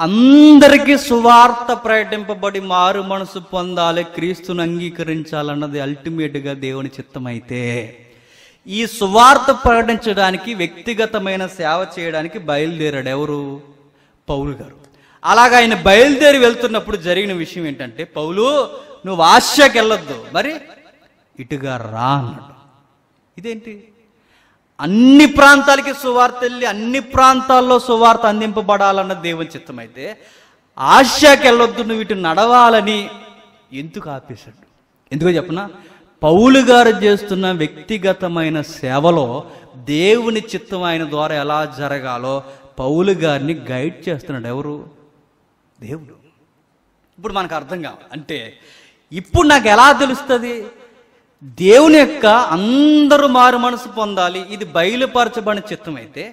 అందరికీ సువార్త ప్రకటింపబడి మారు మనసు పొందాలి క్రీస్తుని అంగీకరించాలన్నది అల్టిమేట్గా దేవుని చిత్తమైతే ఈ సువార్త ప్రకటించడానికి వ్యక్తిగతమైన సేవ చేయడానికి బయలుదేరాడు ఎవరు? పౌలు గారు. అలాగ ఆయన బయలుదేరి వెళ్తున్నప్పుడు జరిగిన విషయం ఏంటంటే పౌలు నువ్వు ఆశకి వెళ్ళొద్దు మరి? ఇటుగా రా అన్నాడు ఇదేంటి? అన్ని ప్రాంతాలకి సువార్త వెళ్ళి అన్ని ప్రాంతాల్లో సువార్త అందింపబడాలన్న దేవుని చిత్తమైతే ఆశకి వెళ్ళొద్దు నువ్వు ఇటు నడవాలని ఎందుకు ఆపేశాడు? ఎందుకో చెప్పనా? పౌలు గారు చేస్తున్న వ్యక్తిగతమైన సేవలో దేవుని చిత్తం ఆయన ద్వారా ఎలా జరగాలో పౌలు గారిని గైడ్ చేస్తున్నాడు ఎవరు? దేవుడు. ఇప్పుడు మనకు అర్థం కావాలి. అంటే ఇప్పుడు నాకు ఎలా తెలుస్తుంది? దేవుని యొక్క అందరూ మారు మనసు పొందాలి. ఇది బయలుపరచబడిన చిత్తం అయితే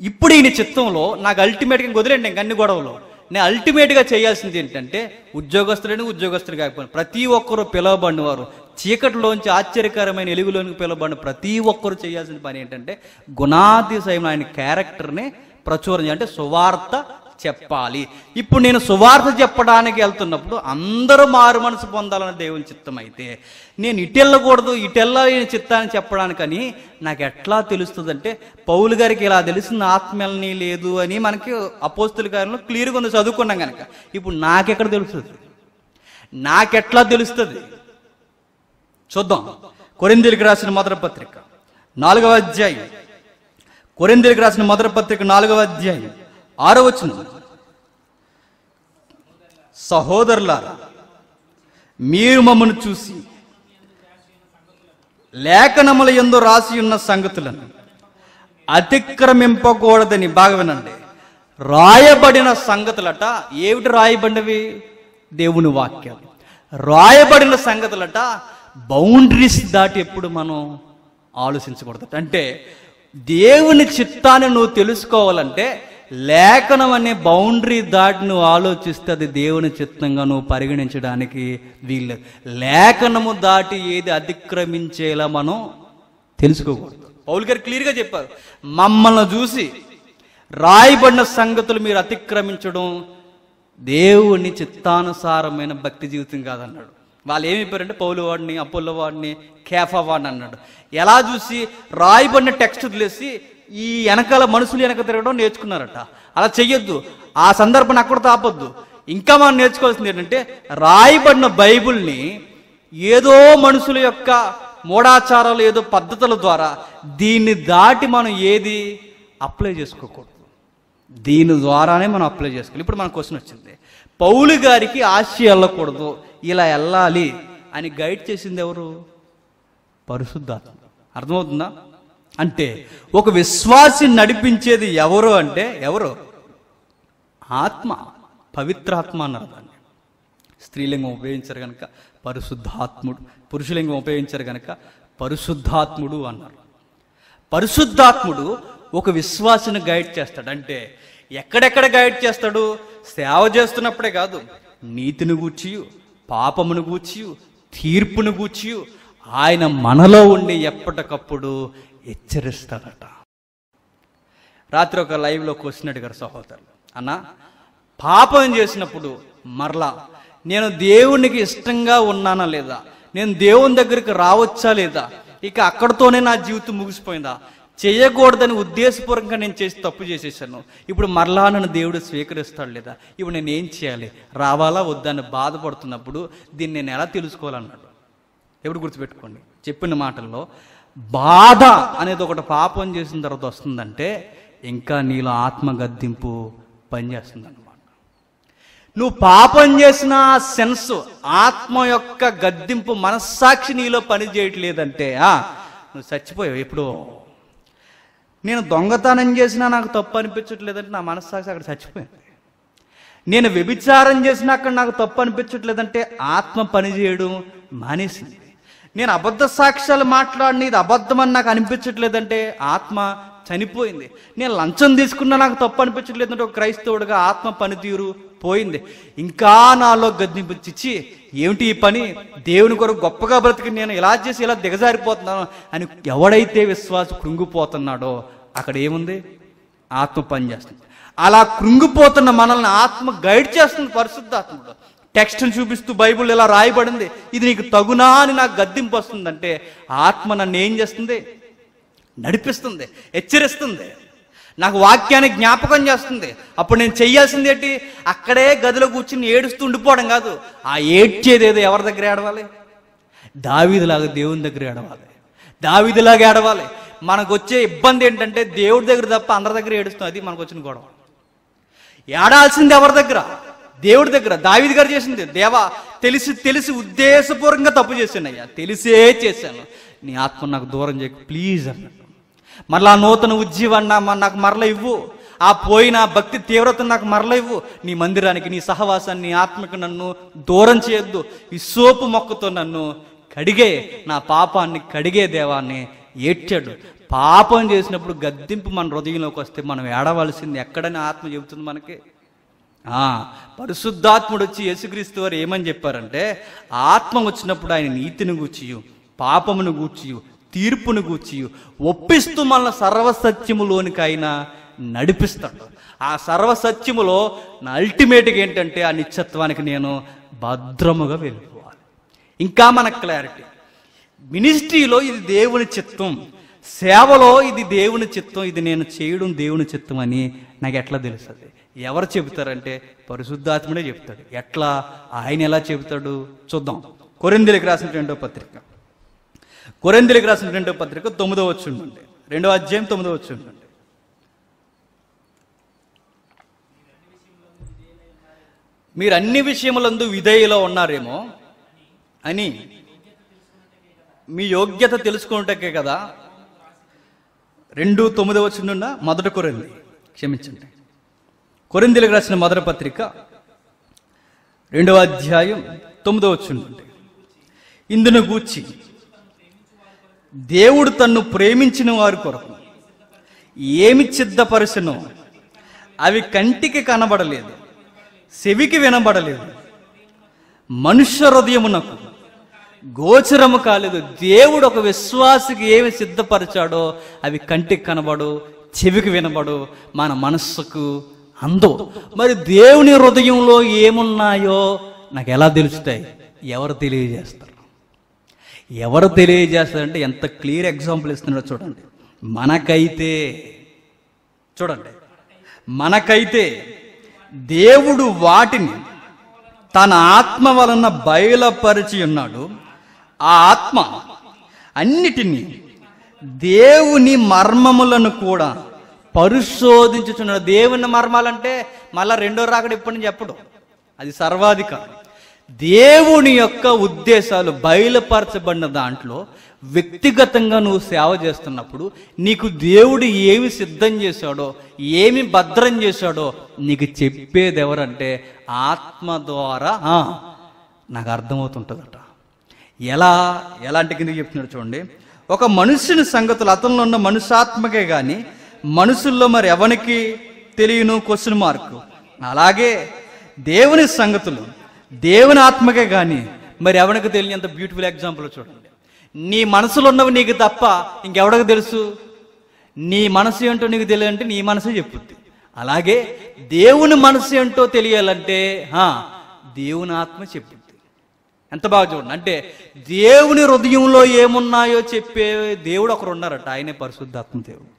ఇప్పుడు ఈయన చిత్తంలో నాకు అల్టిమేట్గా వదిలేండి ఇంక అన్ని గొడవలు. నేను అల్టిమేట్గా చేయాల్సింది ఏంటంటే ఉద్యోగస్తులని ఉద్యోగస్తులు కాకపోయినా ప్రతి ఒక్కరు పిలవబడిన వారు చీకటిలోంచి ఆశ్చర్యకరమైన ఎలుగులోనికి పిలవబడిన ప్రతి ఒక్కరు చేయాల్సిన పని ఏంటంటే గుణాతిశయం ఆయన క్యారెక్టర్ని ప్రచురణ అంటే సువార్త చెప్పాలి. ఇప్పుడు నేను సువార్త చెప్పడానికి వెళ్తున్నప్పుడు అందరూ మారు మనసు పొందాలని దేవుని చిత్తం అయితే నేను ఇటెళ్ళకూడదు వెళ్ళకూడదు చిత్తాన్ని చెప్పడానికని నాకు ఎట్లా తెలుస్తుంది అంటే పౌలు గారికి ఇలా తెలిసింది ఆత్మల్ని లేదు అని మనకి అపోస్తుల గారిలో క్లియర్గా ఉంది చదువుకున్నాం కనుక ఇప్పుడు నాకెక్కడ తెలుస్తుంది? నాకెట్లా తెలుస్తుంది? చూద్దాం. కొరిందీలకు రాసిన మొదటి పత్రిక నాలుగవ అధ్యాయం. కొరిందీలకు రాసిన మొదటి పత్రిక నాలుగవ అధ్యాయం. ఆరో వచనం సహోదరులారా మీరు మమ్మను చూసి లేఖనముల ఎందు రాసి ఉన్న సంగతులను అతిక్రమింపకూడదని బాగా వినండి రాయబడిన సంగతులట ఏమిటి రాయబడినవి? దేవుని వాక్యం. రాయబడిన సంగతులట బౌండరీస్ దాటి ఎప్పుడు మనం ఆలోచించకూడదు అంటే దేవుని చిత్తాన్ని నువ్వు తెలుసుకోవాలంటే లేఖనం అనే బౌండరీ దాటి నువ్వు ఆలోచిస్తే అది దేవుని చిత్తంగా నువ్వు పరిగణించడానికి వీల్లేదు. లేఖనము దాటి ఏది అతిక్రమించేలా మనం తెలుసుకోకూడదు. పౌలు గారు క్లియర్గా చెప్పారు మమ్మల్ని చూసి రాయబడిన సంగతులు మీరు అతిక్రమించడం దేవుని చిత్తానుసారమైన భక్తి జీవితం కాదన్నాడు. వాళ్ళు ఏమి చెప్పారంటే పౌలు వాడిని అపోలో వాడిని కేఫా వాడిని అన్నాడు. ఎలా చూసి? రాయబడిన టెక్స్ట్ వదిలేసి ఈ వెనకాల మనుషులు వెనక తిరగడం నేర్చుకున్నారట. అలా చెయ్యొద్దు. ఆ సందర్భాన్ని అక్కడ ఆపొద్దు ఇంకా మనం నేర్చుకోవాల్సింది ఏంటంటే రాయబడిన బైబిల్ని ఏదో మనుషుల యొక్క మూఢాచారాలు ఏదో పద్ధతుల ద్వారా దీన్ని దాటి మనం ఏది అప్లై చేసుకోకూడదు. దీని ద్వారానే మనం అప్లై చేసుకోవాలి. ఇప్పుడు మన క్వశ్చన్ వచ్చింది. పౌలు గారికి ఆశ వెళ్ళకూడదు ఇలా వెళ్ళాలి అని గైడ్ చేసింది ఎవరు? పరిశుద్ధాత్మ. అర్థమవుతుందా? అంటే ఒక విశ్వాసి నడిపించేది ఎవరు అంటే ఎవరు? ఆత్మ పవిత్రాత్మ అన్నారు దాన్ని. స్త్రీలింగం ఉపయోగించారు కనుక పరిశుద్ధాత్ముడు పురుషలింగం ఉపయోగించారు కనుక పరిశుద్ధాత్ముడు అన్నారు. పరిశుద్ధాత్ముడు ఒక విశ్వాసిని గైడ్ చేస్తాడు. అంటే ఎక్కడెక్కడ గైడ్ చేస్తాడు? సేవ చేస్తున్నప్పుడే కాదు నీతిని గూర్చి పాపమును గూర్చియు తీర్పును గూర్చి ఆయన మనలో ఉండి ఎప్పటికప్పుడు హెచ్చరిస్తాడట రాత్రి ఒక లైవ్లో క్వశ్చన్ అడిగారు సహోదరులు. అన్న పాపం చేసినప్పుడు మరలా నేను దేవునికి ఇష్టంగా ఉన్నానా లేదా? నేను దేవుని దగ్గరికి రావచ్చా లేదా? ఇక అక్కడతోనే నా జీవితం ముగిసిపోయిందా? చేయకూడదని ఉద్దేశపూర్వకంగా నేను చేసి తప్పు చేసేసాను. ఇప్పుడు మరలా నన్ను దేవుడు స్వీకరిస్తాడు లేదా? ఇప్పుడు నేను ఏం చేయాలి? రావాలా వద్దని బాధపడుతున్నప్పుడు దీన్ని నేను ఎలా తెలుసుకోవాలన్నాడు? ఎప్పుడు గుర్తుపెట్టుకోండి. చెప్పిన మాటల్లో బాధ అనేది ఒకటి పాపం చేసిన తర్వాత వస్తుందంటే ఇంకా నీలో ఆత్మ గద్దింపు పనిచేస్తుంది అనమాట నువ్వు పాపం చేసిన సెన్స్ ఆత్మ యొక్క గద్దింపు మనస్సాక్షి నీలో పని చేయట్లేదంటే నువ్వు చచ్చిపోయావు ఎప్పుడో. నేను దొంగతనం చేసినా నాకు తప్పు అనిపించట్లేదంటే నా మనస్సాక్షి అక్కడ చచ్చిపోయింది. నేను వ్యభిచారం చేసినా అక్కడ నాకు తప్పు అనిపించట్లేదంటే ఆత్మ పనిచేయడం మానేసింది. నేను అబద్ధ సాక్ష్యాలు మాట్లాడిన ఇది అబద్ధమని నాకు అనిపించట్లేదంటే ఆత్మ చనిపోయింది. నేను లంచం తీసుకున్నా నాకు తప్పు అనిపించట్లేదంటే ఒక క్రైస్తవుడిగా ఆత్మ పనితీరు పోయింది. ఇంకా నాలో గద్దింపుచ్చిచ్చి ఏమిటి ఈ పని? దేవుని కొరకు గొప్పగా బ్రతికి నేను ఇలా చేసి ఇలా దిగజారిపోతున్నాను అని ఎవడైతే విశ్వాస కృంగిపోతున్నాడో అక్కడ ఏముంది? ఆత్మ పనిచేస్తుంది. అలా కృంగిపోతున్న మనల్ని ఆత్మ గైడ్ చేస్తుంది పరిశుద్ధాత్ముడు. టెక్స్ట్ని చూపిస్తూ బైబుల్ ఇలా రాయబడింది? ఇది నీకు తగునా అని నాకు గద్దింపు వస్తుందంటే ఆత్మ నన్ను ఏం చేస్తుంది? నడిపిస్తుంది హెచ్చరిస్తుంది. నాకు వాక్యాన్ని జ్ఞాపకం చేస్తుంది. అప్పుడు నేను చెయ్యాల్సింది ఏంటి? అక్కడే గదిలో కూర్చుని ఏడుస్తూ ఉండిపోవడం కాదు. ఆ ఏడ్చేది ఏదో ఎవరి దగ్గర ఏడవాలి? దావీదిలాగా దేవుని దగ్గర ఏడవాలి. దావీదిలాగా ఏడవాలి. మనకు వచ్చే ఇబ్బంది ఏంటంటే దేవుడి దగ్గర తప్ప అందరి దగ్గర ఏడుస్తుంది. అది మనకు వచ్చిన గొడవ. ఏడాల్సింది ఎవరి దగ్గర? దేవుడి దగ్గర దావిది గారు చేసింది దేవా తెలిసి తెలిసి ఉద్దేశపూర్వకంగా తప్పు చేశానయ్యా తెలిసే చేశాను. నీ ఆత్మ నాకు దూరం చేయకు ప్లీజ్ అన్నాడు. మరలా నూతన ఉజ్జీవన్న నాకు మరల ఇవ్వు. ఆ పోయిన భక్తి తీవ్రత నాకు మరల ఇవ్వు. నీ మందిరానికి నీ సహవాసాన్ని నీ ఆత్మకు నన్ను దూరం చేయొద్దు. ఈ సోపు మొక్కతో నన్ను కడిగే నా పాపాన్ని కడిగే దేవాన్ని ఏడ్చాడు. పాపం చేసినప్పుడు గద్దింపు మన హృదయంలోకి వస్తే మనం ఏడవలసింది ఎక్కడని ఆత్మ చెబుతుంది మనకి. పరిశుద్ధాత్ముడు వచ్చి యేసుక్రీస్తు వారు ఏమని చెప్పారంటే ఆత్మ వచ్చినప్పుడు ఆయన నీతిని గూర్చియు పాపమును గూర్చియు తీర్పును గూర్చియు ఒప్పిస్తూ మన సర్వసత్యములోనికి ఆయన నడిపిస్తాడు. ఆ సర్వసత్యములో నా అల్టిమేట్గా ఏంటంటే ఆ నిత్యత్వానికి నేను భద్రముగా వెళ్ళిపోవాలి. ఇంకా మనకు క్లారిటీ. మినిస్ట్రీలో ఇది దేవుని చిత్తం. సేవలో ఇది దేవుని చిత్తం. ఇది నేను చేయడం దేవుని చిత్తం అని నాకు ఎట్లా తెలుస్తుంది? ఎవరు చెబుతారంటే పరిశుద్ధాత్ముడే చెప్తాడు ఎట్లా? ఆయన ఎలా చెబుతాడు? చూద్దాం. కొరిందులకు రాసిన రెండో పత్రిక. కొరిందులకు రాసిన రెండో పత్రిక తొమ్మిదో వచ్చి ఉండండి రెండో అధ్యాయం తొమ్మిదో వచ్చి ఉండండి మీరు అన్ని విషయములందు విధేయులో ఉన్నారేమో అని మీ యోగ్యత తెలుసుకున్నటకే కదా. రెండు తొమ్మిది వచ్చిండుండా మొదట కొరంది. క్షమించండి. కొరిందులకు రాసిన మొదటి పత్రిక రెండవ అధ్యాయం తొమ్మిదవ వచ్చిండండి ఇందును గూర్చి దేవుడు తన్ను ప్రేమించిన వారి కొరకు ఏమి సిద్ధపరచునో? అవి కంటికి కనబడలేదు చెవికి వినబడలేదు. మనుష్య హృదయమునకు గోచరము కాలేదు. దేవుడు ఒక విశ్వాసికి ఏమి సిద్ధపరిచాడో అవి కంటికి కనబడు చెవికి వినబడు మన మనస్సుకు అందో మరి దేవుని హృదయంలో ఏమున్నాయో నాకు ఎలా తెలుస్తాయి? ఎవరు తెలియజేస్తారు? ఎవరు తెలియజేస్తారంటే ఎంత క్లియర్ ఎగ్జాంపుల్ ఇస్తున్నాడో చూడండి. మనకైతే చూడండి. మనకైతే దేవుడు వాటిని తన ఆత్మ వలన బయలుపరిచి ఉన్నాడు. ఆ ఆత్మ అన్నిటినీ దేవుని మర్మములను కూడా పరిశోధించుచున్నాడు దేవుని మర్మాలంటే మళ్ళా రెండో రాకడ ఎప్పటి నుంచి చెప్పడు అది సర్వాధికారం. దేవుని యొక్క ఉద్దేశాలు బయలుపరచబడిన దాంట్లో వ్యక్తిగతంగా నువ్వు సేవ చేస్తున్నప్పుడు నీకు దేవుడు ఏమి సిద్ధం చేశాడో ఏమి భద్రం చేశాడో నీకు చెప్పేది ఎవరంటే ఆత్మ ద్వారా నాకు అర్థమవుతుంటుందట. ఎలా ఎలాంటి కింద చెప్తున్నాడు చూడండి. ఒక మనుషుని సంగతులు అతనిలో ఉన్న మనుషాత్మకే కానీ మనుషుల్లో మరి ఎవనికి తెలియను? క్వశ్చన్ మార్కు అలాగే దేవుని సంగతులు దేవుని ఆత్మకే కానీ మరి ఎవరికి తెలియని అంత బ్యూటిఫుల్ ఎగ్జాంపుల్ చూడండి. నీ మనసులో ఉన్నవి నీకు తప్ప ఇంకెవడికి తెలుసు? నీ మనసు ఏంటో నీకు తెలియాలంటే నీ మనసే చెప్పుద్ది. అలాగే దేవుని మనసు ఏంటో తెలియాలంటే దేవుని ఆత్మ చెప్పుద్ది. ఎంత బాగా చూడండి. అంటే దేవుని హృదయంలో ఏమున్నాయో చెప్పే దేవుడు ఒకరు ఉన్నారట ఆయనే పరిశుద్ధాత్మ దేవుడు.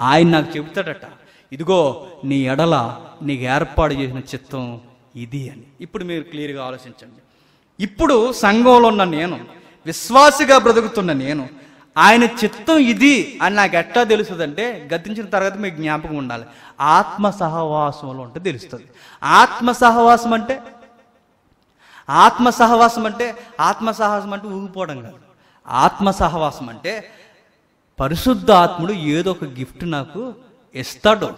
ఆయన నాకు చెబుతాడట ఇదిగో నీ ఎడల నీకు ఏర్పాటు చేసిన చిత్తం ఇది అని. ఇప్పుడు మీరు క్లియర్గా ఆలోచించండి. ఇప్పుడు సంఘంలో ఉన్న నేను విశ్వాసిగా బ్రతుకుతున్న నేను ఆయన చిత్తం ఇది అని నాకు ఎట్లా తెలుస్తుందంటే గతించిన తరగతి మీకు జ్ఞాపకం ఉండాలి. ఆత్మ సహవాసంలో ఉంటే తెలుస్తుంది. ఆత్మ సహవాసం అంటే? ఆత్మ సహవాసం అంటే ఆత్మ సహవాసం అంటే ఊగిపోవడం కాదు. ఆత్మ సహవాసం అంటే పరిశుద్ధాత్ముడు ఏదో ఒక గిఫ్ట్ నాకు ఇస్తాడు.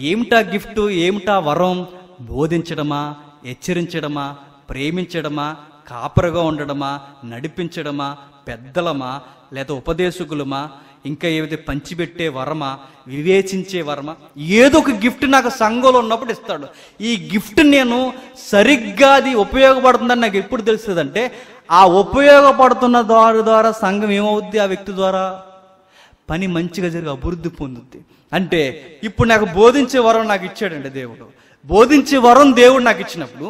ఏమిటా గిఫ్ట్ ఏమిటా వరం? బోధించడమా? హెచ్చరించడమా? ప్రేమించడమా? కాపరగా ఉండడమా? నడిపించడమా? పెద్దలమా? లేదా ఉపదేశకులమా? ఇంకా ఏదైతే పంచిపెట్టే వరమా? వివేచించే వరమా? ఏదో ఒక గిఫ్ట్ నాకు సంఘంలో ఉన్నప్పుడు ఇస్తాడు. ఈ గిఫ్ట్ నేను సరిగ్గా అది ఉపయోగపడుతుందని నాకు ఎప్పుడు తెలుస్తుందంటే ఆ ఉపయోగపడుతున్న ద్వారా ద్వారా సంఘం ఏమవుద్ది? ఆ వ్యక్తి ద్వారా పని మంచిగా జరిగి అభివృద్ధి పొందుద్ది. అంటే ఇప్పుడు నాకు బోధించే వరం నాకు ఇచ్చాడండి దేవుడు. బోధించే వరం దేవుడు నాకు ఇచ్చినప్పుడు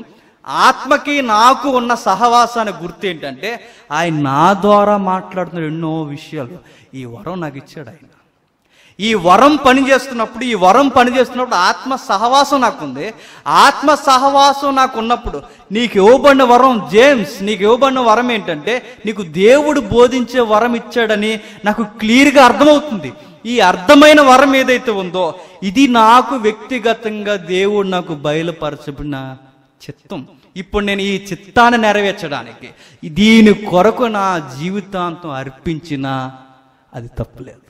ఆత్మకి నాకు ఉన్న సహవాసానికి గుర్తు ఏంటంటే ఆయన నా ద్వారా మాట్లాడుతున్న ఎన్నో విషయాలు ఈ వరం నాకు ఇచ్చాడు ఆయన. ఈ వరం పనిచేస్తున్నప్పుడు ఈ వరం పనిచేస్తున్నప్పుడు ఆత్మ సహవాసం నాకుంది. ఆత్మ సహవాసం నాకు ఉన్నప్పుడు నీకు ఇవ్వబడిన వరం జేమ్స్ నీకు ఇవ్వబడిన వరం ఏంటంటే నీకు దేవుడు బోధించే వరం ఇచ్చాడని నాకు క్లియర్గా అర్థమవుతుంది. ఈ అర్థమైన వరం ఏదైతే ఉందో ఇది నాకు వ్యక్తిగతంగా దేవుడు నాకు బయలుపరచబడిన చిత్తం. ఇప్పుడు నేను ఈ చిత్తాన్ని నెరవేర్చడానికి దీని కొరకు నా జీవితాంతం అర్పించినా అది తప్పులేదు.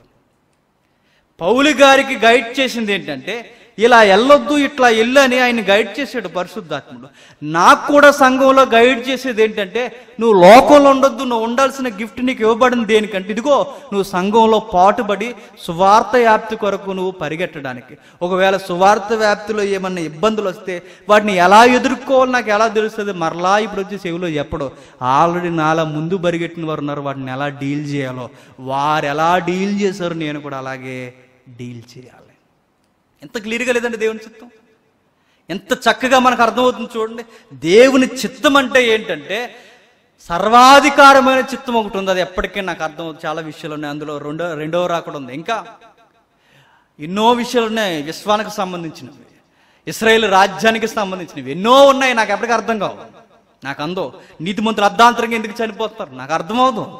పౌలు గారికి గైడ్ చేసింది ఏంటంటే ఇలా వెళ్ళొద్దు ఇట్లా వెళ్ళు అని ఆయన గైడ్ చేశాడు పరిశుద్ధాత్ముడు. నాకు కూడా సంఘంలో గైడ్ చేసేది ఏంటంటే నువ్వు లోకంలో ఉండొద్దు నువ్వు ఉండాల్సిన గిఫ్ట్ నీకు ఇవ్వబడింది దేనికంటే ఇదిగో నువ్వు సంఘంలో పాటుపడి సువార్త వ్యాప్తి కొరకు నువ్వు పరిగెట్టడానికి. ఒకవేళ సువార్త వ్యాప్తిలో ఏమన్నా ఇబ్బందులు వస్తే వాటిని ఎలా ఎదుర్కోవాలో నాకు ఎలా తెలుస్తుంది మరలా ఇప్పుడు వచ్చి చెవిలో చెప్పడు. ఆల్రెడీ నాలా ముందు పరిగెట్టిన వారు ఉన్నారు వాటిని ఎలా డీల్ చేయాలో. వారు ఎలా డీల్ చేశారు నేను కూడా అలాగే డీల్ చేయాలి. ఎంత క్లియర్గా లేదండి దేవుని చిత్తం? ఎంత చక్కగా మనకు అర్థమవుతుంది చూడండి. దేవుని చిత్తం అంటే ఏంటంటే సర్వాధికారమైన చిత్తం ఒకటి ఉంది. అది ఎప్పటికీ నాకు అర్థమవుతుంది. చాలా విషయాలు ఉన్నాయి. అందులో రెండో రెండవ రాకడ ఉంది. ఇంకా ఎన్నో విషయాలు ఉన్నాయి. విశ్వానికి సంబంధించినవి. ఇస్రాయేల్ రాజ్యానికి సంబంధించినవి. ఎన్నో ఉన్నాయి. నాకు ఎప్పటికీ అర్థం కావు. నాకు అందో నీతిమంతులు అర్ధాంతరంగా ఎందుకు చనిపోతారు? నాకు అర్థమవుతుంది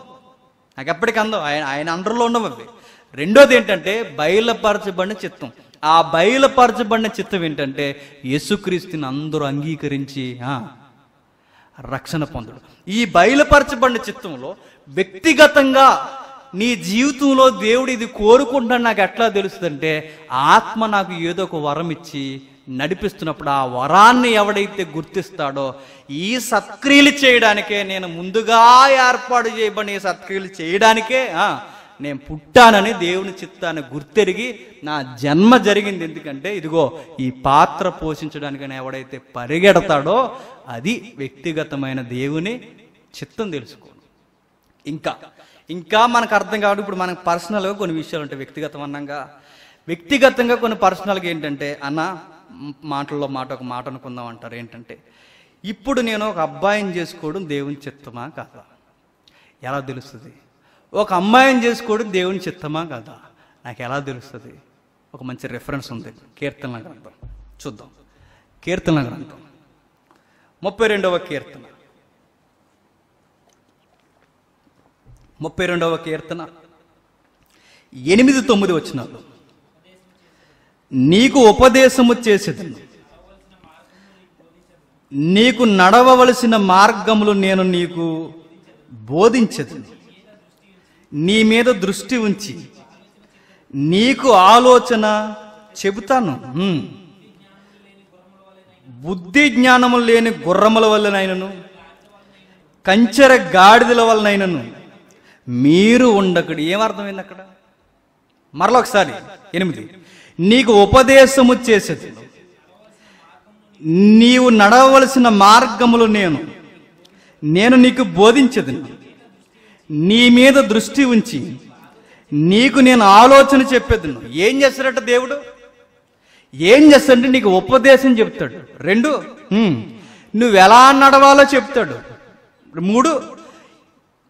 నాకు ఎప్పటికీ అందో ఆయన ఆయన అండర్లో ఉండవు అవి. రెండోది ఏంటంటే బయలుపరచబడిన చిత్తం. ఆ బయలుపరచబడిన చిత్తం ఏంటంటే యేసుక్రీస్తుని అందరూ అంగీకరించి రక్షణ పొందడం. ఈ బయలుపరచబడిన చిత్తంలో వ్యక్తిగతంగా నీ జీవితంలో దేవుడు ఇది కోరుకుంటాను నాకు ఎట్లా తెలుస్తుందంటే ఆత్మ నాకు ఏదో ఒక వరం ఇచ్చి నడిపిస్తున్నప్పుడు ఆ వరాన్ని ఎవడైతే గుర్తిస్తాడో ఈ సత్క్రియలు చేయడానికే నేను ముందుగా ఏర్పాటు చేయబడిన ఈ సత్క్రియలు చేయడానికే ఆ, నేను పుట్టానని దేవుని చిత్తాన్ని గుర్తెరిగి నా జన్మ జరిగింది ఎందుకంటే ఇదిగో ఈ పాత్ర పోషించడానికని ఎవడైతే పరిగెడతాడో అది వ్యక్తిగతమైన దేవుని చిత్తం తెలుసుకోను. ఇంకా ఇంకా మనకు అర్థం కాబట్టి ఇప్పుడు మనకు పర్సనల్గా కొన్ని విషయాలు ఉంటాయి వ్యక్తిగతం అన్నంగా. వ్యక్తిగతంగా కొన్ని పర్సనల్గా ఏంటంటే అన్న మాటల్లో మాట ఒక మాట అనుకుందాం అంటారు. ఏంటంటే ఇప్పుడు నేను ఒక అబ్బాయిని చేసుకోవడం దేవుని చిత్తమా కాదా? ఎలా తెలుస్తుంది? ఒక అమ్మాయిని చేసుకోవడం దేవుని చిత్తమా కదా? నాకు ఎలా తెలుస్తుంది? ఒక మంచి రెఫరెన్స్ ఉంది. కీర్తన గ్రంథం. చూద్దాం. కీర్తన గ్రంథం. ముప్పై రెండవ కీర్తన. ముప్పై రెండవ కీర్తన. ఎనిమిది తొమ్మిది వచ్చినాలు నీకు ఉపదేశము చేసేది. నీకు నడవవలసిన మార్గములు నేను నీకు బోధించదు. నీ మీద దృష్టి ఉంచి నీకు ఆలోచన చెబుతాను. బుద్ధి జ్ఞానము లేని గుర్రముల వల్లనైనను కంచెర గాడిదల వలనైనను మీరు ఉండకడు. ఏమర్థమైంది అక్కడ? మరలొకసారి ఎనిమిది. నీకు ఉపదేశము చేసేది. నీవు నడవలసిన మార్గములు నేను. నేను నీకు బోధించదు. నీ మీద దృష్టి ఉంచి నీకు నేను ఆలోచన చెప్పేది. ఏం చేస్తాడట దేవుడు? ఏం చేస్తాడంటే నీకు ఉపదేశం చెప్తాడు. రెండు నువ్వు ఎలా నడవాలో చెప్తాడు. మూడు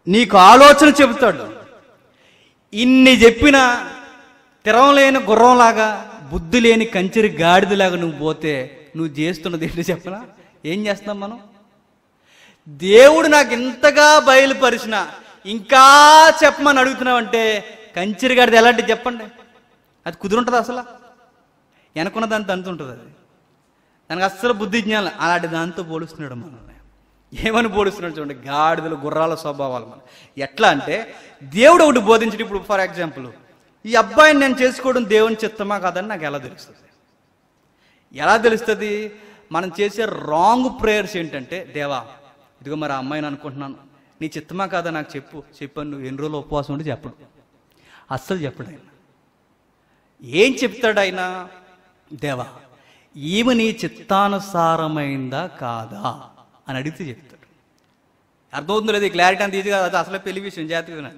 నీకు ఆలోచన చెబుతాడు ఇన్ని చెప్పిన తిరం లేని గుర్రంలాగా బుద్ధి లేని కంచెరి గాడిదలాగా నువ్వు పోతే నువ్వు చేస్తున్నది ఏంటి చెప్పనా? ఏం చేస్తాం మనం? దేవుడు నాకు ఇంతగా బయలుపరిచిన ఇంకా చెప్పమని అడుగుతున్నావంటే కంచిరి గాడిద ఎలాంటి చెప్పండి? అది కుదురుంటుంది అసలు? వెనకున్న దాంతో అంత ఉంటుంది అది. దానికి అస్సలు బుద్ధి జ్ఞానం అలాంటి దాంతో పోలుస్తున్నాడు మనల్ని. ఏమని పోలుస్తున్నాడు చూడండి గాడిదలు గుర్రాల స్వభావాలు మనం ఎట్లా అంటే దేవుడు ఒకటి బోధించడం ఇప్పుడు ఫర్ ఎగ్జాంపుల్. ఈ అబ్బాయిని నేను చేసుకోవడం దేవుని చిత్తమా కాదని నాకు ఎలా తెలుస్తుంది? ఎలా తెలుస్తుంది? మనం చేసే రాంగ్ ప్రేయర్స్ ఏంటంటే దేవా ఇదిగో మరి ఆ అమ్మాయిని అనుకుంటున్నాను. నీ చిత్తమా కాదా నాకు చెప్పు. చెప్పాను నువ్వు ఎన్ని రోజులు ఉపవాసం ఉంటే చెప్పడు అస్సలు చెప్పడు ఆయన. ఏం చెప్తాడు ఆయన? దేవా ఈమె నీ చిత్తానుసారమైందా కాదా అని అడిగితే చెప్తాడు. అర్థమవుతుందో లేదు క్లారిటీ అంత కాదు అది అసలే పెళ్ళి విషయం జాతీయ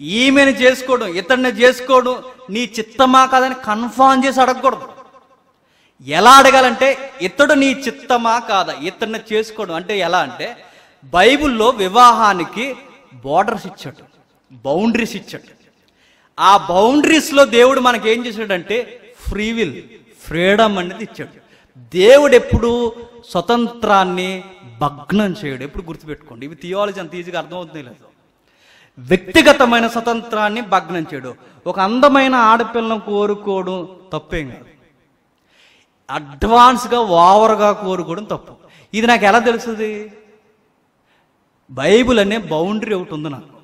ఈమెను చేసుకోవడం ఇతన్ని చేసుకోవడం నీ చిత్తమా కాదని కన్ఫామ్ చేసి అడగకూడదు. ఎలా అడగాలంటే ఇతడు నీ చిత్తమా కాదా? ఇతన్ని చేసుకోవడం అంటే ఎలా అంటే బైబిల్లో వివాహానికి బోర్డర్స్ ఇచ్చాడు బౌండరీస్ ఇచ్చాడు. ఆ బౌండరీస్లో దేవుడు మనకి ఏం చేశాడంటే ఫ్రీ విల్ ఫ్రీడమ్ అనేది ఇచ్చాడు. దేవుడు ఎప్పుడు స్వతంత్రాన్ని భగ్నం చేయడు. ఎప్పుడు గుర్తుపెట్టుకోండి ఇవి థియాలజీ అంత ఈజీగా అర్థమవుతుంది లేదు. వ్యక్తిగతమైన స్వతంత్రాన్ని భగ్నం చేయడు. ఒక అందమైన ఆడపిల్లను కోరుకోవడం తప్పేం కాదు. అడ్వాన్స్గా ఓవర్గా కోరుకోవడం తప్పు. ఇది నాకు ఎలా తెలుస్తుంది? బైబిల్ అనే బౌండరీ ఒకటి ఉంది నాకు.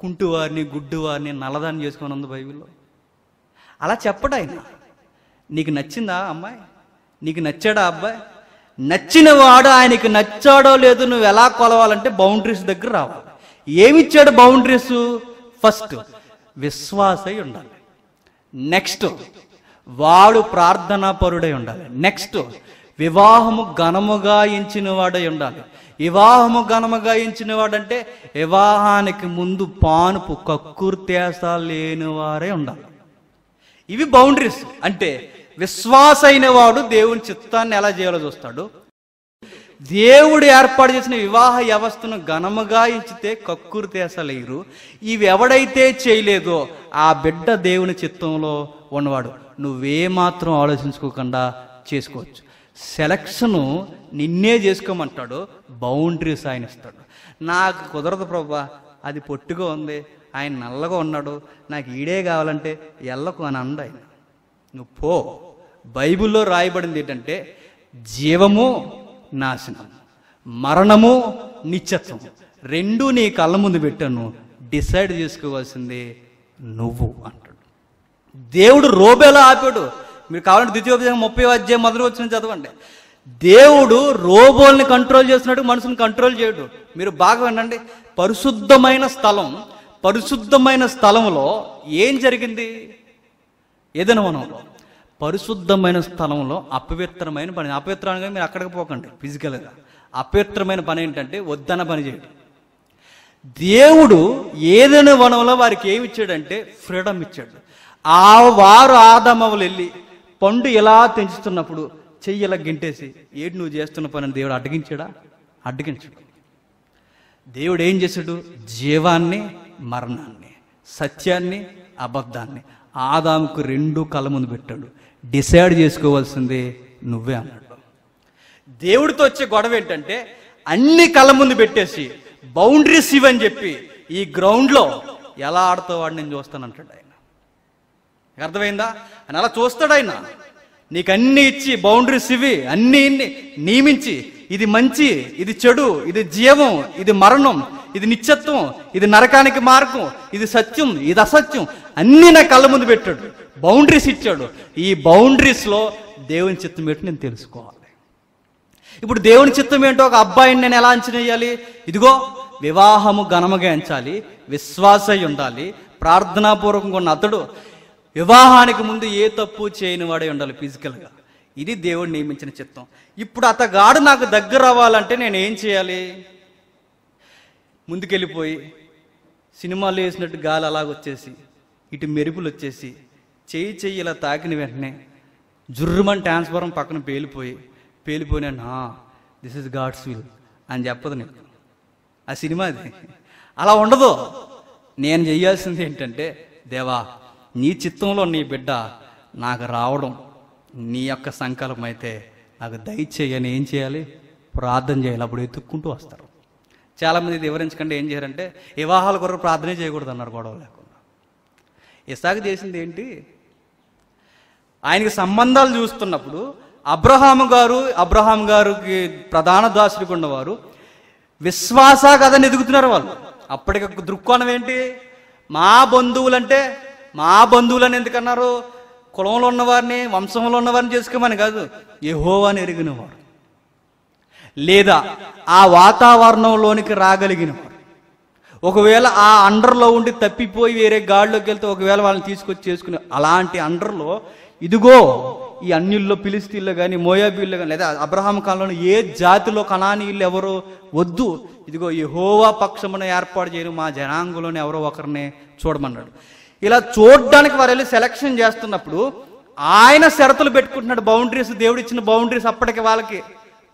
కుంటువారిని గుడ్డువారిని నల్లదాన్ని చేసుకొని ఉంది బైబిల్లో. అలా చెప్పడు ఆయన. నీకు నచ్చిందా అమ్మాయి? నీకు నచ్చాడా అబ్బాయి? నచ్చిన వాడు ఆయనకి నచ్చాడో లేదో నువ్వు ఎలా కొలవాలంటే బౌండరీస్ దగ్గర రావాలి ఏమిచ్చాడు బౌండరీస్? ఫస్ట్ విశ్వాసై ఉండాలి. నెక్స్ట్ వాడు ప్రార్థనా పరుడై ఉండాలి. నెక్స్ట్ వివాహము ఘనముగా ఎంచిన వాడై ఉండాలి. వివాహము ఘనముగా ఎంచిన వాడంటే వివాహానికి ముందు పానుపు కక్కుర్తేస లేని వారే ఉండాలి. ఇవి బౌండరీస్. అంటే విశ్వాస వాడు దేవుని చిత్తాన్ని ఎలా చేయాలో చూస్తాడు. దేవుడు ఏర్పాటు చేసిన వివాహ వ్యవస్థను ఘనముగా ఇచ్చితే కక్కురు తేసలేరు ఇవి ఎవడైతే చేయలేదో ఆ బిడ్డ దేవుని చిత్తంలో ఉన్నవాడు. నువ్వేమాత్రం ఆలోచించుకోకుండా చేసుకోవచ్చు. సెలక్షను నిన్నే చేసుకోమంటాడు బౌండరీస్ ఆయన ఇస్తాడు. నాకు కుదరదు ప్రభా అది పొట్టుగా ఉంది ఆయన నల్లగా ఉన్నాడు నాకు ఈడే కావాలంటే ఎల్లకు అని అంద ఆయన. నువ్వు పో. బైబిల్లో రాయబడింది ఏంటంటే జీవము నాశనం మరణము నిత్యత్వం రెండు నీ కళ్ళ ముందు పెట్టాను డిసైడ్ చేసుకోవాల్సింది నువ్వు అంటాడు. దేవుడు రోబేలా ఆపాడు మీరు కావాలంటే ద్వితీయోపదేశం ముప్పై అధ్యాయం మొదలు వచ్చిన చదవండి. దేవుడు రోబోల్ని కంట్రోల్ చేస్తున్నట్టు మనుషుని కంట్రోల్ చేయడు. మీరు బాగా వినండి. పరిశుద్ధమైన స్థలం పరిశుద్ధమైన స్థలంలో ఏం జరిగింది? ఏదైనా వనంలో పరిశుద్ధమైన స్థలంలో అపవిత్రమైన పని అపవిత్రంగా మీరు అక్కడికి పోకండి ఫిజికల్గా అపవిత్రమైన పని ఏంటంటే వద్దన పని చేయడం. దేవుడు ఏదైనా వనంలో వారికి ఏమి ఇచ్చాడంటే ఫ్రీడమ్ ఇచ్చాడు. ఆ వారు ఆదమవులు వెళ్ళి పండు ఎలా తెంచుతున్నప్పుడు చెయ్యి ఇలా గింటేసి ఏడు నువ్వు చేస్తున్న పని దేవుడు అడ్డగించాడా? అడ్డగించడు. దేవుడు ఏం చేశాడు? జీవాన్ని మరణాన్ని సత్యాన్ని అబద్ధాన్ని ఆదాముకు రెండు కళ్ళ ముందు పెట్టాడు. డిసైడ్ చేసుకోవాల్సింది నువ్వే అన్నాడు. దేవుడితో వచ్చే గొడవ ఏంటంటే అన్ని కళ్ళ ముందు పెట్టేసి బౌండరీస్ ఇవని చెప్పి ఈ గ్రౌండ్లో ఎలా ఆడుతావు వాడు నేను చూస్తానంటాడు అర్థమైందా? అని అలా చూస్తాడు ఆయన. నీకు అన్ని ఇచ్చి బౌండరీస్ ఇవి అన్ని నియమించి ఇది మంచి ఇది చెడు ఇది జీవం ఇది మరణం ఇది నిత్యత్వం ఇది నరకానికి మార్గం ఇది సత్యం ఇది అసత్యం అన్ని నా కళ్ళ ముందు పెట్టాడు. బౌండరీస్ ఇచ్చాడు. ఈ బౌండరీస్లో దేవుని చిత్తం ఏంటి నేను తెలుసుకోవాలి. ఇప్పుడు దేవుని చిత్తం ఏంటో ఒక అబ్బాయిని నేను ఎలా అంచనా వేయాలి? ఇదిగో వివాహము ఘనముగా ఎంచాలి విశ్వాస ఉండాలి ప్రార్థనాపూర్వకంగా ఉన్న అతడు వివాహానికి ముందు ఏ తప్పు చేయని వాడే ఉండాలి ఫిజికల్గా ఇది దేవుడు నియమించిన చిత్తం. ఇప్పుడు అతగాడు నాకు దగ్గర అవ్వాలంటే నేను ఏం చేయాలి? ముందుకెళ్ళిపోయి సినిమాలు వేసినట్టు గాలి అలాగొచ్చేసి ఇటు మెరుపులు వచ్చేసి చేయి చెయ్యి ఇలా తాకిన వెంటనే జుర్రుమని ట్రాన్స్ఫారం పక్కన పేలిపోయి పేలిపోయినా నా దిస్ ఇస్ గాడ్స్ విల్ అని చెప్పదు నీకు. ఆ సినిమా అది. అలా ఉండదు. నేను చేయాల్సింది ఏంటంటే దేవా నీ చిత్తంలో నీ బిడ్డ నాకు రావడం నీ యొక్క సంకల్పం అయితే నాకు దయచేయని ఏం చేయాలి? ప్రార్థన చేయాలి. అప్పుడు ఎత్తుక్కుంటూ వస్తారు. చాలామంది వివరించకుండా. ఏం చేయారంటే వివాహాల కొరకు ప్రార్థనే చేయకూడదు అన్నారు గొడవ లేకుండా. ఇసాకు చేసింది ఏంటి? ఆయనకి సంబంధాలు చూస్తున్నప్పుడు అబ్రహాం గారు అబ్రహాం గారికి ప్రధాన దాసుడికి ఉన్నవారు విశ్వాస కథని ఎదుగుతున్నారు వాళ్ళు. అప్పటికి దృక్కోణం ఏంటి? మా బంధువులంటే మా బంధువులని ఎందుకన్నారు? కులంలో ఉన్నవారిని వంశంలో ఉన్నవారిని చేసుకోమని కాదు. యెహోవాని ఎరిగినవారు. లేదా ఆ వాతావరణంలోనికి రాగలిగినవారు. ఒకవేళ ఆ అండర్లో ఉండి తప్పిపోయి వేరే గాడిలోకి వెళ్తే ఒకవేళ వాళ్ళని తీసుకొచ్చి చేసుకునే అలాంటి అండర్లో ఇదిగో ఈ అన్యుల్లో పిలిస్తీల్లో కానీ మోయాబీల్లో కానీ లేదా అబ్రహాం కాలంలో ఏ జాతిలో కణానీయులు ఎవరో వద్దు. ఇదిగో ఈ హోవా పక్షమున ఏర్పాటు చేయను మా జనాంగంలోనే ఎవరో ఒకరిని చూడమన్నాడు. ఇలా చూడడానికి వారు వెళ్ళి సెలక్షన్ చేస్తున్నప్పుడు ఆయన షరతులు పెట్టుకుంటున్నాడు బౌండరీస్ దేవుడు ఇచ్చిన బౌండరీస్ అప్పటికి వాళ్ళకి.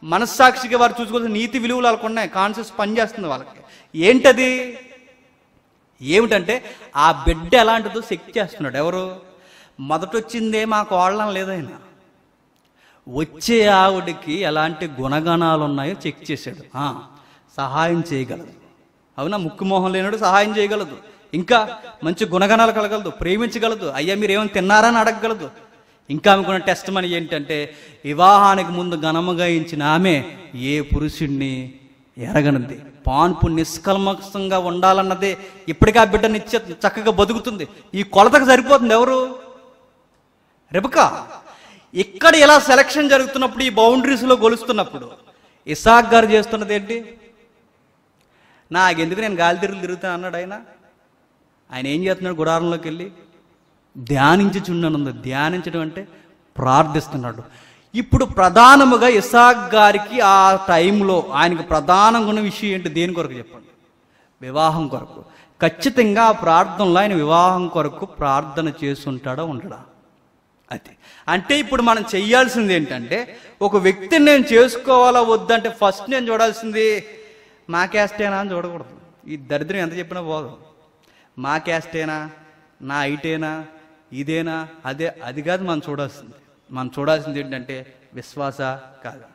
మనస్సాక్షిగా వారు చూసుకోవాల్సిన నీతి విలువలు వాళ్ళకు ఉన్నాయి కాన్షియస్ పనిచేస్తుంది వాళ్ళకి. ఏంటది? ఏమిటంటే ఆ బిడ్డ ఎలాంటిదో చెక్ చేస్తున్నాడు. ఎవరు? మొదటొచ్చిందే మా కోళ్ళం లేదైనా వచ్చే ఆవిడకి ఎలాంటి గుణగణాలు ఉన్నాయో చెక్ చేశాడు. సహాయం చేయగలదు. అవునా? ముక్కు మొహం లేనాడు సహాయం చేయగలదు. ఇంకా మంచి గుణగణాలు కలగలదు ప్రేమించగలదు. అయ్యా మీరు ఏమైనా తిన్నారని అడగగలదు. ఇంకా ఆమెకున్న టెస్ట్ మనీ ఏంటంటే వివాహానికి ముందు ఘనముగా ఇచ్చిన ఆమె ఏ పురుషుణ్ణి ఎరగనుంది. పాన్పు నిష్కల్మకంగా ఉండాలన్నదే ఇప్పటికీ ఆ బిడ్డని ఇచ్చే చక్కగా బతుకుతుంది. ఈ కొలతకు సరిపోతుంది ఎవరు? రెబకా. ఇక్కడ ఇలా సెలక్షన్ జరుగుతున్నప్పుడు ఈ బౌండరీస్లో గొలుస్తున్నప్పుడు ఇసాక్ గారు చేస్తున్నది ఏంటి? నాకెందుకు నేను గాలి తిరుగులు తిరుగుతాను? అన్నాడు ఆయన. ఆయన ఏం చేస్తున్నాడు? గుడారంలోకి వెళ్ళి ధ్యానించుచున్నాను ధ్యానించడం అంటే ప్రార్థిస్తున్నాడు. ఇప్పుడు ప్రధానముగా ఇసాక్ గారికి ఆ టైంలో ఆయనకు ప్రధానంగా ఉన్న విషయం ఏంటి? దేని కొరకు చెప్పండి? వివాహం కొరకు. ఖచ్చితంగా ఆ ప్రార్థనలో ఆయన వివాహం కొరకు ప్రార్థన చేస్తుంటాడా ఉండడా? అది. అంటే ఇప్పుడు మనం చేయాల్సింది ఏంటంటే ఒక వ్యక్తిని నేను చేసుకోవాలా వద్దంటే ఫస్ట్ నేను చూడాల్సింది మా క్యాస్టేనా అని చూడకూడదు. ఈ దరిద్రం ఎంత చెప్పినా పోదు. మా క్యాస్టేనా? నా ఐటేనా? ఇదేనా? అదే అది కాదు మనం చూడాల్సింది. మనం చూడాల్సింది ఏంటంటే విశ్వాస కాదు?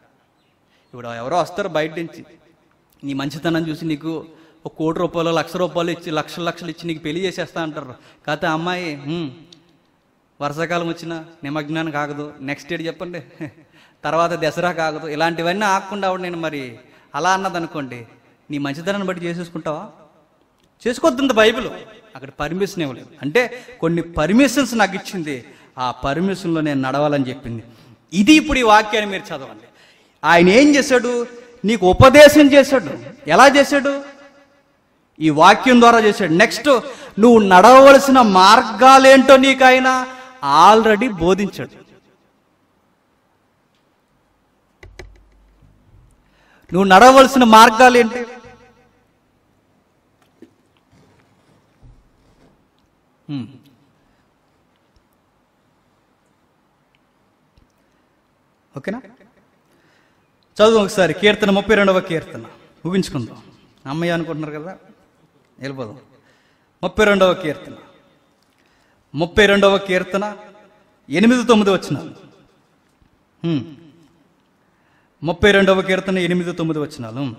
ఇప్పుడు ఎవరో వస్తారు బయట నుంచి. నీ మంచితనం చూసి నీకు ఒక కోటి రూపాయలు లక్ష రూపాయలు ఇచ్చి లక్షలు లక్షలు ఇచ్చి నీకు పెళ్ళి చేసేస్తా అంటారు. కాకపోతే అమ్మాయి వర్షాకాలం వచ్చినా నిమజ్ఞానం కాగదు నెక్స్ట్ ఇయర్ చెప్పండి. తర్వాత దసరా కాగదు ఇలాంటివన్నీ ఆకుండా నేను మరి. అలా అన్నదనుకోండి నీ మంచితనాన్ని బట్టి చేసేసుకుంటావా? చేసుకోవద్దు బైబిల్. అక్కడ పర్మిషన్ ఇవ్వలేదు అంటే కొన్ని పర్మిషన్స్ నాకు ఇచ్చింది. ఆ పర్మిషన్లో నేను నడవాలని చెప్పింది. ఇది ఇప్పుడు ఈ వాక్యాన్ని మీరు చదవండి. ఆయన ఏం చేశాడు? నీకు ఉపదేశం చేశాడు. ఎలా చేశాడు? ఈ వాక్యం ద్వారా చేశాడు. నెక్స్ట్ నువ్వు నడవలసిన మార్గాలేంటో నీకు ఆయన ఆల్రెడీ బోధించాడు. నువ్వు నడవలసిన మార్గాలు ఏంటి Hmm. ఓకేనా? చదువు ఒకసారి. కీర్తన ముప్పై రెండవ కీర్తన. ముగించుకుందాం. అమ్మయ్య అనుకుంటున్నారు కదా? వెళ్ళిపోదాం. ముప్పై రెండవ కీర్తన. ముప్పై రెండవ కీర్తన ఎనిమిది తొమ్మిది వచ్చిన hmm. ముప్పై రెండవ కీర్తన ఎనిమిది తొమ్మిది వచ్చినాలు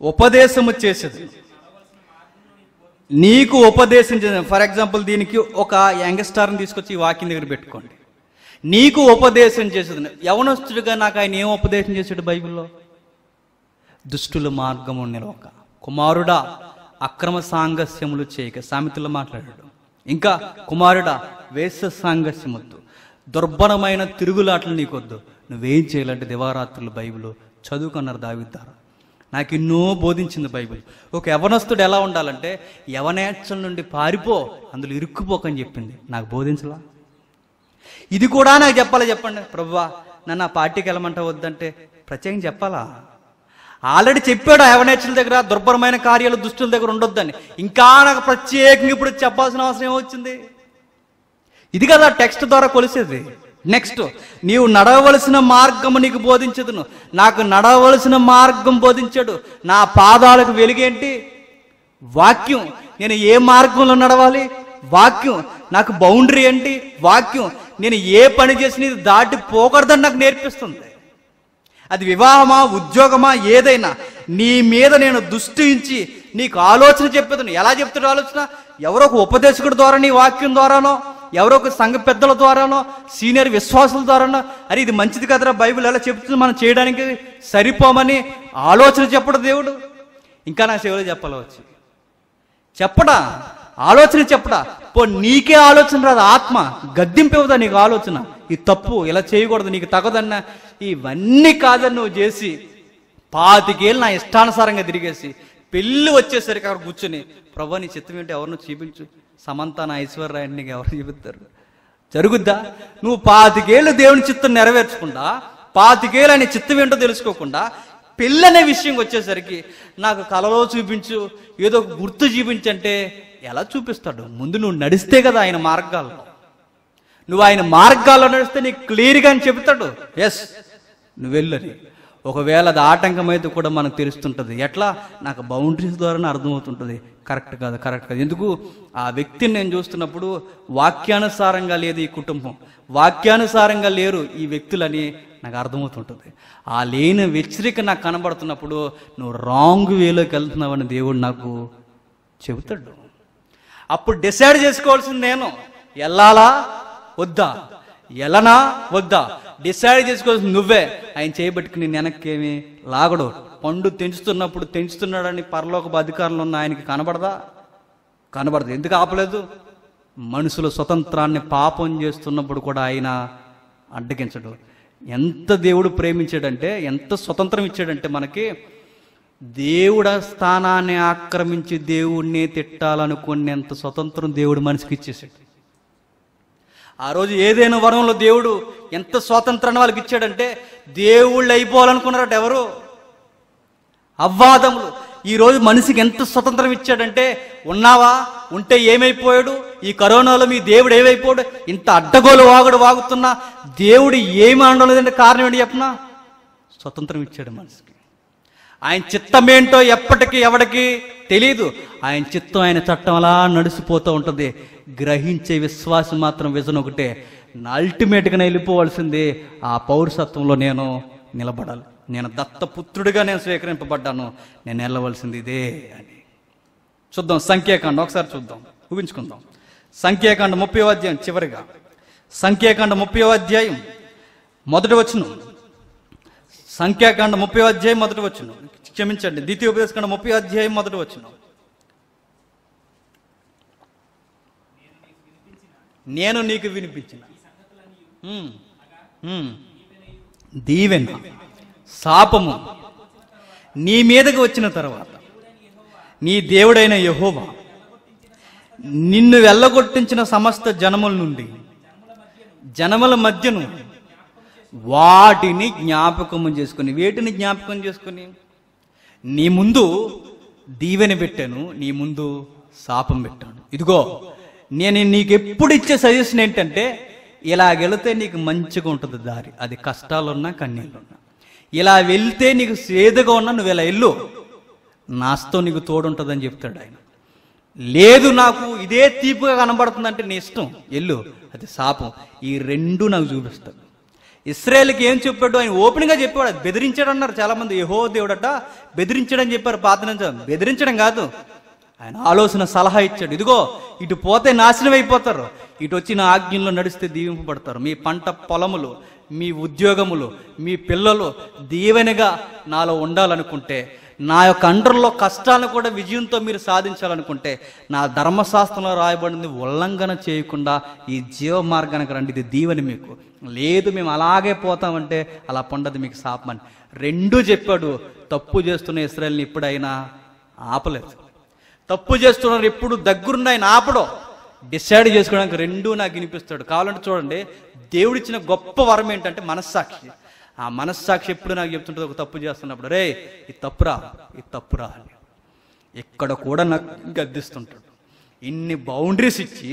ఉపదేశము చేసేది. నీకు ఉపదేశం ఫర్ ఎగ్జాంపుల్ దీనికి ఒక యంగ్స్టార్ని తీసుకొచ్చి వాకింగ్ దగ్గర పెట్టుకోండి. నీకు ఉపదేశం చేసేది యవనస్తుడిగా నాకు ఆయన ఏం ఉపదేశం చేశాడు బైబిల్లో? దుష్టుల మార్గము నిలవక కుమారుడా అక్రమ సాంగస్యములు చేయక. సామెతలు మాట్లాడాడు. ఇంకా కుమారుడా వేస సాంగస్యమొద్దు. దుర్బలమైన తిరుగులాటలు నీకొద్దు. నువ్వేం చేయాలంటే దివారాత్రులు బైబిల్ చదువుకున్నారు దావిద్దారు నాకు ఎన్నో బోధించింది బైబిల్. ఒక యవనస్తుడు ఎలా ఉండాలంటే యవనేచ్చల నుండి పారిపో అందులో ఇరుక్కుపోకని చెప్పింది. నాకు బోధించలా? ఇది కూడా నాకు చెప్పాలా? చెప్పండి. ప్రభువా నన్ను ఆ పార్టీకి వెళ్ళమంట వద్దంటే ప్రత్యేకం చెప్పాలా? ఆల్రెడీ చెప్పాడు యవనేచ్చల దగ్గర దుర్భరమైన కార్యాలు దుష్టుల దగ్గర ఉండొద్దని. ఇంకా నాకు ప్రత్యేకంగా ఇప్పుడు చెప్పాల్సిన అవసరం ఏమొచ్చింది? ఇది కదా టెక్స్ట్ ద్వారా కొలిసేది. నెక్స్ట్ నీవు నడవలసిన మార్గము నీకు బోధించదును. నాకు నడవలసిన మార్గం బోధించడు. నా పాదాలకు వెలుగేంటి? వాక్యం. నేను ఏ మార్గంలో నడవాలి? వాక్యం. నాకు బౌండరీ ఏంటి? వాక్యం. నేను ఏ పని చేసిన దాటి పోకూడదని నాకు నేర్పిస్తుంది. అది వివాహమా ఉద్యోగమా ఏదైనా. నీ మీద నేను దృష్టించి నీకు ఆలోచన చెప్పేదాను. ఎలా చెప్తాడు ఆలోచన? ఎవరో ఒక ఉపదేశకుడి ద్వారా నీ వాక్యం ద్వారానో. ఎవరో ఒక సంఘ పెద్దల ద్వారానో సీనియర్ విశ్వాసుల ద్వారానో అరే ఇది మంచిది కదరా బైబిల్ ఎలా చెప్తుంది మనం చేయడానికి సరిపోమని ఆలోచన చెప్పడు దేవుడు. ఇంకా నా సేవలో చెప్పలవచ్చు చెప్పడా? ఆలోచన చెప్పడా? పో నీకే ఆలోచన రాదు ఆత్మ గద్దింపవుదా నీకు ఆలోచన. ఈ తప్పు ఇలా చేయకూడదు నీకు తగదన్న ఇవన్నీ కాదని నువ్వు చేసి పాతికేళ్ళు నా ఇష్టానుసారంగా తిరిగేసి పెళ్ళి వచ్చేసరికి అక్కడ కూర్చొని ప్రభా నీ చిత్తం ఏంటి? ఎవరినో చూపించు. సమంత నా ఐశ్వర్యాన్ని ఎవరు చూపిస్తారు? జరుగుద్దా? నువ్వు పాతికేళ్ళు దేవుని చిత్తం నెరవేర్చకుండా పాతికేళ్ళు అనే చిత్తం ఏంటో తెలుసుకోకుండా పెళ్ళనే విషయం వచ్చేసరికి నాకు కలలో చూపించు ఏదో గుర్తు చూపించంటే ఎలా చూపిస్తాడు? ముందు నువ్వు నడిస్తే కదా ఆయన మార్గాల్లో. నువ్వు ఆయన మార్గాల్లో నడిస్తే నీకు క్లియర్గా అని చెబుతాడు. ఎస్ నువ్వు వెళ్ళని ఒకవేళ అది అయితే కూడా మనకు తెలుస్తుంటుంది. ఎట్లా? నాకు బౌండరీస్ ద్వారానే అర్థమవుతుంటుంది. కరెక్ట్ కాదు కరెక్ట్ కాదు. ఎందుకు? ఆ వ్యక్తిని నేను చూస్తున్నప్పుడు వాక్యానుసారంగా లేదు ఈ కుటుంబం. వాక్యానుసారంగా లేరు ఈ వ్యక్తులని నాకు అర్థమవుతుంటుంది. ఆ లేని హెచ్చరిక నాకు కనబడుతున్నప్పుడు నువ్వు రాంగ్ వేలోకి వెళ్తున్నావని దేవుడు నాకు చెబుతాడు. అప్పుడు డిసైడ్ చేసుకోవాల్సింది నేను. వెళ్ళాలా వద్దా? ఎలనా వద్దా? డిసైడ్ చేసుకోవాల్సింది నువ్వే. ఆయన చేయబట్టుకుని వెనక్కేమి లాగడు. పండు తెంచుతున్నప్పుడు తెంచుతున్నాడని పరలోక అధికారులు ఉన్న ఆయనకి కనబడదా? కనబడదు. ఎందుకు ఆపలేదు? మనుషుల స్వతంత్రాన్ని పాపం చేస్తున్నప్పుడు కూడా ఆయన అడ్డగించడు. ఎంత దేవుడు ప్రేమించాడంటే ఎంత స్వతంత్రం ఇచ్చాడంటే మనకి దేవుడ స్థానాన్ని ఆక్రమించి దేవుణ్ణి తిట్టాలనుకునేంత స్వతంత్రం దేవుడు మనిషికి ఇచ్చేసాడు ఆ రోజు ఏదైనా వరంలో దేవుడు ఎంత స్వాతంత్రాన్ని వాళ్ళకి ఇచ్చాడంటే దేవుళ్ళు అయిపోవాలనుకున్నారట ఎవరు? అవ్వాదములు. ఈరోజు మనిషికి ఎంత స్వతంత్రం ఇచ్చాడంటే ఉన్నావా? ఉంటే ఏమైపోయాడు? ఈ కరోనాలో మీ దేవుడు ఏమైపోయాడు? ఇంత అడ్డగోలు వాగుడు వాగుతున్నా దేవుడు ఏమి లేదంటే కారణం ఏంటి చెప్పనా? స్వతంత్రం ఇచ్చాడు మనిషికి. ఆయన చిత్తం ఏంటో ఎప్పటికీ ఎవడికి తెలియదు ఆయన చిత్తం ఆయన చట్టం అలా నడిచిపోతూ ఉంటుంది. గ్రహించే విశ్వాసం మాత్రం విజన్ ఒకటే. అల్టిమేట్గా వెళ్ళిపోవాల్సింది ఆ పౌరసత్వంలో నేను నిలబడాలి. నేను దత్తపుత్రుడిగా నేను స్వీకరింపబడ్డాను. నేను వెళ్ళవలసింది ఇదే అని. చూద్దాం సంఖ్యాకాండం. ఒకసారి చూద్దాం. ఊహించుకుందాం. సంఖ్యాకాండ ముప్పై అధ్యాయం చివరిగా. సంఖ్యాకాండ ముప్పై అధ్యాయం మొదటి వచ్చును సంఖ్యాకాండ ముప్పై అధ్యాయం మొదటి వచ్చును క్షమించండి. ద్వితీయోపదేశకాండ ముప్పై అధ్యాయం మొదటి వచ్చును నేను నీకు వినిపించిన. దీవెన. శాపము. నీ మీదకి వచ్చిన తర్వాత. నీ దేవుడైన యహోవా. నిన్ను వెళ్ళగొట్టించిన సమస్త జనముల నుండి. జనముల మధ్యను వాటిని జ్ఞాపకము చేసుకుని వేటిని జ్ఞాపకం చేసుకుని? నీ ముందు దీవెన పెట్టాను నీ ముందు శాపం పెట్టాను. ఇదిగో నేను నీకు ఎప్పుడు ఇచ్చే సజెషన్ ఏంటంటే ఇలా వెళితే నీకు మంచిగా ఉంటుంది దారి. అది కష్టాలున్నా కన్నీళ్ళున్నా. ఇలా వెళ్తే నీకు సేదుగా ఉన్నా నువ్వు ఇలా వెళ్ళు. నాస్తో నీకు తోడుంటుందని చెప్తాడు ఆయన. లేదు నాకు ఇదే తీపుగా కనబడుతుందంటే నీ ఇష్టం. ఎల్లు అది శాపం. ఈ రెండు నాకు చూపిస్తాడు. ఇస్రాయేల్కి ఏం చెప్పాడు ఆయన ఓపెన్గా చెప్పాడు బెదిరించాడు అన్నారు చాలా మంది యహో దేవుడట బెదిరించాడని చెప్పారు పాత బెదిరించడం కాదు. ఆయన ఆలోచన సలహా ఇచ్చాడు. ఇదిగో ఇటు పోతే నాశనం అయిపోతారు. ఇటు వచ్చి నా ఆజ్ఞల్లో నడిస్తే దీవింపబడతారు. మీ పంట పొలములు మీ ఉద్యోగములు మీ పిల్లలు దీవెనగా నాలో ఉండాలనుకుంటే నా యొక్క అండర్లో కష్టాలను కూడా విజయంతో మీరు సాధించాలనుకుంటే నా ధర్మశాస్త్రంలో రాయబడింది ఉల్లంఘన చేయకుండా ఈ జీవ మార్గానికి రండి. ఇది దీవెని మీకు. లేదు మేము అలాగే పోతామంటే అలా పండదు మీకు శాపమని రెండూ చెప్పాడు. తప్పు చేస్తున్న ఇస్రాయల్ని ఎప్పుడైనా ఆపలేదు. తప్పు చేస్తున్నారు ఎప్పుడు దగ్గరున్న ఆయన ఆపడం. డిసైడ్ చేసుకోవడానికి రెండూ నాకు వినిపిస్తాడు. కావాలంటే చూడండి దేవుడిచ్చిన గొప్ప వరం ఏంటంటే మనస్సాక్షి. ఆ మనస్సాక్షి ఎప్పుడు నాకు చెప్తుంటుంది ఒక తప్పు చేస్తున్నప్పుడు రే ఇది తప్పురా ఇది తప్పురా అని. ఇక్కడ కూడా నాకు గద్దిస్తుంటాడు. ఇన్ని బౌండరీస్ ఇచ్చి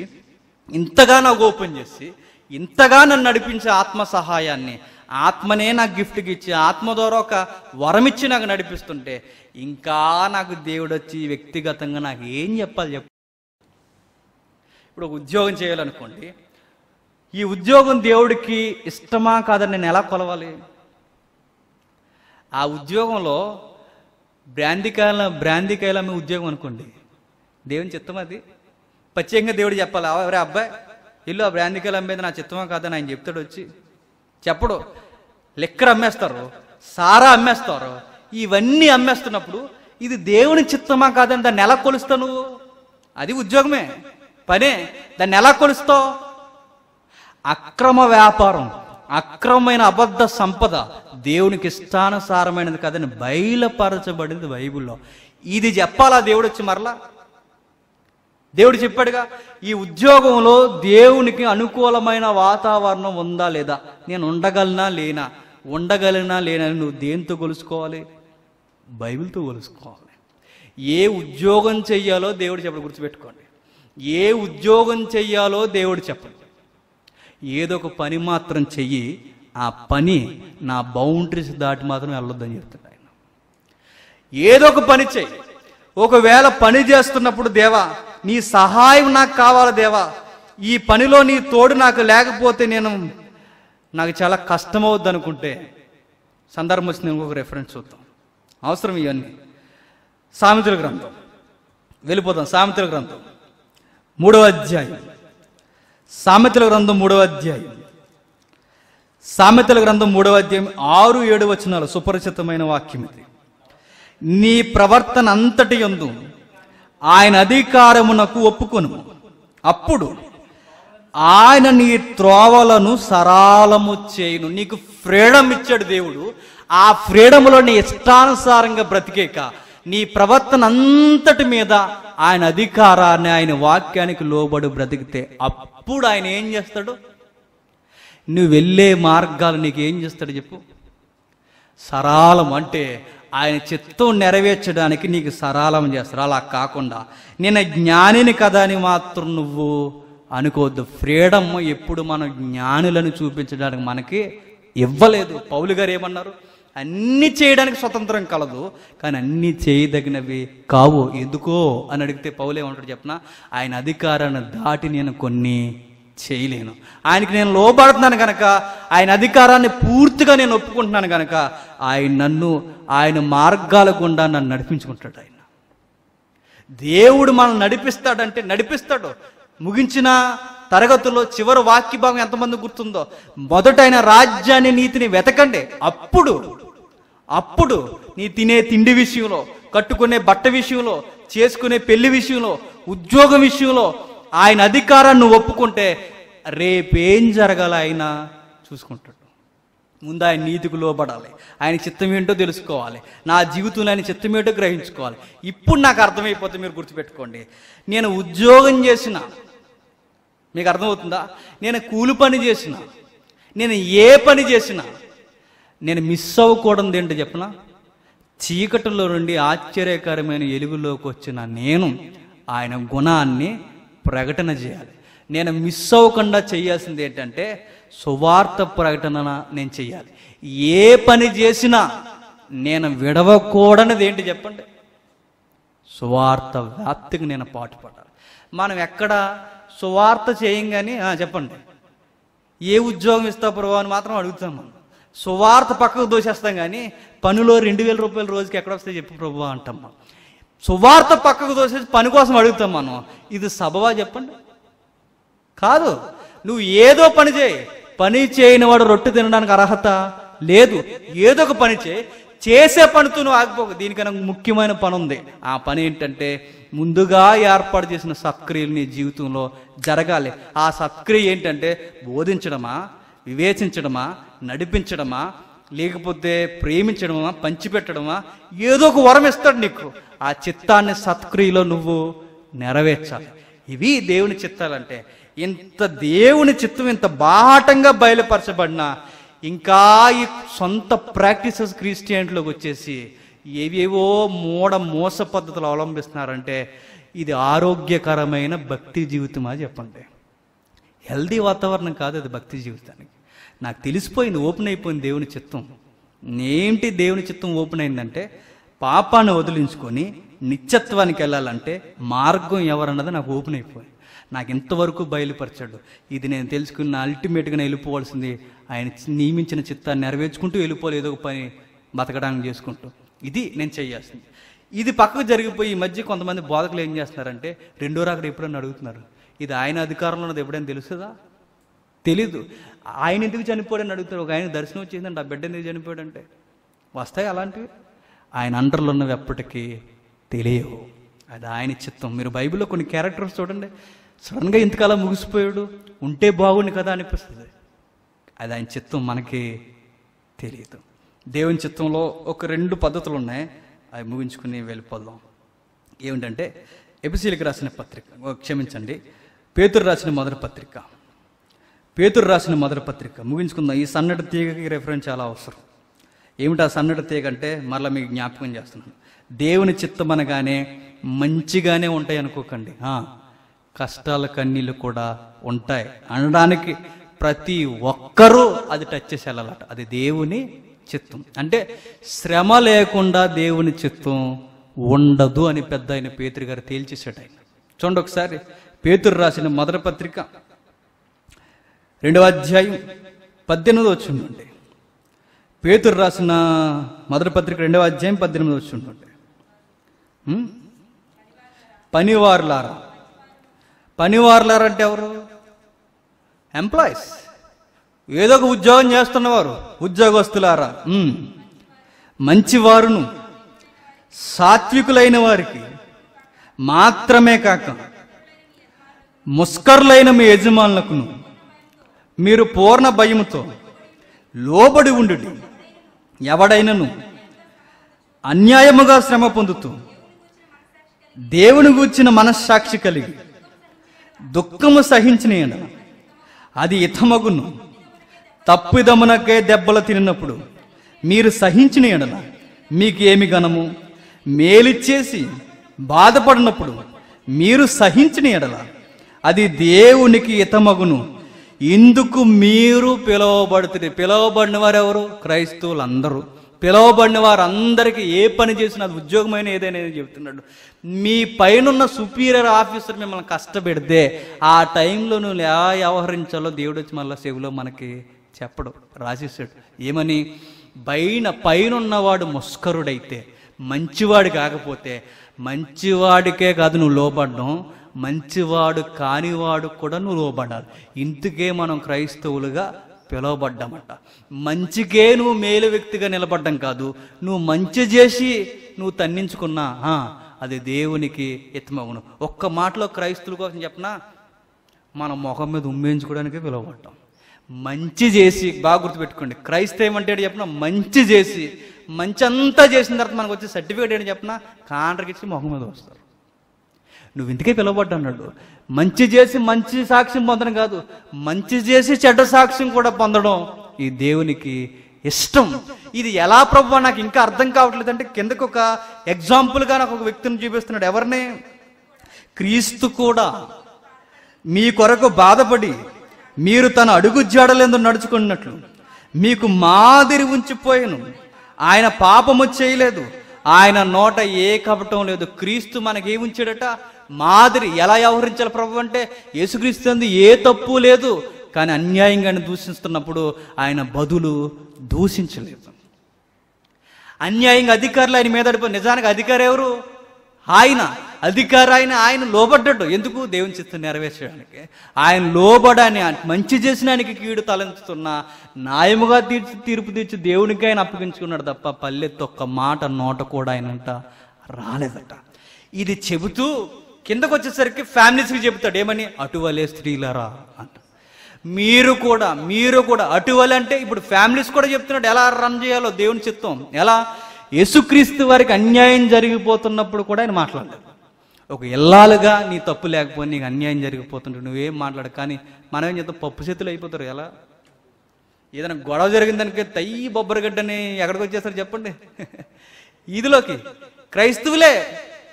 ఇంతగా నాకు ఓపెన్ చేసి ఇంతగా నన్ను నడిపించే ఆత్మ సహాయాన్ని ఆత్మనే నాకు గిఫ్ట్కి ఇచ్చి ఆత్మ ద్వారా ఒక వరం ఇచ్చి నాకు నడిపిస్తుంటే ఇంకా నాకు దేవుడు వచ్చి వ్యక్తిగతంగా నాకు ఏం చెప్పాలి చెప్పు. ఇప్పుడు ఒక ఉద్యోగం చేయాలనుకోండి ఈ ఉద్యోగం దేవుడికి ఇష్టమా కాదని నేను ఎలా కొలవాలి? ఆ ఉద్యోగంలో బ్రాందికాయల బ్రాందికాయల మీ ఉద్యోగం అనుకోండి. దేవుని చిత్తం అది? ప్రత్యేకంగా దేవుడు చెప్పాలి? ఎవరే అబ్బాయి ఇల్లు ఆ బ్రాందికాయలు అమ్మేది నా చిత్తమా కాదని ఆయన చెప్తాడు వచ్చి. చెప్పడు. లెక్కర అమ్మేస్తారు సారా అమ్మేస్తారు. ఇవన్నీ అమ్మేస్తున్నప్పుడు ఇది దేవుని చిత్తమా కాదని దాన్ని ఎలా కొలుస్తావు నువ్వు? అది ఉద్యోగమే. పనే. దాన్ని ఎలా కొలుస్తావు? అక్రమ వ్యాపారం అక్రమమైన అబద్ధ సంపద దేవునికి ఇష్టానుసారమైనది కదని బయలుపరచబడింది బైబిల్లో. ఇది చెప్పాలా దేవుడు వచ్చి మరలా? దేవుడు చెప్పాడుగా ఈ ఉద్యోగంలో దేవునికి అనుకూలమైన వాతావరణం ఉందా లేదా? నేను ఉండగలనా లేనా? ఉండగలనా లేనా నువ్వు దేంతో కొలుసుకోవాలి? బైబిల్తో కొలుసుకోవాలి. ఏ ఉద్యోగం చెయ్యాలో దేవుడు చెప్పడు గుర్తుపెట్టుకోండి. ఏ ఉద్యోగం చెయ్యాలో దేవుడు చెప్పడు. ఏదో ఒక పని మాత్రం చెయ్యి ఆ పని నా బౌండరీస్ దాటి మాత్రం వెళ్ళొద్దని చెప్తాడు ఆయన. ఏదో ఒక పని చెయ్యి ఒకవేళ పని చేస్తున్నప్పుడు దేవా నీ సహాయం నాకు కావాలి దేవా. ఈ పనిలో నీ తోడు నాకు లేకపోతే నేను నాకు చాలా కష్టమవుద్ది అనుకుంటే సందర్భం వచ్చింది ఇంకొక రెఫరెన్స్ చూద్దాం. అవసరం ఇవన్నీ. సామెతల గ్రంథం. వెళ్ళిపోతాం సామెతల గ్రంథం. మూడవ అధ్యాయం. సామెతల గ్రంథం మూడవ అధ్యాయం. సామెతల గ్రంథం మూడవ అధ్యాయం ఆరు ఏడు వచనాలు సుపరిచితమైన వాక్యం ఇది. నీ ప్రవర్తన అంతటి యందు ఆయన అధికారమునకు ఒప్పుకొను. అప్పుడు ఆయన నీ త్రోవలను సరాలము చేయును. నీకు ఫ్రీడమ్ ఇచ్చాడు దేవుడు. ఆ ఫ్రీడములో నీ ఇష్టానుసారంగా బ్రతికేక నీ ప్రవర్తన అంతటి మీద ఆయన అధికారాన్ని ఆయన వాక్యానికి లోబడి బ్రతికితే అప్పుడు ఆయన ఏం చేస్తాడు? నువ్వు వెళ్ళే మార్గాలు నీకు ఏం చేస్తాడు చెప్పు? సరాలం అంటే ఆయన చిత్తం నెరవేర్చడానికి నీకు సరాలం చేస్తారు అలా కాకుండా నేను జ్ఞానిని కదా అని మాత్రం నువ్వు అనుకోవద్దు. ఫ్రీడమ్ ఎప్పుడు మనం జ్ఞానులను చూపించడానికి మనకి ఇవ్వలేదు. పౌలు గారు ఏమన్నారు? అన్నీ చేయడానికి స్వతంత్రం కలదు కానీ అన్నీ చేయదగినవి కావు. ఎందుకో అని అడిగితే పౌలు ఏమంటాడు చెప్పిన? ఆయన అధికారాన్ని దాటి నేను కొన్ని చేయలేను. ఆయనకి నేను లోబడుతున్నాను కనుక ఆయన అధికారాన్ని పూర్తిగా నేను ఒప్పుకుంటున్నాను కనుక ఆయన నన్ను ఆయన మార్గాల గుండా నన్ను నడిపించుకుంటాడు ఆయన. దేవుడు మనల్ని నడిపిస్తాడంటే నడిపిస్తాడు. ముగించిన తరగతుల్లో చివరి వాక్య భాగం ఎంతమంది గుర్తుందో? మొదట ఆయన రాజ్యాన్ని నీతిని వెతకండి. అప్పుడు అప్పుడు నీ తినే తిండి విషయంలో కట్టుకునే బట్ట విషయంలో చేసుకునే పెళ్ళి విషయంలో ఉద్యోగం విషయంలో ఆయన అధికారాన్ని నువ్వు ఒప్పుకుంటే రేపేం జరగాల ఆయన చూసుకుంటాడు. ముందు ఆయన నీతికి లోబడాలి. ఆయన చిత్తం ఏంటో తెలుసుకోవాలి. నా జీవితంలో ఆయన చిత్తం ఏంటో గ్రహించుకోవాలి. ఇప్పుడు నాకు అర్థమైపోతే మీరు గుర్తుపెట్టుకోండి. నేను ఉద్యోగం చేసిన. మీకు అర్థమవుతుందా? నేను కూలి పని చేసిన. నేను ఏ పని చేసినా. నేను మిస్ అవ్వకూడదు ఏంటో చెప్పనా? చీకటిలో నుండి ఆశ్చర్యకరమైన ఎలుగులోకి వచ్చిన నేను ఆయన గుణాన్ని ప్రకటన చేయాలి. నేను మిస్ అవ్వకుండా చేయాల్సింది ఏంటంటే సువార్త ప్రకటన నేను చేయాలి. ఏ పని చేసినా నేను విడవకూడనిది ఏంటి చెప్పండి? సువార్త వ్యాప్తికి నేను పాటుపడాలి. మనం ఎక్కడ సువార్త చేయంగానే చెప్పండి. ఏ ఉద్యోగం ఇస్తా ప్రభు అని మాత్రం అడుగుతాం మనం. సువార్త పక్కకు దోసేస్తాం కానీ పనిలో రెండు వేల రూపాయల రోజుకి ఎక్కడ చెప్పు ప్రభు అంటాం మనం. సువార్త పక్కకు తోసేసి పని కోసం అడుగుతాం మనం. ఇది సబవా చెప్పండి. కాదు నువ్వు ఏదో పని చేయి. పని చేయని వాడు రొట్టె తినడానికి అర్హత లేదు. ఏదో ఒక పని చేయి. చేసే పనితో నువ్వు ఆగిపోకు. దీనికన్నా ముఖ్యమైన పని ఉంది. ఆ పని ఏంటంటే ముందుగా ఏర్పాటు చేసిన సత్క్రియలు నీ జీవితంలో జరగాలి. ఆ సత్క్రియ ఏంటంటే బోధించడమా వివేచించడమా నడిపించడమా లేకపోతే ప్రేమించడమా పంచిపెట్టడమా ఏదో ఒక వరం ఇస్తాడు నీకు. ఆ చిత్తాన్ని సత్క్రియలో నువ్వు నెరవేర్చాలి. ఇవి దేవుని చిత్తాలంటే. ఇంత దేవుని చిత్తం ఇంత బాహటంగా బయలుపరచబడిన ఇంకా ఈ సొంత ప్రాక్టీసెస్ క్రిస్టియన్లోకి వచ్చేసి ఏవేవో మూడ మోస పద్ధతులు అవలంబిస్తున్నారంటే ఇది ఆరోగ్యకరమైన భక్తి జీవితమా చెప్పండి. హెల్దీ వాతావరణం కాదు అది భక్తి జీవితానికి. నాకు తెలిసిపోయింది ఓపెన్ అయిపోయింది దేవుని చిత్తం. ఏంటి దేవుని చిత్తం ఓపెన్ అయిందంటే పాపాన్ని వదిలించుకొని నిత్యత్వానికి వెళ్ళాలంటే మార్గం ఎవరన్నది నాకు ఓపెన్ అయిపోయింది నాకు ఇంతవరకు బయలుపరిచాడు. ఇది నేను తెలుసుకున్న అల్టిమేట్గా వెళ్ళిపోవాల్సింది ఆయన నియమించిన చిత్తాన్ని నెరవేర్చుకుంటూ వెళ్ళిపోవాలి ఏదో ఒక పని బతకడానికి చేసుకుంటూ. ఇది నేను చేయాల్సింది. ఇది పక్కకు జరిగిపోయి ఈ మధ్య కొంతమంది బోధకులు ఏం చేస్తున్నారంటే రెండో రాకడ ఎప్పుడన్నా అడుగుతున్నారు. ఇది ఆయన అధికారంలో ఉన్నది ఎప్పుడైనా తెలుస్తుందా తెలీదు. ఆయన ఎందుకు చనిపోయాడని అడుగుతారు ఒక ఆయన దర్శనం వచ్చిందంటే ఆ బిడ్డ ఎందుకు చనిపోయాడంటే వస్తాయి అలాంటివి? ఆయన అండర్లో ఉన్నవి ఎప్పటికీ తెలియవు. అది ఆయన చిత్తం. మీరు బైబిల్లో కొన్ని క్యారెక్టర్స్ చూడండి. సడన్గా ఇంతకాలం ముగిసిపోయాడు. ఉంటే బాగుండు కదా అనిపిస్తుంది. అది ఆయన చిత్తం మనకి తెలియదు. దేవుని చిత్తంలో ఒక రెండు పద్ధతులు ఉన్నాయి. అవి ముగించుకుని వెళ్ళిపోదాం. ఏమిటంటే ఎపిసీలకు రాసిన పత్రిక క్షమించండి. పేతురు రాసిన మొదటి పత్రిక. పేతురు రాసిన మొదటి పత్రిక. ముగించుకుందాం. ఈ సన్నటి తీగకి రెఫరెన్స్ చాలా అవసరం. ఏమిటి ఆ సన్నటి తీగ అంటే? మరలా మీకు జ్ఞాపకం చేస్తున్నాను. దేవుని చిత్తం అనగానే మంచిగానే ఉంటాయి అనుకోకండి. కష్టాల కన్నీళ్ళు కూడా ఉంటాయి. అనడానికి ప్రతి ఒక్కరూ అది టచ్ చేసి వెళ్ళాలట. అది దేవుని చిత్తం. అంటే శ్రమ లేకుండా దేవుని చిత్తం ఉండదు అని పెద్ద ఆయన పేతురు గారు తేల్చేసాడు ఆయన. చూడండి ఒకసారి. పేతురు రాసిన మొదటి పత్రిక. రెండవ అధ్యాయం పద్దెనిమిది వచ్చిందండి పేతురు రాసిన మొదటి పత్రిక రెండవ అధ్యాయం పద్దెనిమిది వచ్చిందండి పనివారులారా. పనివారులారా అంటే ఎవరు? ఎంప్లాయీస్. ఏదో ఒక ఉద్యోగం చేస్తున్నవారు ఉద్యోగస్తులారా. మంచివారును సాత్వికులైన వారికి మాత్రమే కాక ముస్కర్లైన మీ యజమానులకును మీరు పూర్ణ భయముతో లోబడి ఉండు ఎవడైనను అన్యాయముగా శ్రమ పొందుతూ దేవుని గూర్చిన మనస్సాక్షి కలిగి దుఃఖము సహించిన యెడల అది ఇతమగును. తప్పిదమునకే దెబ్బలు తినినప్పుడు మీరు సహించిన ఎడల మీకు ఏమి గనము మేలిచ్చేసి బాధపడినప్పుడు మీరు సహించిన ఎడల అది దేవునికి ఇతమగును. ఇందుకు మీరు పిలువబడుతుంది పిలువబడిన వారు ఎవరు క్రైస్తవులందరూ. పిలువబడిన వారందరికీ ఏ పని చేసినా అది ఉద్యోగమైన ఏదైనా చెబుతున్నాడు. మీ పైనున్న సుపీరియర్ ఆఫీసర్ మిమ్మల్ని కష్టపెడితే ఆ టైంలో నువ్వు ఎలా వ్యవహరించాలో దేవుడు వచ్చి మళ్ళీ సెవిలో మనకి చెప్పడు రాసేసాడు ఏమని? పైన పైనున్నవాడు ముస్కరుడైతే మంచివాడు కాకపోతే మంచివాడికే కాదు నువ్వు లోబడడం. మంచివాడు కానివాడు కూడా నువ్వు లోబడాలి. ఇంటికే మనం క్రైస్తవులుగా పిలువబడ్డామట. మంచికే నువ్వు మేలు వ్యక్తిగా నిలబడ్డం కాదు. నువ్వు మంచి చేసి నువ్వు తన్నించుకున్నా అది దేవునికి ఇతమవును ఒక్క మాటలో క్రైస్తువుల కోసం చెప్పనా మన ముఖం మీద ఉమ్మేయించుకోవడానికే పిలువబడ్డాం. మంచి చేసి బాగా గుర్తుపెట్టుకోండి. క్రైస్తవం అంటే ఏంటి చెప్పిన మంచి చేసి మంచి అంతా చేసిన తర్వాత మనకు వచ్చే సర్టిఫికేట్ ఏంటి చెప్పిన కాంట్రాక్ట్ ఇచ్చి ముఖం మీద వస్తారు. నువ్వు ఇందుకే పిలవబడ్డాడు మంచి చేసి మంచి సాక్ష్యం పొందడం కాదు మంచి చేసి చెడ్డ సాక్ష్యం కూడా పొందడం ఈ దేవునికి ఇష్టం. ఇది ఎలా ప్రభు నాకు ఇంకా అర్థం కావట్లేదు అంటే కిందకు ఒక ఎగ్జాంపుల్గా నాకు ఒక వ్యక్తిని చూపిస్తున్నాడు. ఎవరిని? క్రీస్తు కూడా. మీ కొరకు బాధపడి మీరు తన అడుగు జాడలేందు నడుచుకున్నట్లు మీకు మాదిరి ఉంచిపోయాను. ఆయన పాపము చేయలేదు. ఆయన నోట ఏ కపటం లేదు. క్రీస్తు మనకి ఉంచాడట? మాదిరి ఎలా వ్యవహరించాలి ప్రభు అంటే యేసుక్రీస్తు ఏ తప్పు లేదు కానీ అన్యాయంగా ఆయన దూషిస్తున్నప్పుడు ఆయన బదులు దూషించలేదు. అన్యాయంగా అధికారులు ఆయన మీద నిజానికి అధికారి ఎవరు? ఆయన. అధికారి ఆయన ఆయన లోబడ్డాడు ఎందుకు? దేవుని చిత్తం నెరవేర్చడానికి. ఆయన లోబడని మంచి చేసిన ఆయనకి కీడు తలంచుతున్న న్యాయముగా తీర్చి తీర్పు తీర్చి దేవునికి ఆయన అప్పగించుకున్నాడు తప్ప పల్లెత్తు ఒక్క మాట నోట కూడా ఆయనంట రాలేదట. ఇది చెబుతూ కిందకు వచ్చేసరికి ఫ్యామిలీస్కి చెప్తాడు ఏమని? అటువలే స్త్రీలరా అంట. మీరు కూడా మీరు కూడా అటువలే అంటే ఇప్పుడు ఫ్యామిలీస్ కూడా చెప్తున్నాడు ఎలా రన్ చేయాలో దేవుని చిత్తం. ఎలా? యేసుక్రీస్తు వారికి అన్యాయం జరిగిపోతున్నప్పుడు కూడా ఆయన మాట్లాడలేదు. ఒక ఇల్లాలుగా నీ తప్పు లేకపోతే నీకు అన్యాయం జరిగిపోతుంటే నువ్వేం మాట్లాడు కానీ మనం ఏం చేస్తాం పప్పు చేతులు అయిపోతారు ఎలా? ఏదైనా గొడవ జరిగిందనికి తయ్యి బొబ్బరగడ్డని ఎక్కడికి వచ్చేస్తారు చెప్పండి? ఇదిలోకి క్రైస్తవులే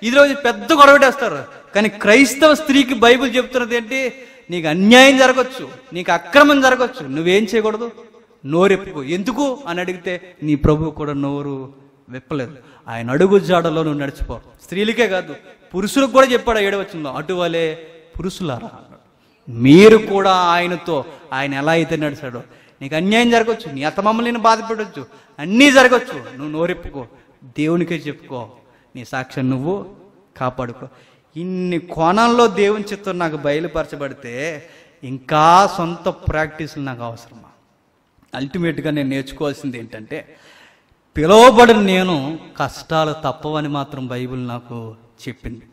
ఇదిలో పెద్ద గొడవ పెట్టేస్తారు. కానీ క్రైస్తవ స్త్రీకి బైబిల్ చెప్తున్నది ఏంటి? నీకు అన్యాయం జరగచ్చు నీకు అక్రమం జరగచ్చు నువ్వేం చేయకూడదు? నోరెప్పుకో. ఎందుకు? అని అడిగితే నీ ప్రభువు కూడా నోరు విప్పలేదు. ఆయన అడుగు జాడలో నువ్వు నడిచిపో. స్త్రీలకే కాదు పురుషులకు కూడా చెప్పాడు ఏడవచ్చిందో అటువలే పురుషులారా మీరు కూడా ఆయనతో ఆయన ఎలా అయితే నడిచాడో. నీకు అన్యాయం జరగచ్చు నీ అత్తమమ్మల్ని బాధ పెట్టవచ్చు అన్నీ జరగచ్చు. నువ్వు నోరెప్పుకో. దేవునికే చెప్పుకో. నీ సాక్ష్యం నువ్వు కాపాడుకో. ఇన్ని కోణాల్లో దేవుని చిత్తం నాకు బయలుపరచబడితే ఇంకా సొంత ప్రాక్టీసులు నాకు అవసరమా? అల్టిమేట్గా నేను నేర్చుకోవాల్సింది ఏంటంటే పిలువబడిన నేను కష్టాలు తప్పవని మాత్రం బైబిల్ నాకు చెప్పింది.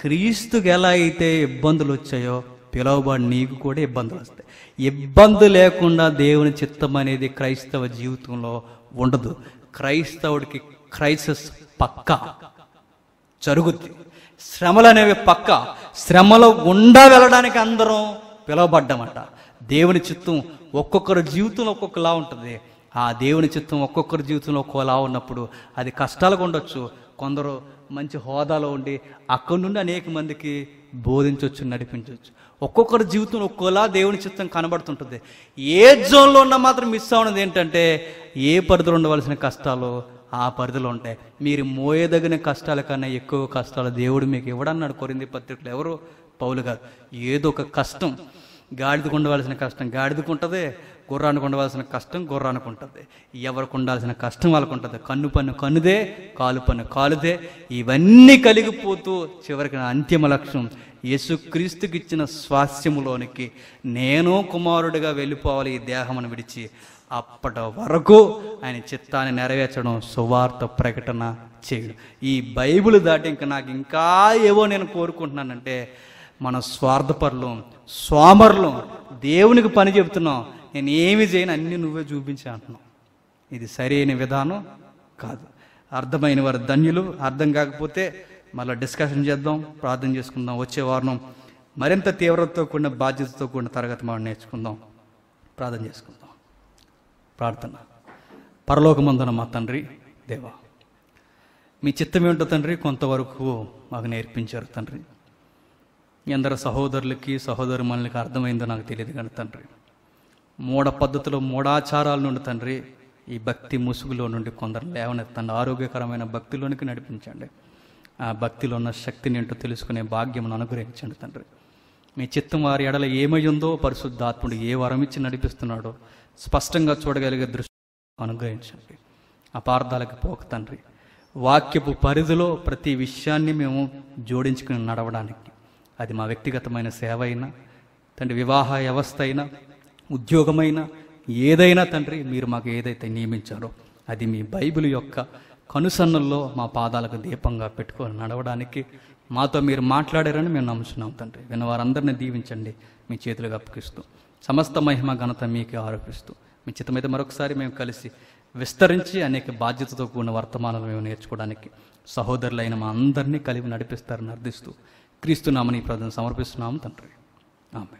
క్రీస్తుకి ఎలా అయితే ఇబ్బందులు వచ్చాయో పిలువబడి నీకు కూడా ఇబ్బందులు వస్తాయి. ఇబ్బంది లేకుండా దేవుని చిత్తం అనేది క్రైస్తవ జీవితంలో ఉండదు. క్రైస్తవుడికి క్రైసిస్ పక్కా జరుగుద్ది. శ్రమలు అనేవి పక్క. శ్రమలో గుండా వెళ్ళడానికి అందరం పిలువబడ్డామట. దేవుని చిత్తం ఒక్కొక్కరి జీవితంలో ఒక్కొక్కలా ఉంటుంది. ఆ దేవుని చిత్తం ఒక్కొక్కరి జీవితంలో ఒక్కోలా ఉన్నప్పుడు అది కష్టాలుగా ఉండొచ్చు. కొందరు మంచి హోదాలో ఉండి అక్కడి నుండి అనేక మందికి బోధించవచ్చు నడిపించవచ్చు ఒక్కొక్కరి జీవితంలో ఒక్కోలా దేవుని చిత్తం కనబడుతుంటుంది. ఏ జోన్లో ఉన్నా మాత్రం మిస్ అవునది ఏంటంటే ఏ పరిధిలో ఉండవలసిన కష్టాలు ఆ పరిధిలో ఉంటాయి మీరు మోయదగిన కష్టాల కన్నా ఎక్కువ కష్టాలు దేవుడు మీకు ఇవ్వడన్నాడు కొరింది పత్రికలు. ఎవరు? పౌలు గారు. ఏదో ఒక కష్టం. గాడిదకు ఉండవలసిన కష్టం. గాడిదకు ఉంటుంది గుర్రానికి ఉండవలసిన కష్టం గుర్రానికి ఉంటుంది. ఎవరికి ఉండాల్సిన కష్టం వాళ్ళకు ఉంటుంది. కన్ను పన్ను కన్నుదే కాలు పన్ను కాలుదే. ఇవన్నీ కలిగిపోతూ చివరికి నా అంతిమ లక్ష్యం యేసుక్రీస్తుకి ఇచ్చిన స్వాస్థ్యములోనికి నేను కుమారుడిగా వెళ్ళిపోవాలి ఈ దేహమును విడిచి. అప్పటి వరకు ఆయన చిత్తాన్ని నెరవేర్చడం సువార్త ప్రకటన చేయడం. ఈ బైబిల్ దాటి ఇంకా నాకు ఇంకా ఏవో నేను కోరుకుంటున్నానంటే మన స్వార్థపరులు సోమరులు దేవునికి పని చెబుతున్నాం. నేను ఏమి చేయను అన్ని నువ్వే చూపించే అంటున్నావు ఇది సరైన విధానం కాదు. అర్థమైన వారు ధన్యులు. అర్థం కాకపోతే మళ్ళీ డిస్కషన్ చేద్దాం ప్రార్థన చేసుకుందాం. వచ్చే వారం మరింత తీవ్రతతో కూడిన బాధ్యతతో కూడిన తరగతి మనం నేర్చుకుందాం. ప్రార్థన చేసుకుందాం. ప్రార్థన. పరలోకమందున మా తండ్రి దేవా మీ చిత్తం ఏంటో తండ్రి కొంతవరకు మాకు నేర్పించారు తండ్రి. మీ సహోదరులకి సహోదరులకి మనకి అర్థమైందో నాకు తెలియదు కానీ తండ్రి. మూఢ పద్ధతిలో మూఢాచారాల నుండి తండ్రి ఈ భక్తి ముసుగులో నుండి కొందరు లేవనెత్తండి. ఆరోగ్యకరమైన భక్తిలోనికి నడిపించండి. ఆ భక్తిలో ఉన్న శక్తిని ఏంటో తెలుసుకునే భాగ్యమును అనుగ్రహించండి తండ్రి. మీ చిత్తం వారి ఎడల ఏమై ఉందో పరిశుద్ధాత్ముడు ఏ వరం ఇచ్చి నడిపిస్తున్నాడో స్పష్టంగా చూడగలిగే దృష్టి అనుగ్రహించండి. అపార్థాలకు పోక తండ్రి. వాక్యపు పరిధిలో ప్రతి విషయాన్ని మేము జోడించుకుని నడవడానికి. అది మా వ్యక్తిగతమైన సేవ అయినా తండ్రి వివాహ వ్యవస్థ అయినా ఉద్యోగమైనా ఏదైనా తండ్రి మీరు మాకు ఏదైతే నియమించారో అది మీ బైబిల్ యొక్క కనుసన్నల్లో మా పాదాలకు దీపంగా పెట్టుకొని నడవడానికి మాతో మీరు మాట్లాడారని మేము నమ్ముతున్నాం తండ్రి. విన్న వారందరినీ దీవించండి. మీ చేతులకు అప్పగిస్తూ సమస్త మహిమ ఘనత మీకే ఆరోపిస్తూ మీ చిత్తమైతే మరొకసారి మేము కలిసి విస్తరించి అనేక బాధ్యతతో కూడిన వర్తమానాలు మేము నేర్చుకోవడానికి సహోదరులైన మా అందరినీ కలిపి నడిపిస్తారని అర్థిస్తూ క్రీస్తునామని సమర్పిస్తున్నాము తండ్రి. ఆమె